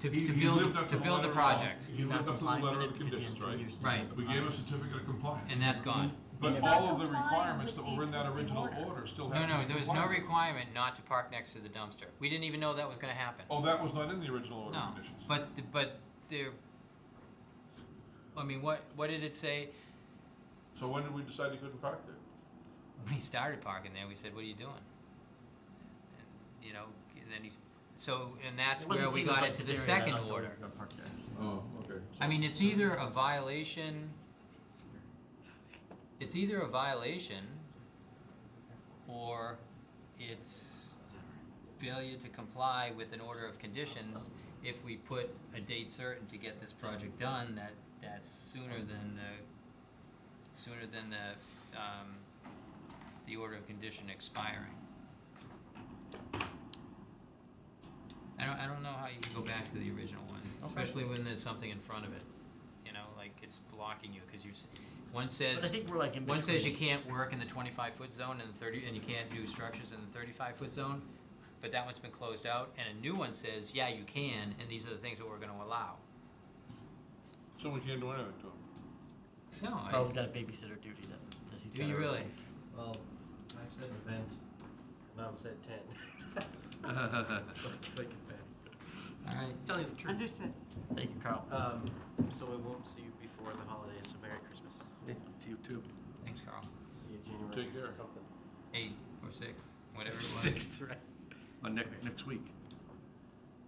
To, He- to he build, lived up to the build the letter of law. project. Is He he lived up to the letter of the because he has conditions, right? Right. We gave a certificate of compliance. And that's gone. But He's all of the complying requirements with that the were in that existing original order. order still No, have to no, be there was no complied with. requirement not to park next to the dumpster. We didn't even know that was gonna happen. Oh, that was not in the original order No, of conditions? but, th- but there, I mean, what, what did it say? So when did we decide you couldn't park there? When he started parking there, we said, what are you doing? And, You know, and then he's, so, and that's It where wasn't we seen as got like into the area, second I thought we order. were gonna park there. Oh, okay. I mean, it's either a violation, it's either a violation, or it's failure to comply with an order of conditions if we put a date certain to get this project done, that, that's sooner than the, sooner than the, um, the order of condition expiring. I don't, I don't know how you can go back to the original one, especially when there's something in front of it, you know, like it's blocking you, cause you, s- one says. But I think we're like in One says you between. can't work in the twenty-five foot zone and the thirty, and you can't do structures in the thirty-five foot zone, but that one's been closed out, and a new one says, yeah, you can, and these are the things that we're gonna allow. So we can't do anything to him. No, I, Carl's got a babysitter duty that, that he's do gotta you really? relieve. Well, I've said event, mom said ten. Like a bet. Alright, Telling you the truth. Understood. Thank you, Carl. Um, so we won't see you before the holidays, so Merry Christmas. To you too. thanks, Carl. See you January Take care. something. Eighth or sixth, whatever it was. Sixth, right. Uh, next, next week.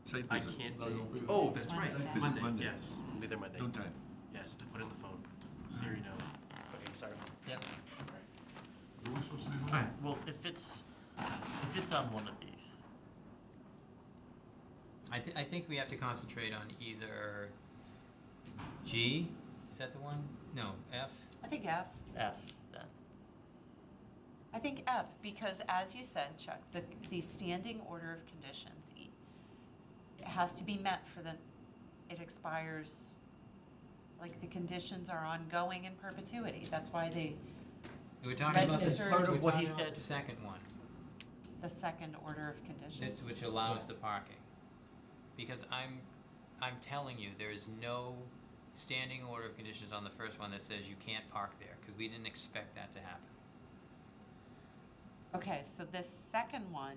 Site I visit. can't No, you'll be there. Oh, that's right. Wednesday. Visit Monday, Monday. yes. I'll be there Monday. Noon time. Yes, I put in the phone. Siri knows. Okay, sorry. Yep. Were we supposed to be moving? Alright, well, if it's, if it's on one of these, I thi- I think we have to concentrate on either G, is that the one? No, F? I think F. F then. I think F, because as you said, Chuck, the, the standing order of conditions, e- has to be met for the, it expires, like the conditions are ongoing in perpetuity, that's why they, We're talking about the, Registered- Part of we're what he talking about said- the second one, the second order of conditions. which allows the parking. Because I'm, I'm telling you, there is no standing order of conditions on the first one that says you can't park there, because we didn't expect that to happen. Okay, so this second one,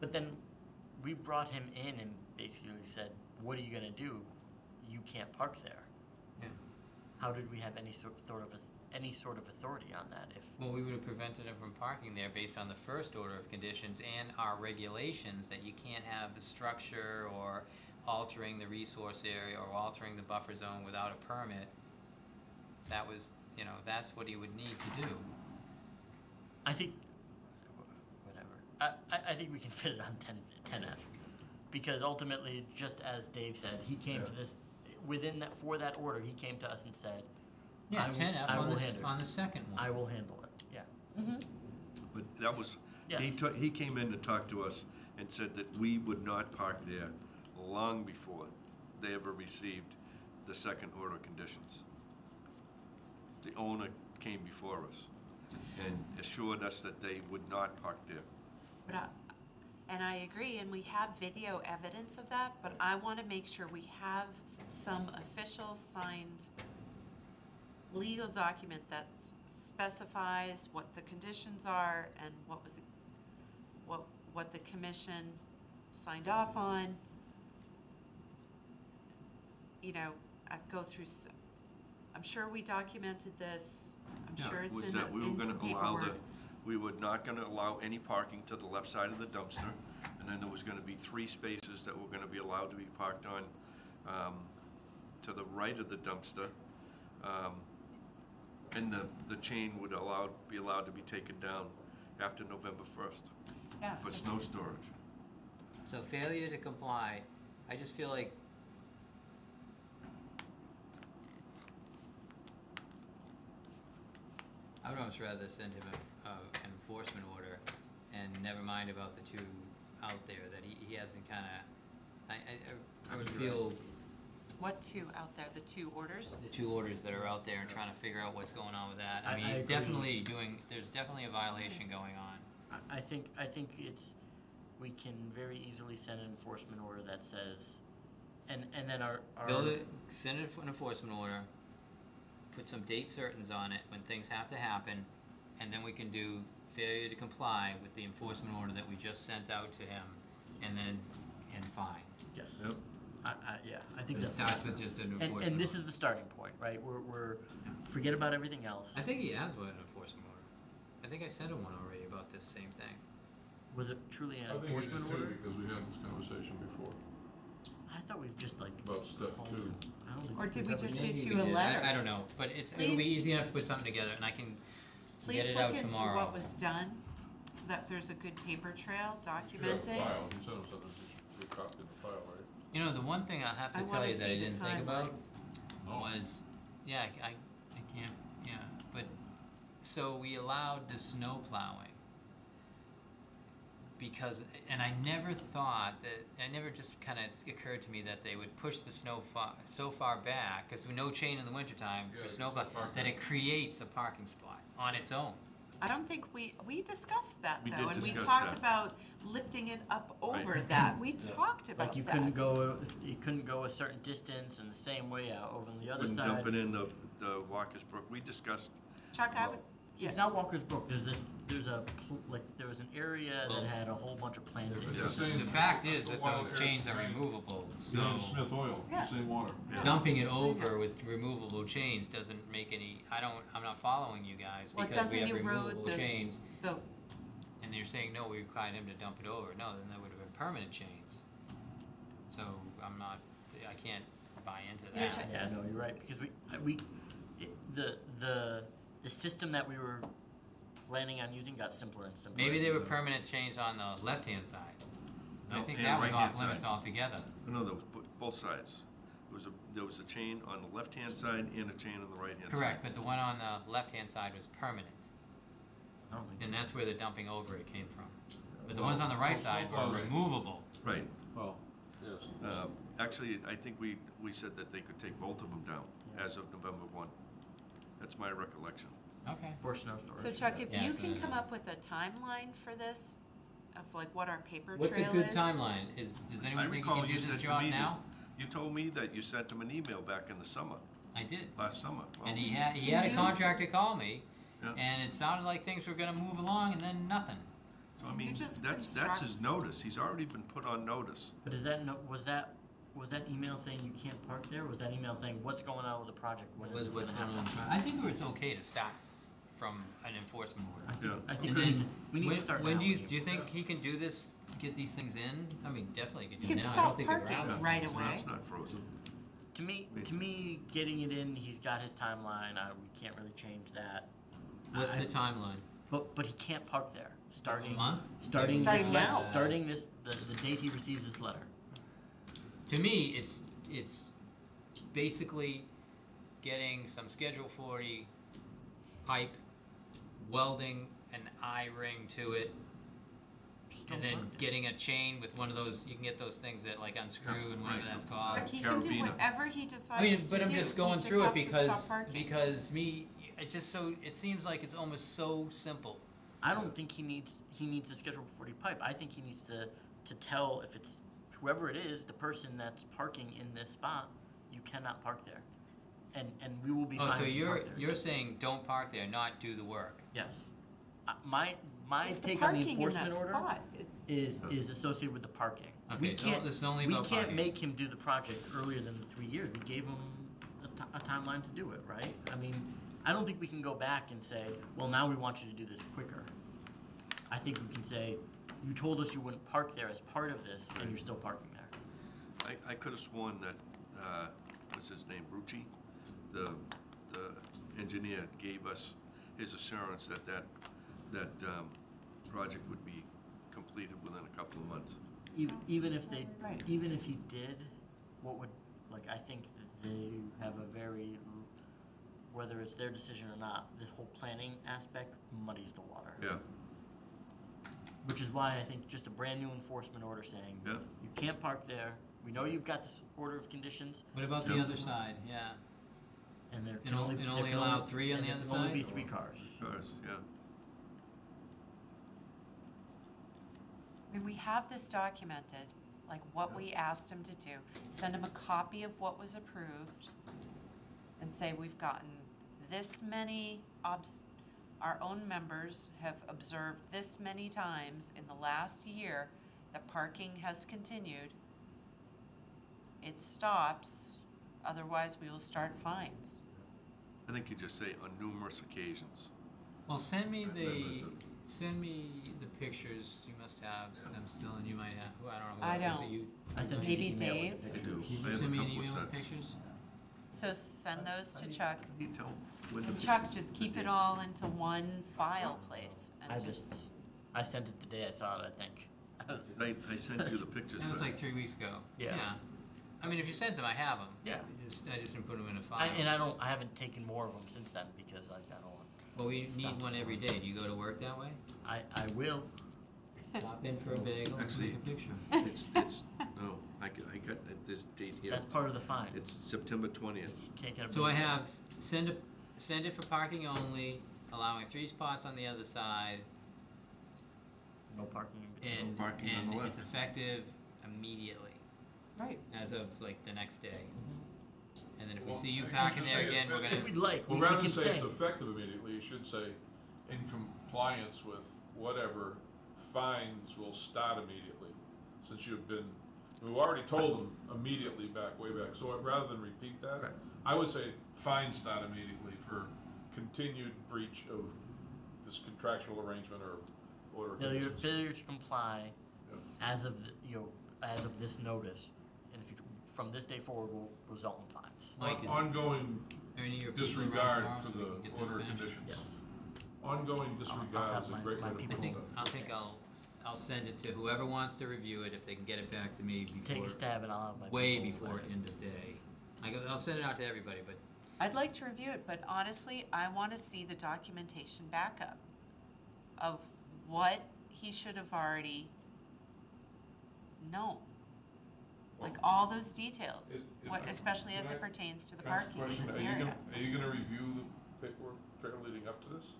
But then we brought him in and basically said, what are you gonna do? You can't park there. Yeah. How did we have any sort, of, any sort of authority on that if? Well, we would have prevented him from parking there based on the first order of conditions and our regulations that you can't have a structure or altering the resource area or altering the buffer zone without a permit. That was, you know, that's what he would need to do. I think, whatever. I, I, I think we can fit it on ten, ten F. Because ultimately, just as Dave said, he came to this, within that, for that order, he came to us and said, Yeah, I ten F I on will the, handle on the second one. I will handle it, yeah. mm-hmm, But that was, he Yes. took, he came in to talk to us and said that we would not park there long before they ever received the second order conditions. The owner came before us and assured us that they would not park there. but I, and I agree, and we have video evidence of that, but I wanna make sure we have some official signed legal document that specifies what the conditions are and what was, what, what the commission signed off on. You know, I go through, s- I'm sure we documented this, I'm Yeah, sure it's was in, that we were in gonna some allow the, paperwork. We were not gonna allow any parking to the left side of the dumpster, and then there was gonna be three spaces that were gonna be allowed to be parked on, um, to the right of the dumpster. Um, and the, the chain would allow, be allowed to be taken down after November first Yeah. for snow storage. So failure to comply, I just feel like I would almost rather send him a, a, an enforcement order and never mind about the two out there that he, he hasn't kinda, I, I, I- I would feel What two out there, the two orders? the two orders that are out there and trying to figure out what's going on with that. I I- mean, I he's agree. definitely doing, there's definitely a violation going on. I, I think, I think it's, we can very easily send an enforcement order that says, and, and then our, our. Bill, it- send it for an enforcement order, put some date certains on it when things have to happen, and then we can do failure to comply with the enforcement order that we just sent out to him, and then, and fine. Yes. Yep. I, I, yeah, I think It that's. starts with just an And, enforcement and this order. is the starting point, right? We're, we're, forget about everything else. I think he has one, an enforcement order. I think I sent him one already about this same thing. Was it truly an I an think you did enforcement too, order? because we had this conversation before. I thought we've just like. About step called two. him. I don't think Or did we've ever just done Maybe issue a did. letter. I, I don't know, but it's, it'll be Please- easy enough to put something together, and I can get Please it out look into tomorrow. what was done, so that there's a good paper trail You documenting. file, you sent him something, you copied the file, right? You know, the one thing I have to I tell wanna you that I see the didn't think about Oh. was, yeah, I, I, I can't, yeah, but, so we allowed the snow plowing. Because, and I never thought that, I never just kinda occurred to me that they would push the snow far, so far back, cause with no chain in the wintertime Yeah, for it's snow a plow, parking that it creates a parking spot on its own. I don't think we, we discussed that We though, did and we discuss talked that. about lifting it up over Right. that, we talked about Like you that. couldn't go, you couldn't go a certain distance and the same way out over on the other Wouldn't side. dump it in the, the Walker's Brook. We discussed, Chuck, I would, yeah, It's not Walker's Brook, there's this, there's a, pl- like, there was an area Well- that oh. had a whole bunch of plantings. It's Yeah. the same. The fact it's is the that water those there, chains are removable, so. Same Smith Oil, Yeah. the same water. Dumping it over with removable chains doesn't make any, I don't, I'm not following you guys Well, it because we have doesn't erode removable the- chains. the, And you're saying, no, we required him to dump it over, no, then that would have been permanent chains. So I'm not, I can't buy into You know, that. Chuck- Yeah, no, you're right, because we, we, it, the, the, the system that we were planning on using got simpler and simpler. Maybe they were permanent chains on the left-hand side. I No, think and that was right-hand off limits side. altogether. no, there was bo- both sides. There was a, there was a chain on the left-hand side and a chain on the right-hand side. Correct, but the one on the left-hand side was permanent, I don't think so. and that's where the dumping over it came from. But the Well, ones on the right well, side were well, removable. Right. Well, yeah, exist. Uh, Actually, I think we, we said that they could take both of them down as of November one. That's my recollection. Okay. For snow storage. So Chuck, if Yeah, you so can then- come up with a timeline for this, of like what our paper trail What's is. a good timeline? Is, does I anyone think you recall can do you this said to job me that- now? You told me that you sent him an email back in the summer, I did. last summer. Well, And he had, he Can had a you- contractor call me, Yeah. and it sounded like things were gonna move along and then nothing. So I Can you mean, just that's, that's his construct- notice. He's already been put on notice. But is that no, was that, was that email saying you can't park there? Was that email saying what's going on with the project? When is Was this what's gonna going on. happen? I think it's okay to start from an enforcement order. I think, Yeah. I think And we need to, then, we need when, to start when now. do you, do you think he can do this, get these things in? I mean, definitely could do You it can now. I stop don't think the parking. ground's right So away. That's not frozen. To me, to me, getting it in, he's got his timeline. I, we can't really change that. What's I- the timeline? But but he can't park there. Starting A month? Starting Starting this le- now. Starting this the, the date he receives this letter. To me, it's, it's basically getting some Schedule forty pipe, welding an eye ring to it, Just don't and then park getting a chain with one of those, you can get those things that like unscrew and whatever right. that's called. Chuck, he can do Carabiner. whatever he I mean, decides to do. but I'm just going He through it has to because, stop parking. because me, it just so, it seems like it's almost so simple. I don't think he needs he needs a schedule forty pipe. I think he needs to to tell if it's whoever it is, the person that's parking in this spot, you cannot park there. And and we will be Oh, fine so if you you're, park there. you're saying don't park there, not do the work. Yes. Uh, my my It's the take on the parking in enforcement order spot. It's- is is associated with the parking. we Okay, so can't this is only about we about can't parking. make him do the project earlier than the three years. We gave him a, ti- a timeline to do it, right? I mean, I don't think we can go back and say, well, now we want you to do this quicker. I think we can say, you told us you wouldn't park there as part of this, and you're still parking there. I, I could have sworn that, uh, what's his name, Rucci? The, the engineer gave us his assurance that that, that, um, project would be completed within a couple of months. Even, even if they, Right. even if he did, what would, like, I think that they have a very, whether it's their decision or not, this whole planning aspect muddies the water. Yeah, Which is why I think just a brand new enforcement order saying, yeah. you can't park there, we know you've got this order of conditions, What about the Yeah. other side, yeah? and there And can o- only, and there only can allow three on and the there other can only be side? three cars. Cars, yeah. I mean, we have this documented, like what we asked him to do. Send him a copy of what was approved and say we've gotten this many obs, our own members have observed this many times in the last year that parking has continued. It stops, otherwise we will start fines. I think you just say on numerous occasions. Well, send me That- that the, send me the pictures, you must have them still, and you might have, who, I don't know. I who- was it don't. you? I sent you Maybe the email with Dave? the I pictures. do. Did I you have a send me an couple email with sets. pictures? So send those to Chuck. You tell when And the- Chuck, just keep it all into one file place I and just, just, I sent it the day I saw it, I think. I was- I, I sent you the pictures. That was but- like three weeks ago. Yeah. I mean, if you sent them, I have them. Yeah. I just, I just didn't put them in a file. I, and I don't, I haven't taken more of them since then because like I don't want. Well, we need Stop. one every day. Do you go to work that way? I, I will. Stop in for a bagel and Actually, take a picture. It's, it's, no, I, got- I got this date here. That's part of the fine. It's September twentieth. Can't get a. So I big- have, s- send a, send it for parking only, allowing three spots on the other side, No parking. in between. and, parking on and the it's left. effective immediately, right. as of like the next day. Mm-hmm. And then if we Well, see you I parking should there say again, if- we're gonna. If we'd like, we, Well, we rather can than say say. it's effective immediately, you should say in compliance with whatever fines will start immediately, since you've been, we've already told them immediately back, way back, so rather than repeat that, Right. I would say fines start immediately for continued breach of this contractual arrangement or order of Failure, conditions. failure to comply Yeah. as of, the- you know, as of this notice, in the future, from this day forward will result in fines. Mike, is Ongoing Ernie, your people around disregard tomorrow for we the can get this order of finished? conditions. Yes. Ongoing I'll disregard have is a my- great my way to people- I put think, stuff. I think I'll, I'll send it to whoever wants to review it, if they can get it back to me Take a stab and I'll have my. way people before ready. end of day. I go, I'll send it out to everybody, but I'd like to review it, but honestly, I wanna see the documentation backup of what he should have already known. like all those details, It- it- what, especially as can it I- pertains to the Can I ask a parking in question? this Are you area. gonna- Are you gonna review the paperwork trail leading up to this?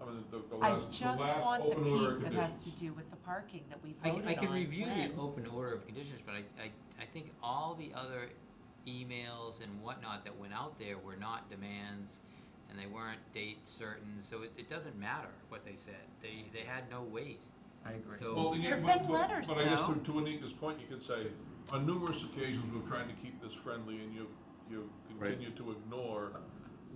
I mean, the, the I last, the just last want the open order piece of that has to conditions. do with the parking that we I, voted on I can review when. the open order of conditions, but I, I, I think all the other emails and whatnot that went out there were not demands, and they weren't date certain, so it, it doesn't matter what they said, they, they had no weight. I agree. So. Well, again, There've but, been but, letters, but I guess to, though. to Anika's point, you could say, on numerous occasions, we're trying to keep this friendly and you've, you've Right. continued to ignore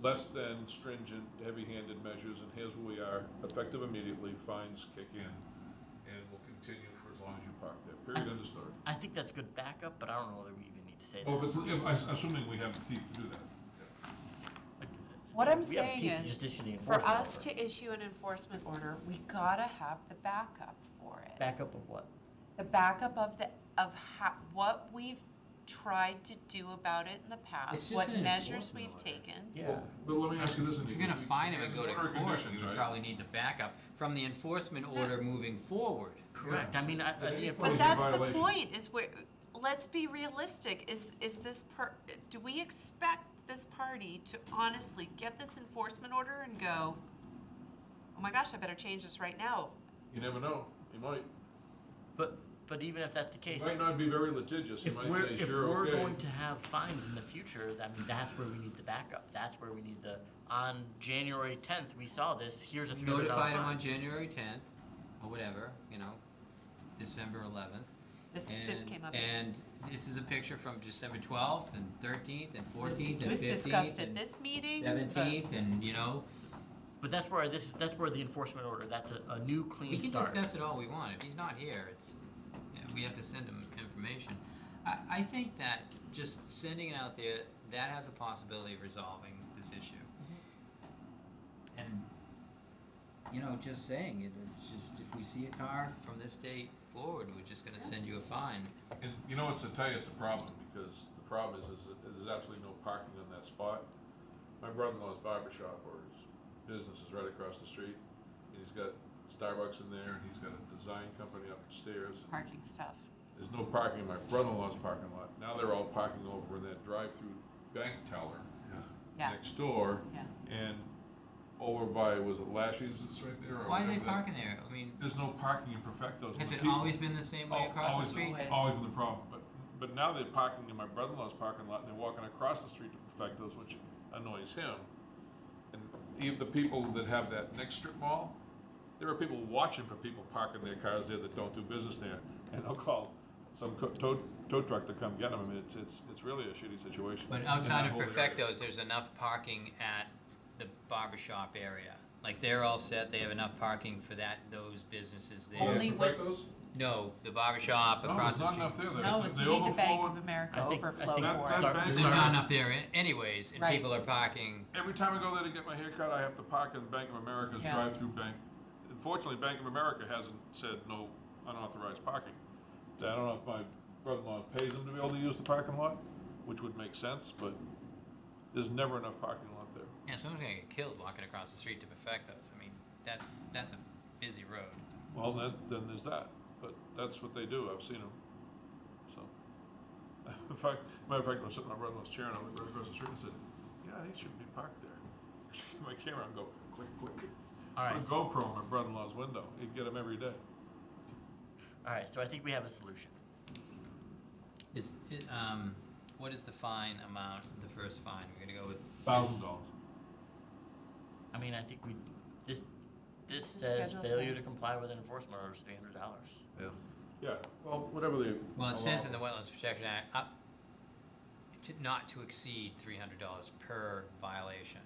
less than stringent, heavy-handed measures, and here's where we are, effective immediately, fines kick in, and we'll continue for as long as you park there, period, end of story. I think that's good backup, but I don't know whether we even need to say that. Oh, if it's, if, I- assuming we have the teeth to do that. What I'm We have saying teeth to is, just issue the for enforcement us order. to issue an enforcement order, we gotta have the backup for it. Backup of what? The backup of the, of how, what we've tried to do about it in the It's past, just what an measures we've order. taken. Yeah. But let me ask you this, Anika. If you're gonna we- fine him and go to order of court, conditions, we would right? probably need the backup from the enforcement order moving forward. Correct, I mean, I, But I, the form But of enforcement, that's the violation. point, is where, let's be realistic, is, is this per, do we expect this party to honestly get this enforcement order and go, oh my gosh, I better change this right now? You never know, you might, but, but even if that's the you case, might not be very litigious, you if might we're, say, if sure, we're okay. going to have fines in the future, I mean, that's where we need the backup, that's where we need the, on January tenth, we saw this, here's a three hundred dollar Notified him on fine. January tenth, or whatever, you know, December eleventh. This, this came up. And this is a picture from December twelfth and thirteenth and fourteenth It and was fifteenth discussed at and this meeting, but- seventeenth, and, you know, But that's where this, that's where the enforcement order, that's a, a new we clean can start. discuss it all we want, if he's not here, it's, yeah, we have to send him information. I, I think that just sending it out there, that has a possibility of resolving this issue. Mm-hmm. And, you know, just saying it, it's just, if we see a car from this date forward, we're just gonna send you a fine. And you know, it's, I tell you, it's a problem, because the problem is, is that there's absolutely no parking on that spot. My brother-in-law's barber shop, or his business is right across the street, and he's got Starbucks in there, and he's got a design company upstairs. Parking stuff. There's no parking in my brother-in-law's parking lot. Now they're all parking over in that drive-through bank teller Yeah. next door. Yeah. And over by, was it Lashes, it's right there, or Why are they whatever that- parking there? I mean, There's no parking in Perfectos. has it people- always been the same way Al- across the always- street? Always been the problem, but, but now they're parking in my brother-in-law's parking lot, and they're walking across the street to Perfectos, which annoys him. And even the people that have that next strip mall, there are people watching for people parking their cars there that don't do business there, and they'll call some co- tow, tow truck to come get them, I mean, it's, it's, it's really a shitty situation. But in outside that of whole area. Perfectos, there's enough parking at the barbershop area. Like, they're all set, they have enough parking for that, those businesses there. Only with- Perfectos? No, the barbershop No, across there's the not street. enough there, they, No, they you need the Bank overflow of America I think- I overflow think That- for that it. bank- there's not enough there an- anyways, and Right. people are parking, Every time I go there to get my hair cut, I have to park in the Bank of America's Yeah. drive-through bank. Unfortunately, Bank of America hasn't said no unauthorized parking. I don't know if my brother-in-law pays them to be able to use the parking lot, which would make sense, but there's never enough parking lot there. Yeah, someone's gonna get killed walking across the street to Perfectos. I mean, that's, that's a busy road. Well, then, then there's that, but that's what they do, I've seen them, so. In fact, matter of fact, I was sitting in my brother-in-law's chair and I looked right across the street and said, yeah, he shouldn't be parked there. Get My camera and go click, click. All right, Put a GoPro in my brother-in-law's window, he'd get him every day. all right, so I think we have a solution. Is, i- um, what is the fine amount, the first fine? We're gonna go with, Thousand dollars. I mean, I think we, this, this The says schedule's failure in. to comply with an enforcement order is three hundred dollars. Yeah. Yeah, well, whatever they. well, it says in the allow. Wetlands Protection Act, up to, not to exceed three hundred dollars per violation.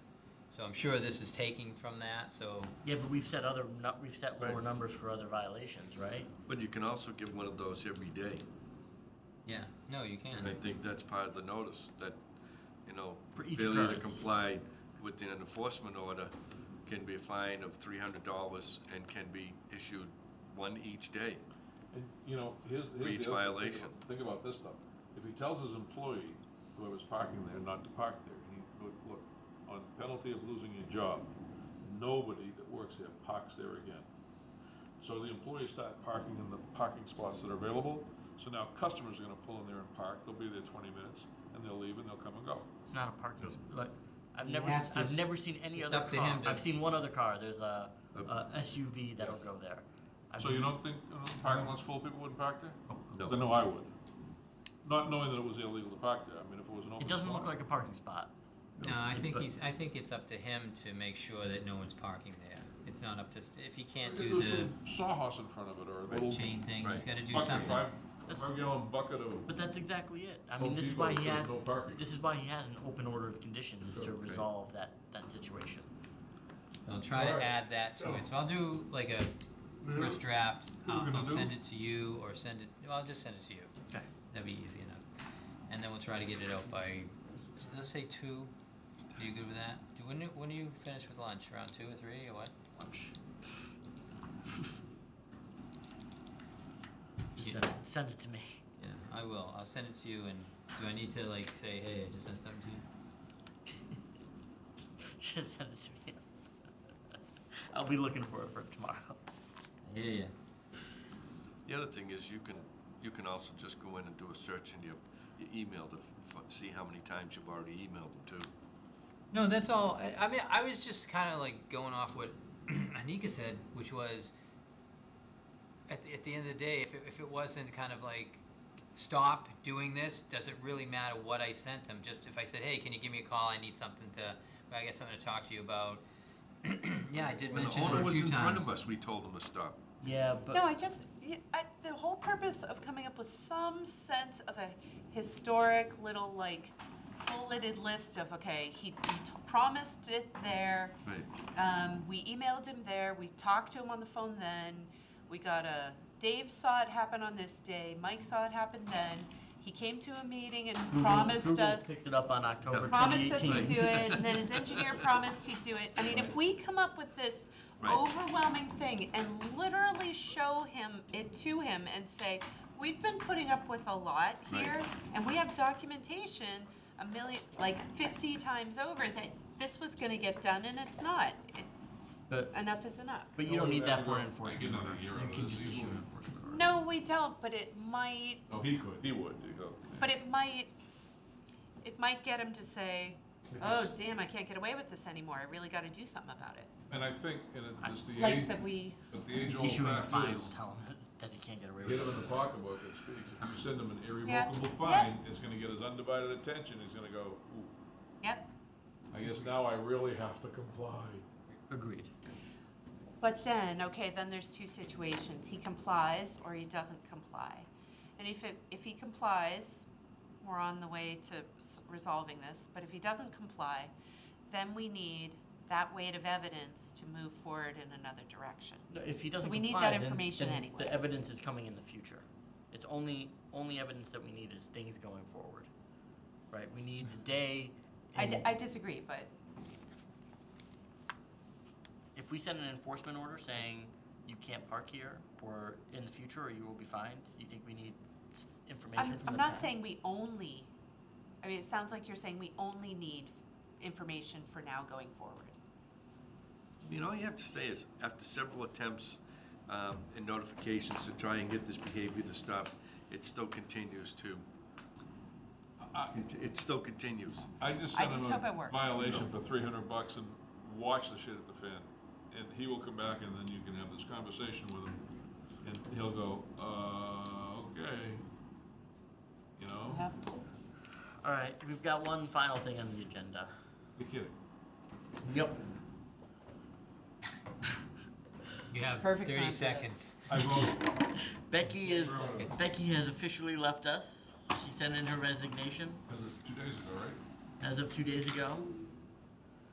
So I'm sure this is taking from that, so, Yeah, but we've set other, nu- we've set lower Right. numbers for other violations, right? But you can also give one of those every day. yeah, no, you can. And I think that's part of the notice, that, you know, For each failure to occurrence. comply with an enforcement order can be a fine of three hundred dollars and can be issued one each day. And, you know, here's, here's each the other thing, violation. think about- think about this though, if he tells his employee, whoever's parking there, not to park there, and he, look, look, on penalty of losing your job, nobody that works there parks there again. So the employees start parking in the parking spots that are available, So now customers are gonna pull in there and park, they'll be there twenty minutes, and they'll leave and they'll come and go. It's not a parking, s- like, I've never, have to I've never seen any it's other up to car. him to- I've seen one other car, there's a, a SUV that'll go there. I've So you don't think, you know, parking lot's full, people wouldn't park there? No. 'Cause I know I would. Not knowing that it was illegal to park there, I mean, if it was an open It doesn't look like a parking spot. No, I think But- he's, I think it's up to him to make sure that no one's parking there. It's not up to, st- if he can't do the little Sawhorse in front of it, or a little. chain thing, he's gotta do bucket, something. Five, five gallon bucket of. But that's exactly it. I Home mean, this is Depot why he says had, no parking. this is why he has an open order of conditions, is to Right. resolve that, that situation. So I'll try to add that to it, so I'll do like a first draft, What we're um, gonna I'll do? send it to you, or send it, well, I'll just send it to you. Okay. That'd be easy enough. And then we'll try to get it out by, let's say two, are you good with that? Do, when, do- when do you finish with lunch, around two or three, or what? Lunch. Just send, send it to me. Yeah, I will, I'll send it to you, and do I need to like say, hey, I just sent something to you? Just send it to me. I'll be looking for it for tomorrow. Yeah, yeah. The other thing is you can, you can also just go in and do a search in your, your email to f- see how many times you've already emailed them too. No, that's all. I, I mean, I was just kind of like going off what Anika said, which was at the, at the end of the day, if it, if it wasn't kind of like stop doing this, does it really matter what I sent them? Just if I said, hey, can you give me a call? I need something to, I guess something to talk to you about. yeah, I did When the mention it owner a was few in front times. of us, we told him to stop. Yeah, but. No, I just, y- I, the whole purpose of coming up with some sense of a historic little like bulleted list of, okay, he, he t- promised it there. Right. Um, we emailed him there, we talked to him on the phone then, we got a, Dave saw it happen on this day, Mike saw it happen then. He came to a meeting and Google- promised Google us picked it up on October promised us 2018. he'd do it, and then his engineer promised he'd do it. I mean, if we come up with this Right. overwhelming thing and literally show him it to him and say, we've been putting up with a lot Right. here, and we have documentation a million, like fifty times over that this was gonna get done, and it's not. It's, But, enough is enough. but you don't need that for I an get enforcement another order. year You of can this just issue easily. an enforcement order. No, we don't, but it might, Oh, he could, he would, you go. but it might, it might get him to say, oh, damn, I can't get away with this anymore, I really gotta do something about it. And I think, and it, just the Like age, that we, but the age old Issuing a fact fine is, will tell him that he can't get away with get it. him in the pocketbook, it speaks. If you send him an irrevocable Yeah. fine, it's gonna get his undivided attention, he's gonna go, ooh, yep, I guess now I really have to comply. Agreed. But then, okay, then there's two situations. He complies or he doesn't comply. And if it, if he complies, we're on the way to resolving this. But if he doesn't comply, then we need that weight of evidence to move forward in another direction. No, If he doesn't we need comply, that then- information then anyway. The evidence is coming in the future. It's only, only evidence that we need is things going forward. Right, we need the day. I, di- I disagree, but If we send an enforcement order saying you can't park here, or in the future, or you will be fined, you think we need s- information I'm, from the I'm not town? saying we only, I mean, it sounds like you're saying we only need information for now going forward. I mean, all you have to say is, after several attempts um, and notifications to try and get this behavior to stop, it still continues to, it- it still continues. I just I sent just him hope a it works. violation for three hundred bucks and watch the shit at the fan. And he will come back and then you can have this conversation with him. And he'll go, uh, okay. You know? All right, we've got one final thing on the agenda. You're kidding. Yep. You have Perfect thirty time seconds. I vote. Becky is, Becky has officially left us. She sent in her resignation As of two days ago, right? as of two days ago,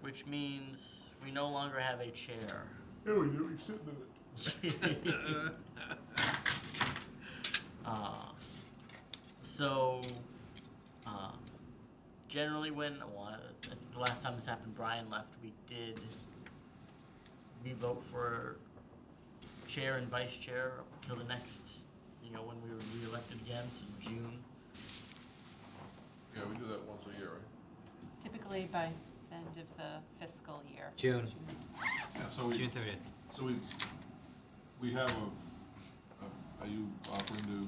which means we no longer have a chair. Yeah, we do, he's sitting in it. Uh, so, uh, generally when, well, the last time this happened, Brian left, we did, we vote for chair and vice chair up until the next, you know, when we were reelected again, so June. Yeah, we do that once a year, right? Typically by the end of the fiscal year. June. Yeah, so we. June thirtieth. So we, we have a, a- are you offering to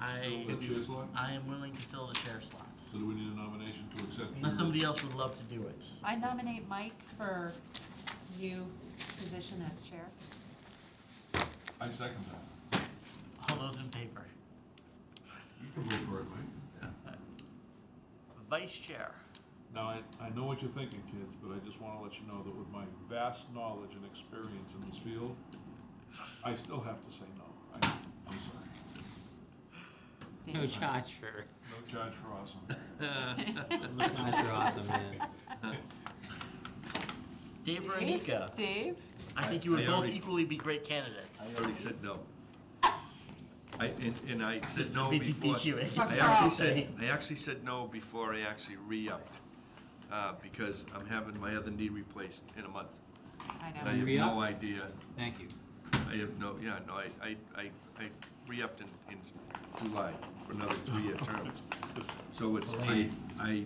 I, Fill the chair slot? I am willing to fill the chair slot, So do we need a nomination to accept? unless your- somebody else would love to do it. I nominate Mike for new position as chair. I second that. All those in favor? You can vote for it, Mike. Vice chair. Now, I, I know what you're thinking, kids, but I just wanna let you know that with my vast knowledge and experience in this field, I still have to say no. I, I'm sorry. No charge for, No charge for awesome. no charge for awesome, man. Dave or Anika? Dave? I think you would I both already- equally be great candidates. I already said no. I, and, and I said no Beat before. beat you? I actually said, I actually said no before I actually re-upped, uh, because I'm having my other knee replaced in a month. I And I know. have Re-upped? no idea, Thank you. I have no, yeah, no, I, I, I, I re-upped in, in July for another three-year term. So it's, I, I,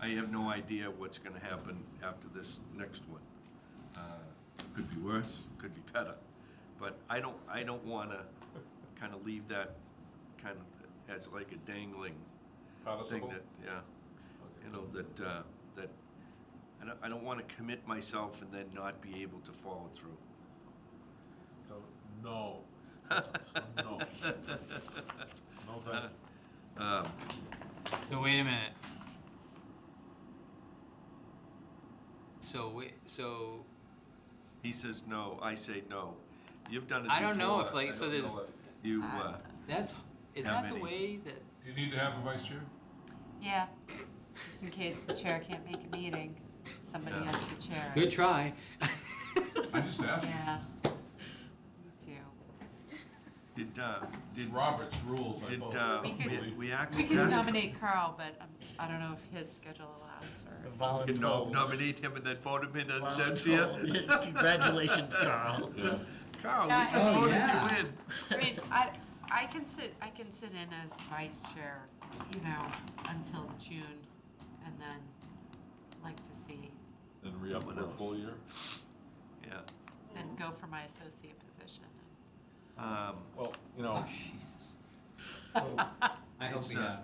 I have no idea what's gonna happen after this next one. Uh, Could be worse, could be better, but I don't, I don't wanna kinda leave that kind of as like a dangling thing Participle? that, yeah, you know, that, uh, that, I don't, I don't wanna commit myself and then not be able to follow through. So, No. No. No, thank you. Um, So wait a minute. So wait, so He says no, I say no. You've done it I don't know if, before. like, I so don't there's- know if You, uh, that's, is How that the many? way that, Do you need to have a vice chair? Yeah, just in case the chair can't make a meeting, somebody Yeah. has to chair it. good try. I just asked. Yeah. Me too. did, uh, did, Robert's rules, I did, suppose. uh, We could- we, we actually We can passed- nominate Carl, but um, I don't know if his schedule allows or. Volunteer. You know, nominate him and then vote him in and Volunteer. send you. Yeah, Congratulations, Carl. Carl, we Yeah, just I- voted yeah. you in. I mean, I, I can sit, I can sit in as vice chair, you know, until June, and then like to see, Then re-up Someone for a else. full year? Yeah. then go for my associate position. Um, Well, you know, Jesus. I hope It's, we uh, have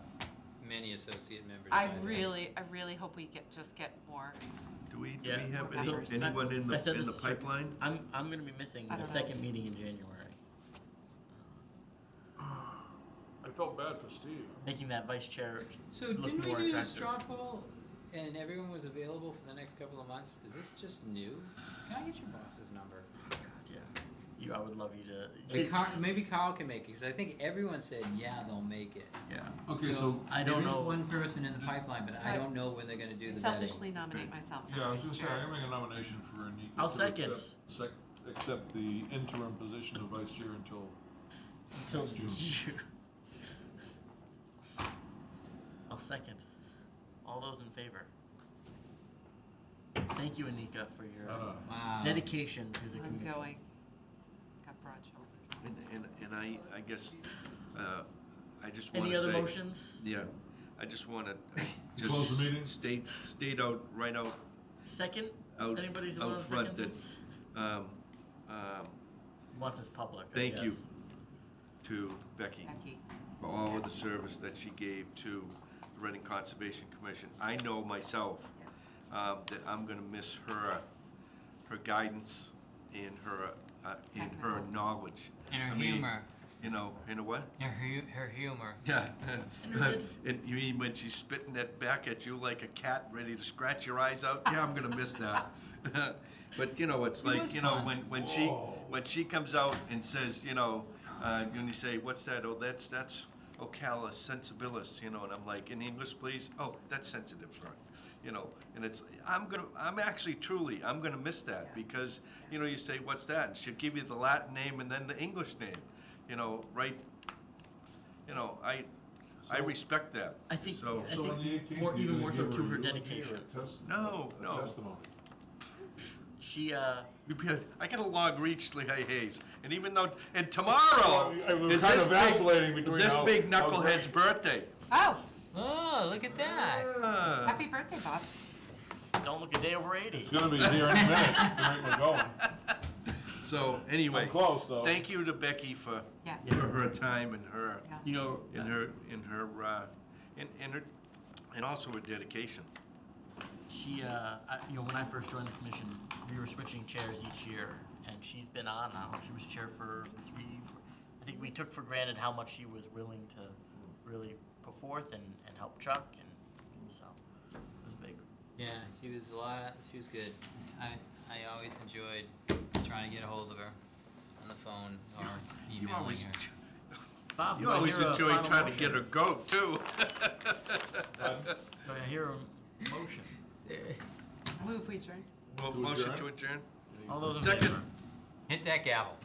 many associate members. I by then. really, I really hope we get, just get more. do we, do Yeah. we have any, that- anyone in I said the, in the is pipeline? I'm, I'm gonna be missing I the don't know. second meeting in January, I felt bad for Steve. making that vice chair So look didn't we more do the attractive. straw poll and everyone was available for the next couple of months? Is this just new? Can I get your boss's number? God, yeah. You, I would love you to. Like Carl, maybe Kyle can make it, cause I think everyone said, yeah, they'll make it. Yeah. Okay, so, I don't There is know. one person in the pipeline, but I So- don't know when they're gonna do the vetting. Selfishly nominate myself for yeah, I was vice gonna say, chair. I'm making a nomination for Anika. I'll to second. accept- Sec, accept the interim position of vice chair until Until June. June. I'll second. All those in favor? Thank you, Anika, for your Uh, Wow. dedication to the I'm commission. going, got broad shoulders. And, and, and I, I guess, uh, I just wanna Any say. other motions? Yeah, I just wanna, uh, Close the just meeting? state, state out, right out, Second? out, Anybody's want out a front second? that, um, um, Once it's public, I thank you guess. to Becky Becky. for all of the service that she gave to the Reading Conservation Commission. I know myself, um, that I'm gonna miss her, her guidance and her, uh, in her knowledge. And her I mean, humor, You know, in a what? her hu- her humor. Yeah. And her good- And you mean when she's spitting that back at you like a cat ready to scratch your eyes out? Yeah, I'm gonna miss that. But, you know, it's It like, was you know, fun. when, when she, when she comes out and says, you know, uh, when you say, what's that? Oh, that's, that's Onoclea sensibilis, you know, and I'm like, in English, please? Oh, that's sensitive, right? You know, and it's, I'm gonna, I'm actually truly, I'm gonna miss that because, you know, you say, what's that? And she'll give you the Latin name and then the English name, you know, right? You know, I, I So- respect that. I think, So- I So on the think eighteenth, more, you're even gonna more so give to her her eulogy or dedication. test- No, a no. Testimony. She, uh, I got a log reached, Lehigh Hayes, and even though, and tomorrow Well, is this big, between this how- big knucklehead's birthday. Oh, Oh, look at that. Ah. happy birthday, Bob. don't look a day over eighty. It's gonna be here any minute, the we're going. So, anyway. I'm close, though. Thank you to Becky for, Yeah. for her time and her, You know, in uh, her, in her, uh, in, in her, and also her dedication. She, uh, I, you know, when I first joined the commission, we were switching chairs each year, and she's been on now. She was chair for three. four- I think we took for granted how much she was willing to really put forth and, and help Chuck, and so it was big. Yeah, she was a lot, she was good. I, I always enjoyed trying to get a hold of her on the phone or You always, her. Bob, you I always hear a enjoy final trying to get her goat, too. Do I hear a motion? Move we adjourn. Well, To Motion adjourn? to adjourn? All those in Second. favor? Hit that gavel.